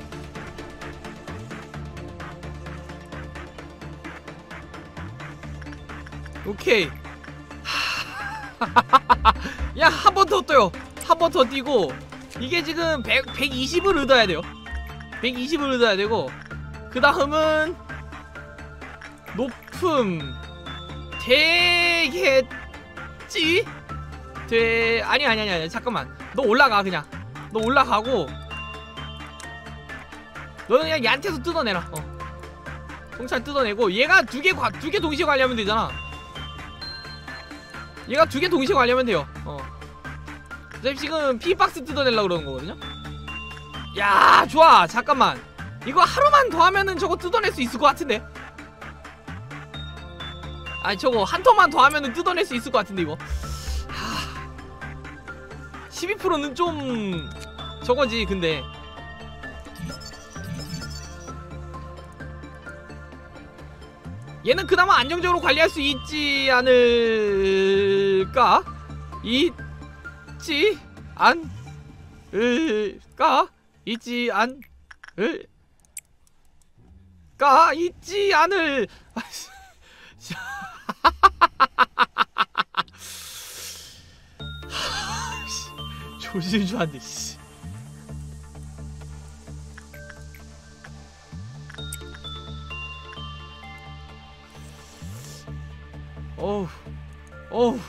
오케이. 야, 한 번 더 떠요. 한 번 더 뛰고. 이게 지금 100, 120을 얻어야 돼요. 120을 얻어야 되고. 그 다음은 높음. 되겠지? 돼 아니 아니 아니 아니 잠깐만. 너 올라가 그냥. 너 올라가고. 너는 그냥 얘한테서 뜯어내라. 어. 통찰 뜯어내고 얘가 두 개 두 개 동시에 관리하면 되잖아 얘가 두 개 동시에 관리하면 돼요. 어. 어차피 지금 피박스 뜯어내려고 그러는 거거든요. 야, 좋아. 잠깐만. 이거 하루만 더 하면은 저거 뜯어낼 수 있을 것 같은데. 아니, 저거 한 턴만 더 하면은 뜯어낼 수 있을 것 같은데, 이거. 하... 12%는 좀 저거지, 근데. 얘는 그나마 안정적으로 관리할 수 있지 않을 까? 있지 않을까? 있지 않을까? 있지 않을 줄 알았네 씨. 어우 어우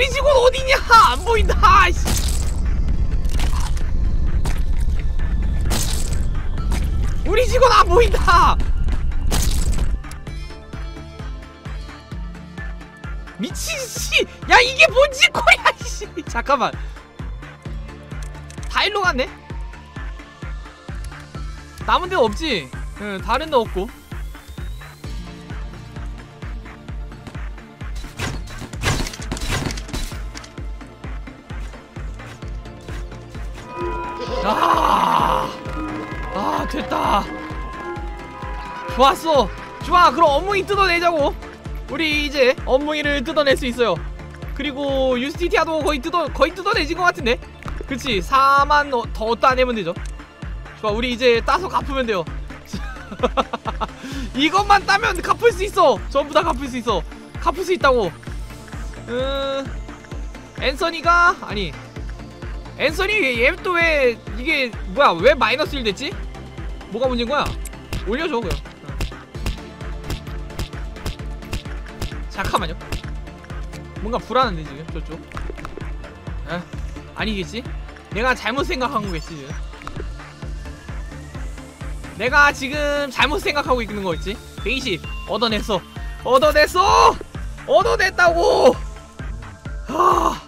우리 직원 어딨냐? 안 보인다. 씨. 우리 직원 안 보인다. 미친 씨. 야 이게 뭔 짓거리야 씨. 잠깐만. 다 일로 갔네. 남은 데는 없지. 응, 다른 데 없고. 좋았어. 좋아. 그럼 업무이 뜯어내자고. 우리 이제 업무이를 뜯어낼 수 있어요. 그리고 유스티티아도 거의 뜯어 거의 뜯어내진 것 같은데. 그렇지. 4만 어, 더 따내면 되죠. 좋아. 우리 이제 따서 갚으면 돼요. 이것만 따면 갚을 수 있어. 전부 다 갚을 수 있어. 갚을 수 있다고. 음, 앤서니가 아니 앤서니 얘 또왜 이게 뭐야 왜 마이너스 1 됐지? 뭐가 문제인 거야? 올려줘 그냥 뭔가 불안한데 지금 저쪽. 에? 아니겠지? 내가 잘못 생각한 거겠지 지금. 내가 지금 잘못 생각하고 있는 거겠지? 120 얻어냈어 얻어냈어 얻어냈다고! 하...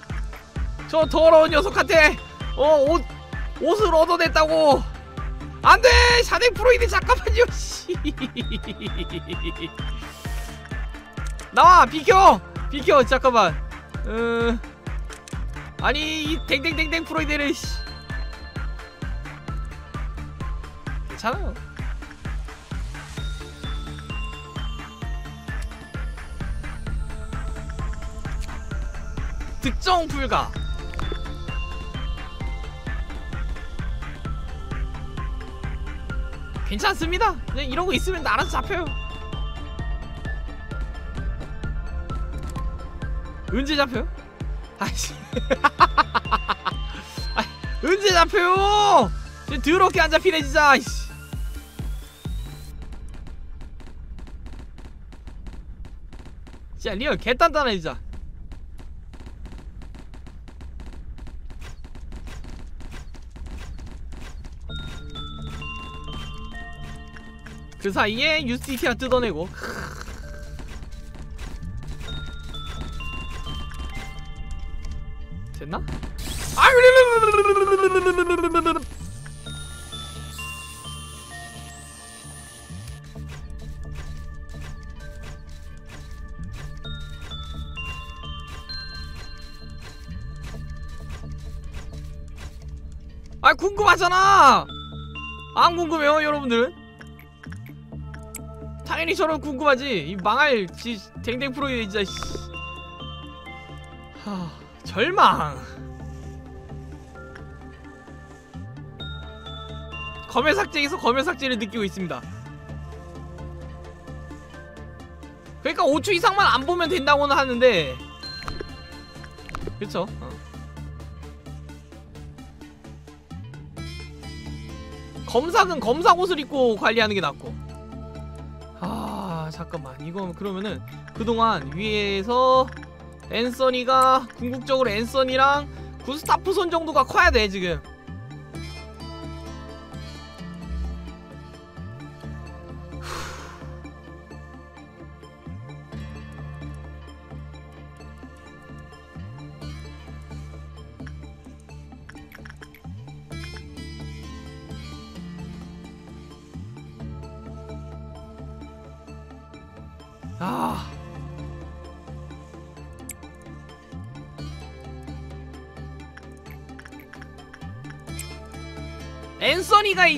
저 더러운 녀석한테 어 옷 옷을 얻어냈다고! 안돼! 샤넬 프로이드 잠깐만요 씨. 나와 비켜 비켜 잠깐만. 음 아니 이 댕댕댕댕 프로이드를 씨. 괜찮아요. 득정 불가. 괜찮습니다. 그냥 거 있으면 알아서 잡혀요. 언제 잡혀요? 아이씨. 아이, 언제 잡혀요? 지금 더럽게 안 잡히네 진짜. 아이씨. 진짜 리얼 개단단해 진짜. 그 사이에 유스티티아 뜯어내고 아유 아 궁금하잖아! 안 궁금해요 여러분들은 당연히 저런 궁금하지. 이 망할 지 댕댕 프로이 진짜 씨. 하 절망. 검열 삭제에서 검열 삭제를 느끼고 있습니다. 그러니까 5초 이상만 안 보면 된다고는 하는데. 그쵸? 어. 검사는 검사 옷을 입고 관리하는 게 낫고. 아 잠깐만. 이건 그러면은 그동안 위에서 앤서니가 궁극적으로 앤서니랑 구스타프 손 정도가 커야 돼 지금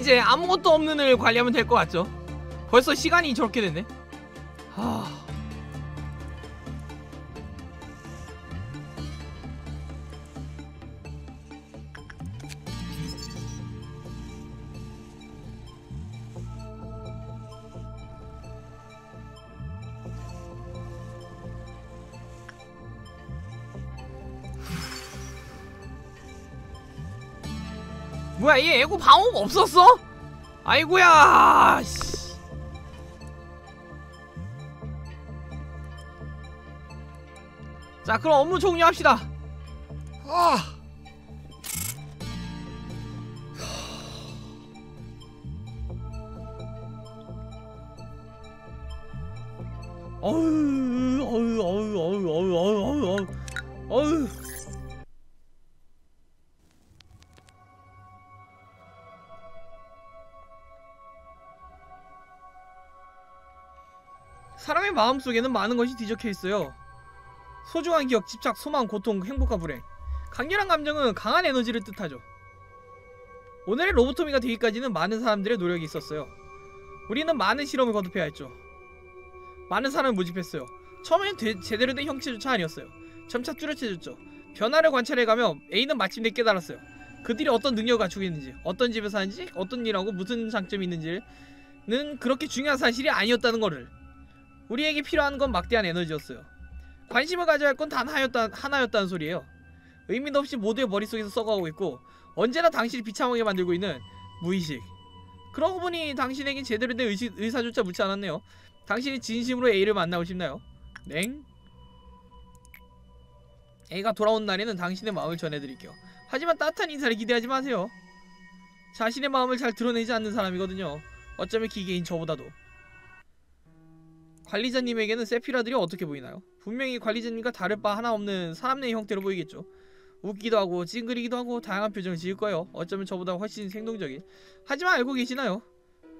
이제 아무것도 없는 을 관리하면 될 것 같죠? 벌써 시간이 저렇게 됐네. 애고 방어가 없었어? 아이고야 씨. 자 그럼 업무 종료합시다 마음속에는 많은 것이 뒤적혀 있어요. 소중한 기억, 집착, 소망, 고통, 행복과 불행. 강렬한 감정은 강한 에너지를 뜻하죠. 오늘의 로보토미가 되기까지는 많은 사람들의 노력이 있었어요. 우리는 많은 실험을 거듭해야 했죠. 많은 사람을 모집했어요. 처음엔 되- 제대로 된 형체조차 아니었어요. 점차 뚜렷해졌죠. 변화를 관찰해가며 A는 마침내 깨달았어요. 그들이 어떤 능력을 가지고 있는지, 어떤 집에 사는지, 어떤 일하고 무슨 장점이 있는지는 그렇게 중요한 사실이 아니었다는 거를. 우리에게 필요한 건 막대한 에너지였어요. 관심을 가져야 할 건 단 하였다, 하나였다는 소리예요. 의미도 없이 모두의 머릿속에서 썩어가고 있고 언제나 당신이 비참하게 만들고 있는 무의식. 그러고 보니 당신에겐 제대로 된 의식, 의사조차 묻지 않았네요. 당신이 진심으로 A를 만나고 싶나요? 냉? A가 돌아온 날에는 당신의 마음을 전해드릴게요. 하지만 따뜻한 인사를 기대하지 마세요. 자신의 마음을 잘 드러내지 않는 사람이거든요. 어쩌면 기계인 저보다도. 관리자님에게는 세피라들이 어떻게 보이나요? 분명히 관리자님과 다를 바 하나 없는 사람의 형태로 보이겠죠. 웃기도 하고 찡그리기도 하고 다양한 표정을 지을 거예요. 어쩌면 저보다 훨씬 생동적인. 하지만 알고 계시나요?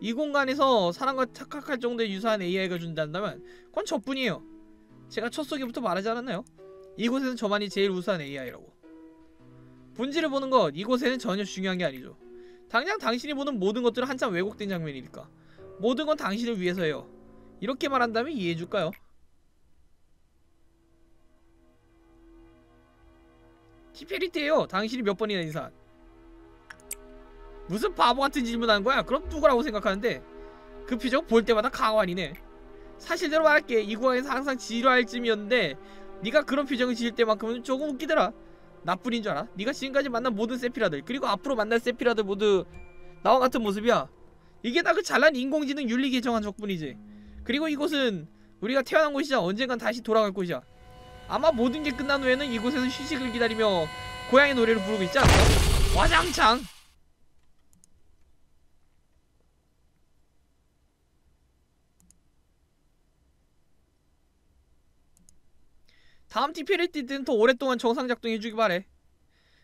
이 공간에서 사람과 착각할 정도의 유사한 AI가 준다면 그건 저뿐이에요. 제가 첫 소개부터 말하지 않았나요? 이곳에는 저만이 제일 우수한 AI라고. 본질을 보는 것 이곳에는 전혀 중요한 게 아니죠. 당장 당신이 보는 모든 것들은 한참 왜곡된 장면이니까. 모든 건 당신을 위해서예요. 이렇게 말한다면 이해해줄까요? 티페리트예요. 당신이 몇 번이나 인사. 무슨 바보 같은 질문하는 거야? 그럼 누구라고 생각하는데 그 표정 볼 때마다 강환이네. 사실대로 말할게. 이 구간에서 항상 지루할 쯤이었는데 네가 그런 표정을 지을 때만큼은 조금 웃기더라. 나뿐인 줄 알아? 네가 지금까지 만난 모든 세피라들 그리고 앞으로 만날 세피라들 모두 나와 같은 모습이야. 이게 다 그 잘난 인공지능 윤리 개정한 덕분이지. 그리고 이곳은 우리가 태어난 곳이자 언젠간 다시 돌아갈 곳이야. 아마 모든 게 끝난 후에는 이곳에서 휴식을 기다리며 고양이 노래를 부르고 있지 않을까? 와장창! 다음 티페리트 때는 더 오랫동안 정상 작동 해주기 바래.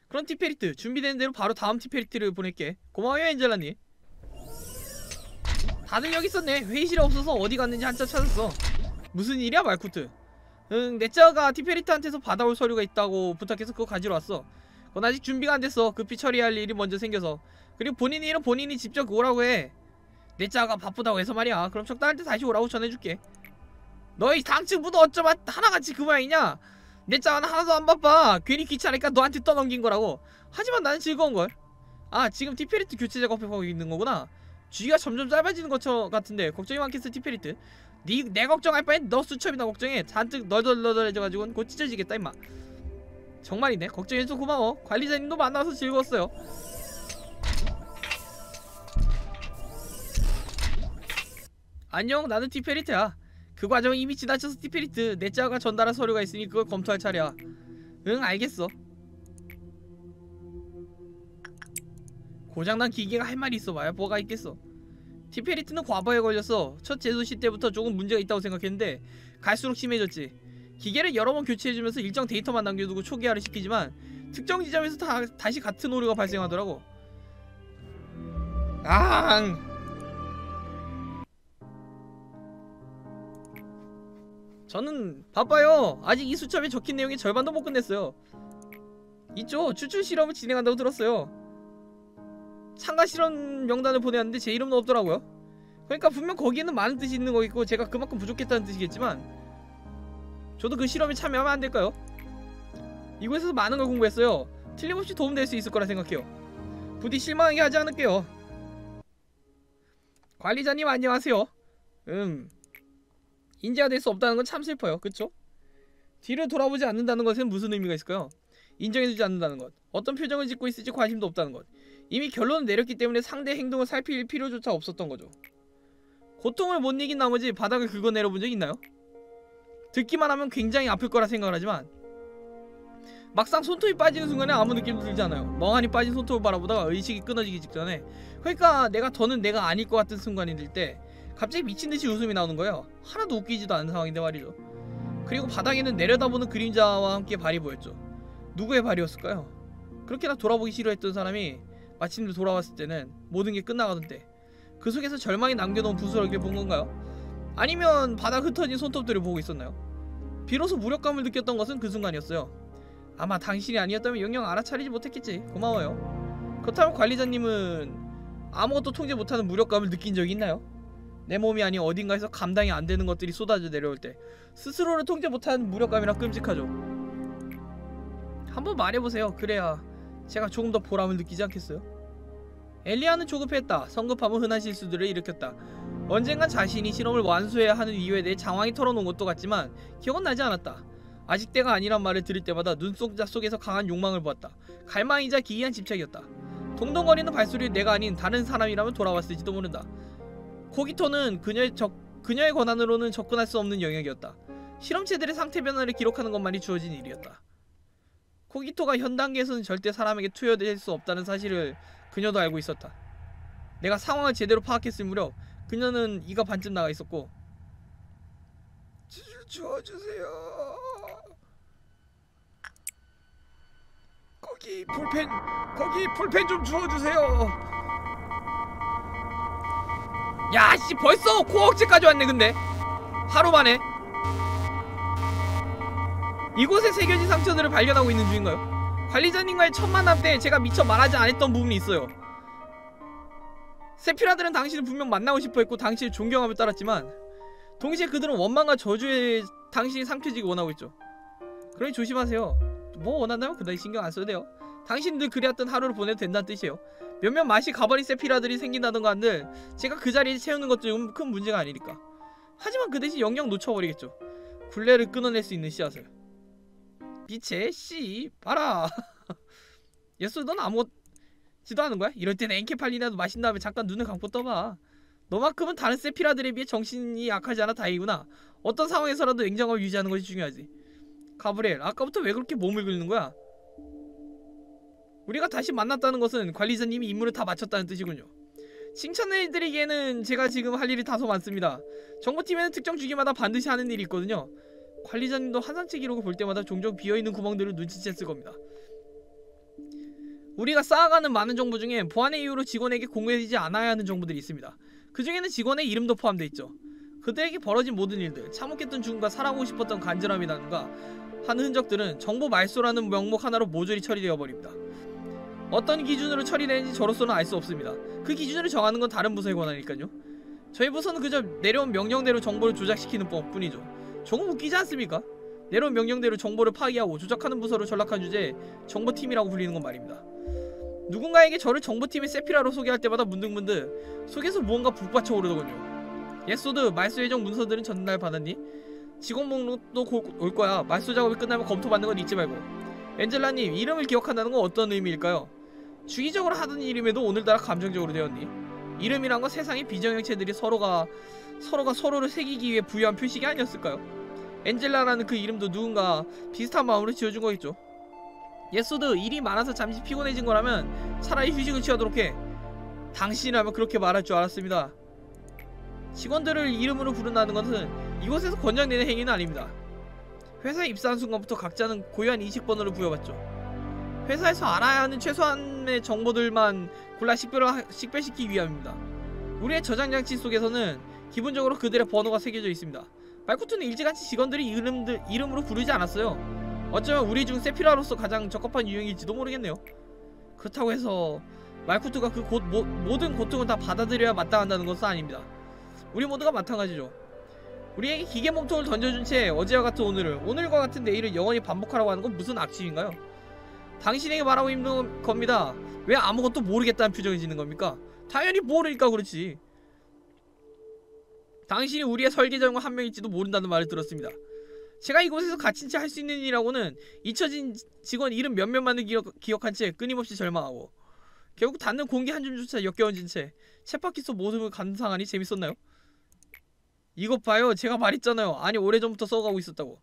그럼 티페리트 준비된 대로 바로 다음 티페리트를 보낼게. 고마워요 엔젤라님. 다들 여기 있었네. 회의실에 없어서 어디 갔는지 한참 찾았어. 무슨 일이야 말쿠트? 응, 넷자가 티페리트한테서 받아올 서류가 있다고 부탁해서 그거 가지러 왔어. 그건 아직 준비가 안 됐어. 급히 처리할 일이 먼저 생겨서. 그리고 본인 일은 본인이 직접 오라고 해. 넷자가 바쁘다고 해서 말이야. 그럼 적당할 때 다시 오라고 전해줄게. 너희 당층부도 어쩌면 하나같이 그 모양이냐? 넷자는 하나도 안 바빠. 괜히 귀찮으니까 너한테 떠넘긴 거라고. 하지만 나는 즐거운걸. 아, 지금 티페리트 교체 작업하고 있는 거구나. 주기가 점점 짧아지는 것 같은데 걱정이 많겠어 티페리트. 니, 내 걱정할 바엔 너 수첩이나 걱정해. 잔뜩 널널널널해져가지고 곧 찢어지겠다 임마. 정말이네. 걱정해줘서 고마워. 관리자님도 만나서 즐거웠어요. 안녕 나는 티페리트야. 그 과정은 이미 지나쳐서 티페리트 내 짜가 전달한 서류가 있으니 그걸 검토할 차례야. 응 알겠어 고장난 기계가 할 말이 있어 봐야 뭐가 있겠어 티페리트는 과부하에 걸렸어. 첫 제조시 때부터 조금 문제가 있다고 생각했는데 갈수록 심해졌지. 기계를 여러 번 교체해주면서 일정 데이터만 남겨두고 초기화를 시키지만 특정 지점에서 다, 다시 같은 오류가 발생하더라고. 앙! 저는 바빠요. 아직 이 수첩에 적힌 내용의 절반도 못 끝냈어요. 있죠. 추출 실험을 진행한다고 들었어요. 참가 실험 명단을 보내왔는데 제 이름은 없더라고요. 그러니까 분명 거기에는 많은 뜻이 있는 거겠고 제가 그만큼 부족했다는 뜻이겠지만 저도 그 실험에 참여하면 안 될까요? 이곳에서 많은 걸 공부했어요. 틀림없이 도움될 수 있을 거라 생각해요. 부디 실망하게 하지 않을게요. 관리자님 안녕하세요. 음 인재가 될 수 없다는 건 참 슬퍼요. 그쵸? 뒤를 돌아보지 않는다는 것은 무슨 의미가 있을까요? 인정해주지 않는다는 것 어떤 표정을 짓고 있을지 관심도 없다는 것 이미 결론을 내렸기 때문에 상대 행동을 살필 필요조차 없었던 거죠. 고통을 못 이긴 나머지 바닥을 긁어내려 본 적 있나요? 듣기만 하면 굉장히 아플 거라 생각을 하지만 막상 손톱이 빠지는 순간에 아무 느낌도 들지 않아요. 멍하니 빠진 손톱을 바라보다가 의식이 끊어지기 직전에 그러니까 내가 더는 내가 아닐 것 같은 순간이 들 때 갑자기 미친듯이 웃음이 나오는 거예요. 하나도 웃기지도 않은 상황인데 말이죠. 그리고 바닥에는 내려다보는 그림자와 함께 발이 보였죠. 누구의 발이었을까요? 그렇게나 돌아보기 싫어했던 사람이 마침내 돌아왔을 때는 모든 게 끝나가던 때 그 속에서 절망이 남겨놓은 부스러기를 본 건가요? 아니면 바닥 흩어진 손톱들을 보고 있었나요? 비로소 무력감을 느꼈던 것은 그 순간이었어요. 아마 당신이 아니었다면 영영 알아차리지 못했겠지. 고마워요. 그렇다면 관리자님은 아무것도 통제 못하는 무력감을 느낀 적이 있나요? 내 몸이 아닌 어딘가에서 감당이 안 되는 것들이 쏟아져 내려올 때 스스로를 통제 못하는 무력감이라 끔찍하죠. 한번 말해보세요. 그래야 제가 조금 더 보람을 느끼지 않겠어요? 엘리아는 조급했다. 성급함은 흔한 실수들을 일으켰다. 언젠간 자신이 실험을 완수해야 하는 이유에 대해 장황히 털어놓은 것도 같지만 기억은 나지 않았다. 아직 때가 아니란 말을 들을 때마다 눈동자 속에서 강한 욕망을 보았다. 갈망이자 기이한 집착이었다. 동동거리는 발소리를 내가 아닌 다른 사람이라면 돌아왔을지도 모른다. 코기토는 그녀의 적, 그녀의 권한으로는 접근할 수 없는 영역이었다. 실험체들의 상태 변화를 기록하는 것만이 주어진 일이었다. 코기토가 현 단계에서는 절대 사람에게 투여될 수 없다는 사실을 그녀도 알고 있었다. 내가 상황을 제대로 파악했을 무렵 그녀는 이가 반쯤 나가 있었고 주워주세요. 거기 볼펜 거기 볼펜 좀 주워주세요. 야씨 벌써 코억제까지 왔네 근데 하루 만에 이곳에 새겨진 상처들을 발견하고 있는 중인가요? 관리자님과의 첫 만남 때 제가 미처 말하지 않았던 부분이 있어요. 세피라들은 당신을 분명 만나고 싶어 했고 당신을 존경하며 따랐지만 동시에 그들은 원망과 저주에 당신이 상처지기 원하고 있죠. 그러니 조심하세요. 뭐 원한다면 그다지 신경 안 써도 돼요. 당신들 그리웠던 하루를 보내도 된다는 뜻이에요. 몇몇 맛이 가버린 세피라들이 생긴다던가 한들 제가 그 자리에 채우는 것도 큰 문제가 아니니까. 하지만 그 대신 영영 놓쳐버리겠죠. 굴레를 끊어낼 수 있는 씨앗을. 빛의 씨 봐라. 예수 넌 아무것지도 않은 거야? 이럴 때는 엔케팔리나도 마신 다음에 잠깐 눈을 감고 떠봐. 너만큼은 다른 세피라들에 비해 정신이 약하지 않아 다행이구나. 어떤 상황에서라도 냉정함을 유지하는 것이 중요하지. 가브리엘, 아까부터 왜 그렇게 몸을 긁는 거야? 우리가 다시 만났다는 것은 관리자님이 임무를 다 마쳤다는 뜻이군요. 칭찬을 드리기에는 제가 지금 할 일이 다소 많습니다. 정보팀에는 특정 주기마다 반드시 하는 일이 있거든요. 관리자님도 한산체 기록을 볼 때마다 종종 비어있는 구멍들을 눈치챘을 겁니다. 우리가 쌓아가는 많은 정보 중에 보안의 이유로 직원에게 공개되지 않아야 하는 정보들이 있습니다. 그 중에는 직원의 이름도 포함되어 있죠. 그들에게 벌어진 모든 일들, 참혹했던 죽음과 살아보고 싶었던 간절함이라든가 하는 흔적들은 정보 말소라는 명목 하나로 모조리 처리되어 버립니다. 어떤 기준으로 처리되는지 저로서는 알 수 없습니다. 그 기준을 정하는 건 다른 부서의 권한이니까요. 저희 부서는 그저 내려온 명령대로 정보를 조작시키는 법뿐이죠. 조금 웃기지 않습니까? 내려온 명령대로 정보를 파기하고 조작하는 부서로 전락한 주제에 정보팀이라고 불리는 건 말입니다. 누군가에게 저를 정보팀의 세피라로 소개할 때마다 문득문득 속에서 무언가 북받쳐 오르더군요. 예소드 말소 예정 문서들은 전날 받았니? 직원 목록도 곧 올 거야. 말소 작업이 끝나면 검토받는 건 잊지 말고. 엔젤라님 이름을 기억한다는 건 어떤 의미일까요? 주기적으로 하던 이름에도 오늘따라 감정적으로 되었니? 이름이란 건 세상의 비정형체들이 서로가 서로가 서로를 새기기 위해 부여한 표식이 아니었을까요? 엔젤라라는 그 이름도 누군가 비슷한 마음으로 지어준 거겠죠. 예소드 일이 많아서 잠시 피곤해진 거라면 차라리 휴식을 취하도록 해. 당신이라면 그렇게 말할 줄 알았습니다. 직원들을 이름으로 부른다는 것은 이곳에서 권장되는 행위는 아닙니다. 회사에 입사한 순간부터 각자는 고유한 인식번호를 부여받죠. 회사에서 알아야 하는 최소한의 정보들만 골라 식별, 식별시키기 위함입니다. 우리의 저장장치 속에서는 기본적으로 그들의 번호가 새겨져 있습니다. 말쿠트는 일찌감치 직원들이 이름들, 이름으로 부르지 않았어요. 어쩌면 우리 중 세피라로서 가장 적합한 유형일지도 모르겠네요. 그렇다고 해서 말쿠트가 그 고, 모, 모든 고통을 다 받아들여야 마땅한다는 것은 아닙니다. 우리 모두가 마찬가지죠. 우리에게 기계 몸통을 던져준 채 어제와 같은 오늘을 오늘과 같은 내일을 영원히 반복하라고 하는 건 무슨 악취인가요? 당신에게 말하고 있는 겁니다. 왜 아무것도 모르겠다는 표정을 짓는 겁니까? 당연히 모르니까 그렇지. 당신이 우리의 설계자중 한 명 일지도 모른다는 말을 들었습니다. 제가 이곳에서 갇힌 채 할 수 있는 일이라고는 잊혀진 직원 이름 몇몇만을 기억, 기억 한 채 끊임없이 절망하고 결국 닿는 공기 한 줌조차 역겨워진 채 쳇바퀴 속 모습을 감상하니 재밌었나요? 이것 봐요. 제가 말했잖아요. 아니 오래전부터 써가고 있었다고.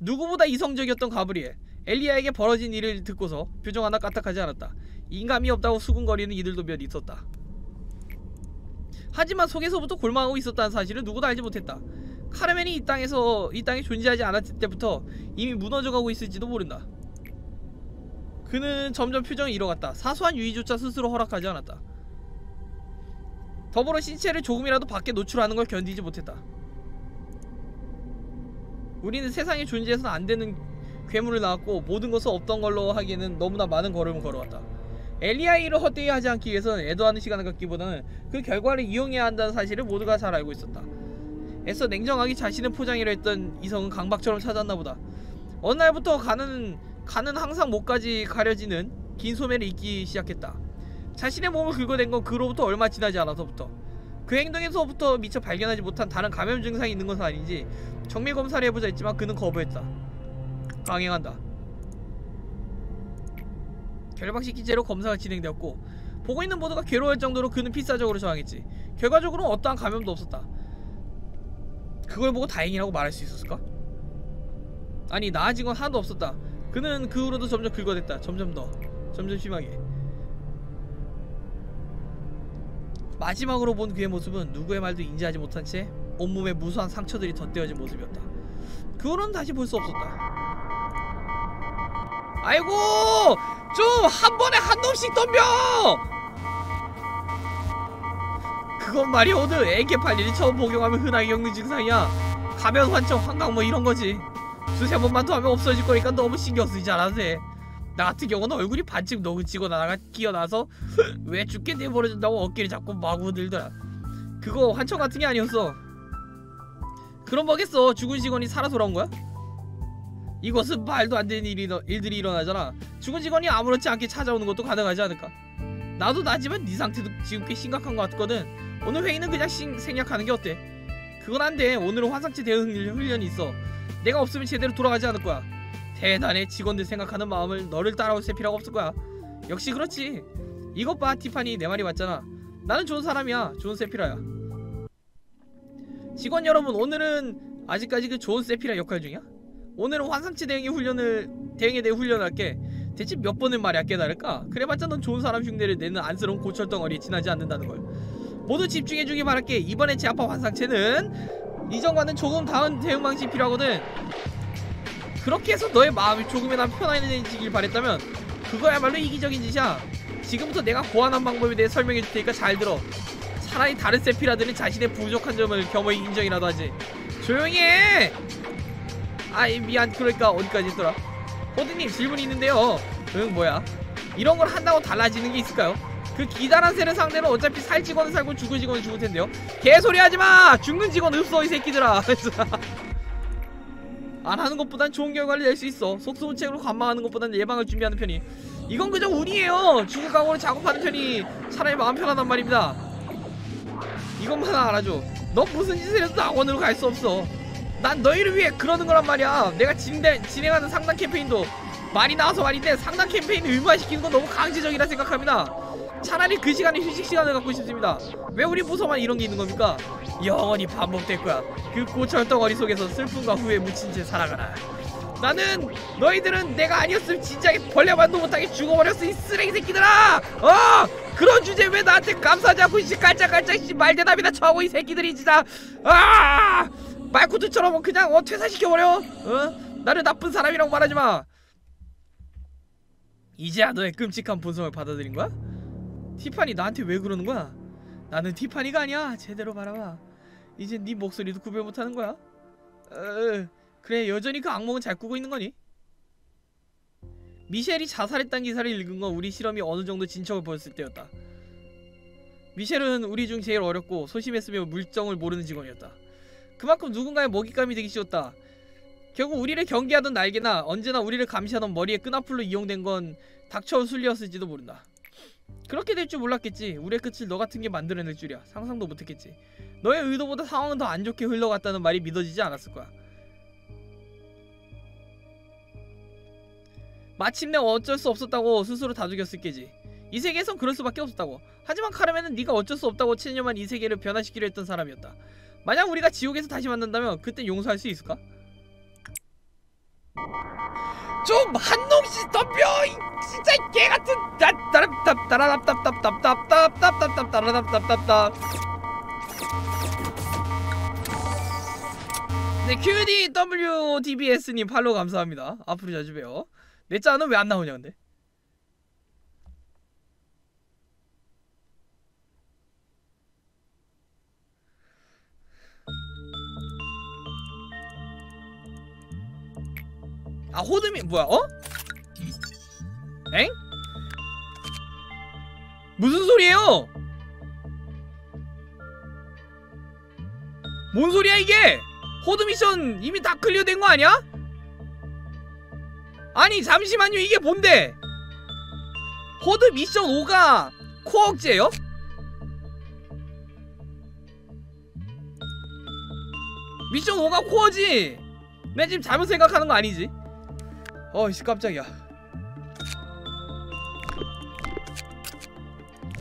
누구보다 이성적이었던 가브리엘 엘리야에게 벌어진 일을 듣고서 표정 하나 까딱하지 않았다. 인감이 없다고 수군거리는 이들도 몇 있었다 하지만 속에서부터 골망하고 있었다는 사실을 누구도 알지 못했다 카르멘이 이 땅에서 이 땅에 존재하지 않았을 때부터 이미 무너져가고 있을지도 모른다. 그는 점점 표정이 잃어갔다. 사소한 유의조차 스스로 허락하지 않았다. 더불어 신체를 조금이라도 밖에 노출하는 걸 견디지 못했다. 우리는 세상에 존재해서는 안 되는 괴물을 낳았고 모든 것을 없던 걸로 하기에는 너무나 많은 걸음을 걸어왔다. 일을 헛되이 하지 않기 위해서는 애도하는 시간을 갖기보다는 그 결과를 이용해야 한다는 사실을 모두가 잘 알고 있었다. 애써 냉정하게 자신을 포장이라 했던 이성은 강박처럼 찾았나 보다. 어느 날부터 가는 가는 항상 목까지 가려지는 긴 소매를 입기 시작했다. 자신의 몸을 긁어댄 건 그로부터 얼마 지나지 않아서부터 그 행동에서부터 미처 발견하지 못한 다른 감염 증상이 있는 것은 아닌지 정밀 검사를 해보자 했지만 그는 거부했다. 강행한다. 결박시킨 채로 검사가 진행되었고 보고 있는 모두가 괴로워할 정도로 그는 필사적으로 저항했지. 결과적으로는 어떠한 감염도 없었다. 그걸 보고 다행이라고 말할 수 있었을까? 아니 나아진 건 하나도 없었다. 그는 그 후로도 점점 긁어댔다. 점점 더. 점점 심하게. 마지막으로 본 그의 모습은 누구의 말도 인지하지 못한 채 온몸에 무수한 상처들이 덧대어진 모습이었다. 그 후로는 다시 볼 수 없었다. 아이고! 좀 한 번에 한 놈씩 덤벼! 그건 말이 오늘 에케팔리를 처음 복용하면 흔하게 겪는 증상이야 가면 환청 환각 뭐 이런 거지 두세 번만 더 하면 없어질 거니까 너무 신경 쓰지 않아도 돼나 같은 경우는 얼굴이 반쯤 너그지고 나가 끼어나서 왜 죽게 내버려준다고 어깨를 잡고 마구 흔들더라 그거 환청 같은 게 아니었어 그럼 뭐겠어. 죽은 직원이 살아 돌아온 거야? 이것은 말도 안 되는 일이, 일들이 일어나잖아. 죽은 직원이 아무렇지 않게 찾아오는 것도 가능하지 않을까? 나도 나지만 네 상태도 지금 꽤 심각한 것 같거든. 오늘 회의는 그냥 싱, 생략하는 게 어때? 그건 안돼. 오늘은 화상체 대응 훈련이 있어. 내가 없으면 제대로 돌아가지 않을 거야. 대단해. 직원들 생각하는 마음을 너를 따라올 새 필요가 없을 거야. 역시 그렇지. 이것 봐 티파니. 내 말이 맞잖아. 나는 좋은 사람이야. 좋은 세피라야 직원 여러분 오늘은 아직까지 그 좋은 세피라 역할 중이야? 오늘은 환상체 대응의 훈련을 대응에 대해 훈련을 할게. 대체 몇 번을 말해야 깨달을까? 그래봤자 넌 좋은 사람 흉내를 내는 안쓰러운 고철덩어리에 지나지 않는다는 걸. 모두 집중해주기 바랄게. 이번에 제압한 환상체는 이전과는 조금 다른 대응 방식이 필요하거든. 그렇게 해서 너의 마음이 조금이나마 편안해지길 바랬다면 그거야말로 이기적인 짓이야. 지금부터 내가 고안한 방법에 대해 설명해줄 테니까 잘 들어 차라리 다른 세피라들은 자신의 부족한 점을 겸허히 인정이라도 하지 조용히 해! 아이 미안 그러니까 어디까지 했더라 호드님 질문이 있는데요 응 뭐야 이런 걸 한다고 달라지는 게 있을까요? 그 기다란 새를 상대로 어차피 살 직원은 살고 죽을 직원은 죽을 텐데요. 개소리 하지 마. 죽는 직원 없어 이 새끼들아. 안 하는 것보단 좋은 결과를 낼 수 있어. 속수무책으로 관망하는 것보단 예방을 준비하는 편이. 이건 그저 운이에요. 죽을 각오로 작업하는 편이 차라리 마음 편하단 말입니다. 이것만 알아줘. 너 무슨 짓을 해도 낙원으로 갈 수 없어. 난 너희를 위해 그러는 거란 말이야. 내가 진대, 진행하는 상담 캠페인도 말이 나와서 말인데 상담 캠페인을 의무화시키는 건 너무 강제적이라 생각합니다. 차라리 그 시간에 휴식 시간을 갖고 싶습니다. 왜 우리 부서만 이런 게 있는 겁니까? 영원히 반복될 거야. 그 고철덩어리 속에서 슬픔과 후회 묻힌 채 살아가라. 나는 너희들은 내가 아니었으면 진작에 벌레만도 못하게 죽어버렸어 이 쓰레기 새끼들아! 어! 그런 주제 왜 나한테 감사하지 않고 씨 깔짝깔짝 씨 말대답이나 쳐하고 이 새끼들이 진짜 아! 말코트처럼 그냥 어 퇴사시켜버려 어? 나를 나쁜 사람이라고 말하지 마 이제야 너의 끔찍한 본성을 받아들인 거야? 티파니 나한테 왜 그러는 거야? 나는 티파니가 아니야. 제대로 바라봐. 이제 네 목소리도 구별 못하는 거야. 어, 그래 여전히 그 악몽은 잘 꾸고 있는 거니? 미셸이 자살했다는 기사를 읽은 건 우리 실험이 어느 정도 진척을 보였을 때였다. 미셸은 우리 중 제일 어렵고 소심했으며 물정을 모르는 직원이었다. 그만큼 누군가의 먹잇감이 되기 쉬웠다. 결국 우리를 경계하던 날개나 언제나 우리를 감시하던 머리의 끈앞으로 이용된 건 닥쳐 술리였을지도 모른다. 그렇게 될 줄 몰랐겠지. 우리의 끝을 너 같은 게 만들어낼 줄이야. 상상도 못했겠지. 너의 의도보다 상황은 더 안 좋게 흘러갔다는 말이 믿어지지 않았을 거야. 마침내 어쩔 수 없었다고 스스로 다독였을 게지. 이 세계에선 그럴 수밖에 없었다고. 하지만 카르멘은 네가 어쩔 수 없다고 7년만 이 세계를 변화시키려 했던 사람이었다. 만약 우리가 지옥에서 다시 만난다면 그때 용서할 수 있을까? 좀 한놈씩 덤벼! 이 진짜 개같은 따라답답따라답답답답답답답답답답답답 네 QDWDBS님 팔로우 감사합니다 앞으로 자주 봬요 내 짠은 왜안 나오냐 근데 아 호드미 뭐야 어? 엥? 무슨 소리예요? 뭔 소리야 이게? 호드 미션 이미 다 클리어된 거 아니야? 아니 잠시만요 이게 뭔데? 호드 미션 5가 코어 억제예요? 미션 5가 코어지? 내 지금 잘못 생각하는 거 아니지? 어이씨 깜짝이야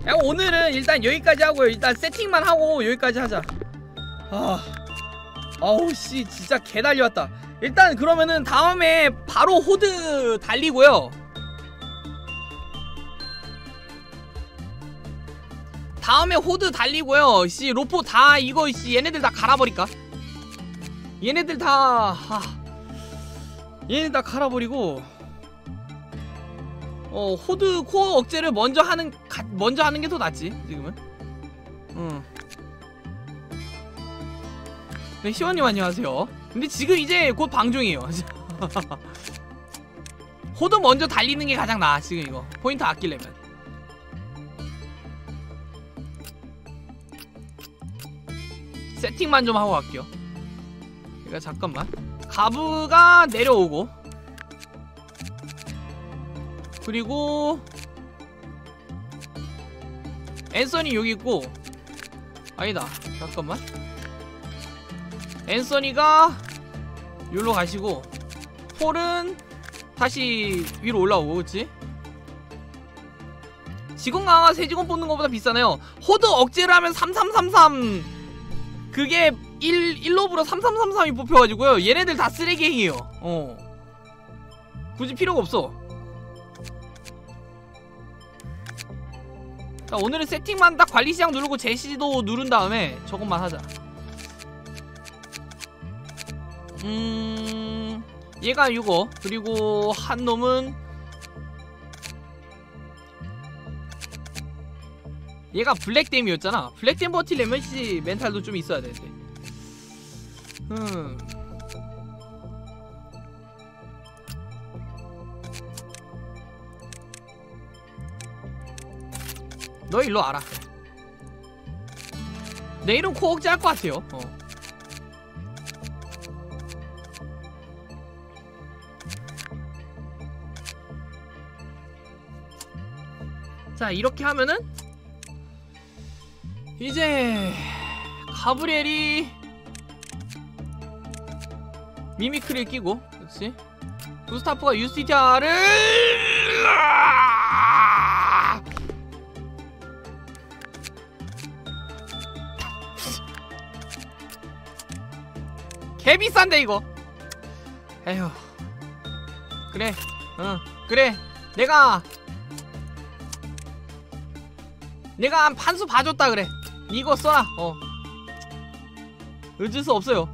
야 오늘은 일단 여기까지 하고요 일단 세팅만 하고 여기까지 하자 아 아우 씨 진짜 개 달려왔다 일단 그러면은 다음에 바로 호드 달리고요. 다음에 호드 달리고요. 씨 로포 다 이거 씨 얘네들 다 갈아버릴까? 얘네들 다 아, 얘네 다 갈아버리고 어 호드 코어 억제를 먼저 하는 가, 먼저 하는 게 더 낫지 지금은? 응. 네 시원님 안녕하세요 근데 지금 이제 곧 방종이에요. 호드 먼저 달리는 게 가장 나아 지금 이거. 포인트 아끼려면. 세팅만 좀 하고 갈게요. 그러니까 잠깐만. 가브가 내려오고. 그리고 앤서니 여기 있고. 아니다. 잠깐만 앤서니가 여기로 가시고 폴은 다시 위로 올라오고 그치? 직원 강화가 새 직원 뽑는 것보다 비싸네요. 호드 억제를 하면 3333 그게 1, 1롭으로 3333이 뽑혀가지고요. 얘네들 다 쓰레기행이에요. 어. 굳이 필요가 없어. 자 오늘은 세팅만 딱 관리시장 누르고 제시도 누른 다음에 저것만 하자 음... 얘가 이거. 그리고 한 놈은 얘가 블랙댐이었잖아. 블랙댐 버틸려면 씨 멘탈도 좀 있어야 되는데. 음... 너 일로 와라. 내일은 코억제 할것 같아요. 어. 자 이렇게 하면은 이제 가브리엘이 미미크를 끼고 그렇지? 구스타프가 유스티티아를 개 비싼데 이거. 에휴. 그래. 응. 그래. 내가 내가 한 판수 봐줬다 그래. 이거 써라 어. 어쩔 수 없어요.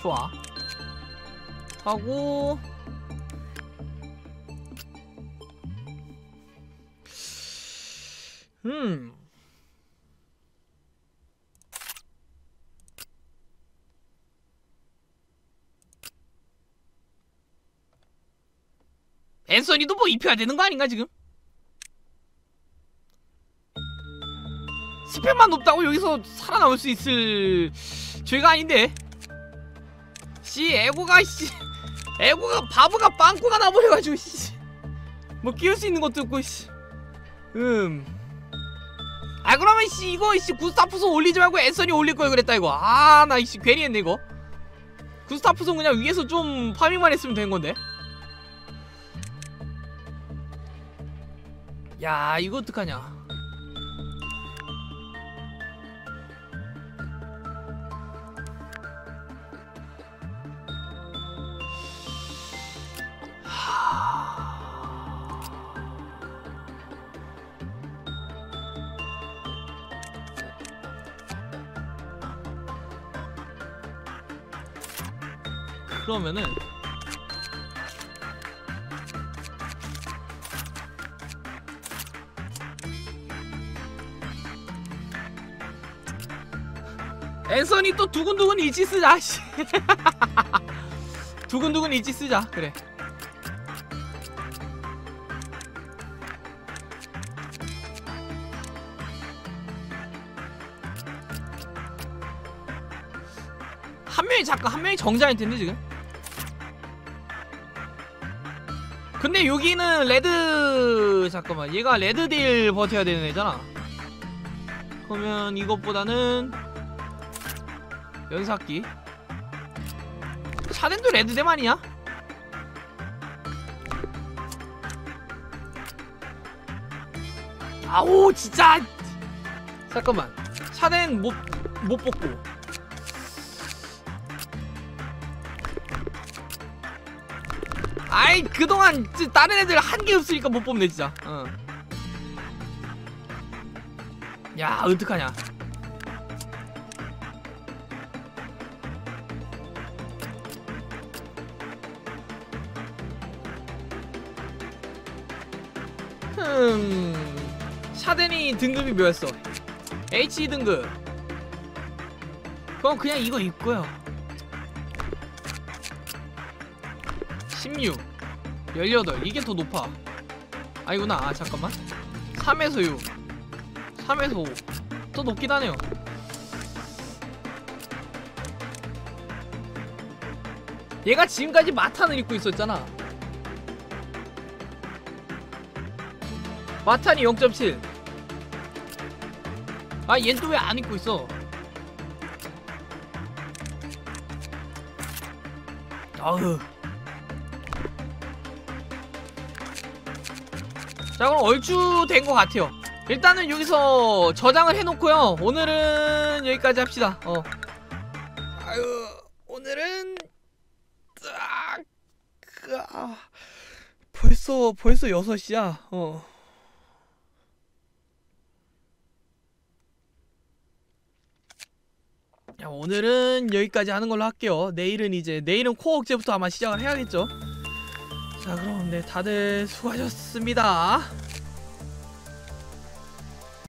좋아. 하고 앤서니도 뭐 입혀야 되는 거 아닌가 지금? 스펙만 높다고 여기서 살아남을 수 있을 죄가 아닌데. 씨 에고가 씨. 에고가 바보가 빵꾸가 나버려가지고 씨뭐 끼울 수 있는 것도 없고 씨음. 아 그러면 씨 이거 씨 구스타프송 올리지 말고 앤서니 올릴 걸 그랬다 이거. 아 나 이씨 괜히 했네 이거. 구스타프송 그냥 위에서 좀 파밍만 했으면 된 건데 야 이거 어떡하냐? 그러면은 두근두근 이제 쓰자 씨. 두근두근 이제 쓰자 그래. 한 명이 잠깐 한 명이 정자일 텐데 지금? 근데 여기는 red 잠깐만. 얘가 red deal 버텨야 되는 애잖아. 그러면 이것보다는 연삭기. 샤덴도 red dam 아니야? 아오 진짜! 잠깐만. 샤덴 못, 못 뽑고. 아이 그동안 지- 다른 애들 한게 없으니까 못 뽑네 진짜. 어. 야 어떡하냐 흠 샤덴이 등급이 뭐였어? H 등급. 그럼 그냥 이거 입고요. 16 18 이게 더 높아. 아니구나. 아 잠깐만. 3에서 6 3에서 5 더 높긴 하네요. 얘가 지금까지 마탄을 입고 있었잖아 마탄이 0.7 아, 얜 또 왜 안 입고 있어? 아으. 자, 그럼 얼추 된 것 같아요. 일단은 여기서 저장을 해놓고요. 오늘은 여기까지 합시다. 어. 아유, 오늘은 딱 아, 벌써 벌써 6시야. 어. 야, 오늘은 여기까지 하는 걸로 할게요. 내일은 이제 내일은 코어 억제부터 아마 시작을 해야겠죠. 자, 그럼 네 다들 수고하셨습니다.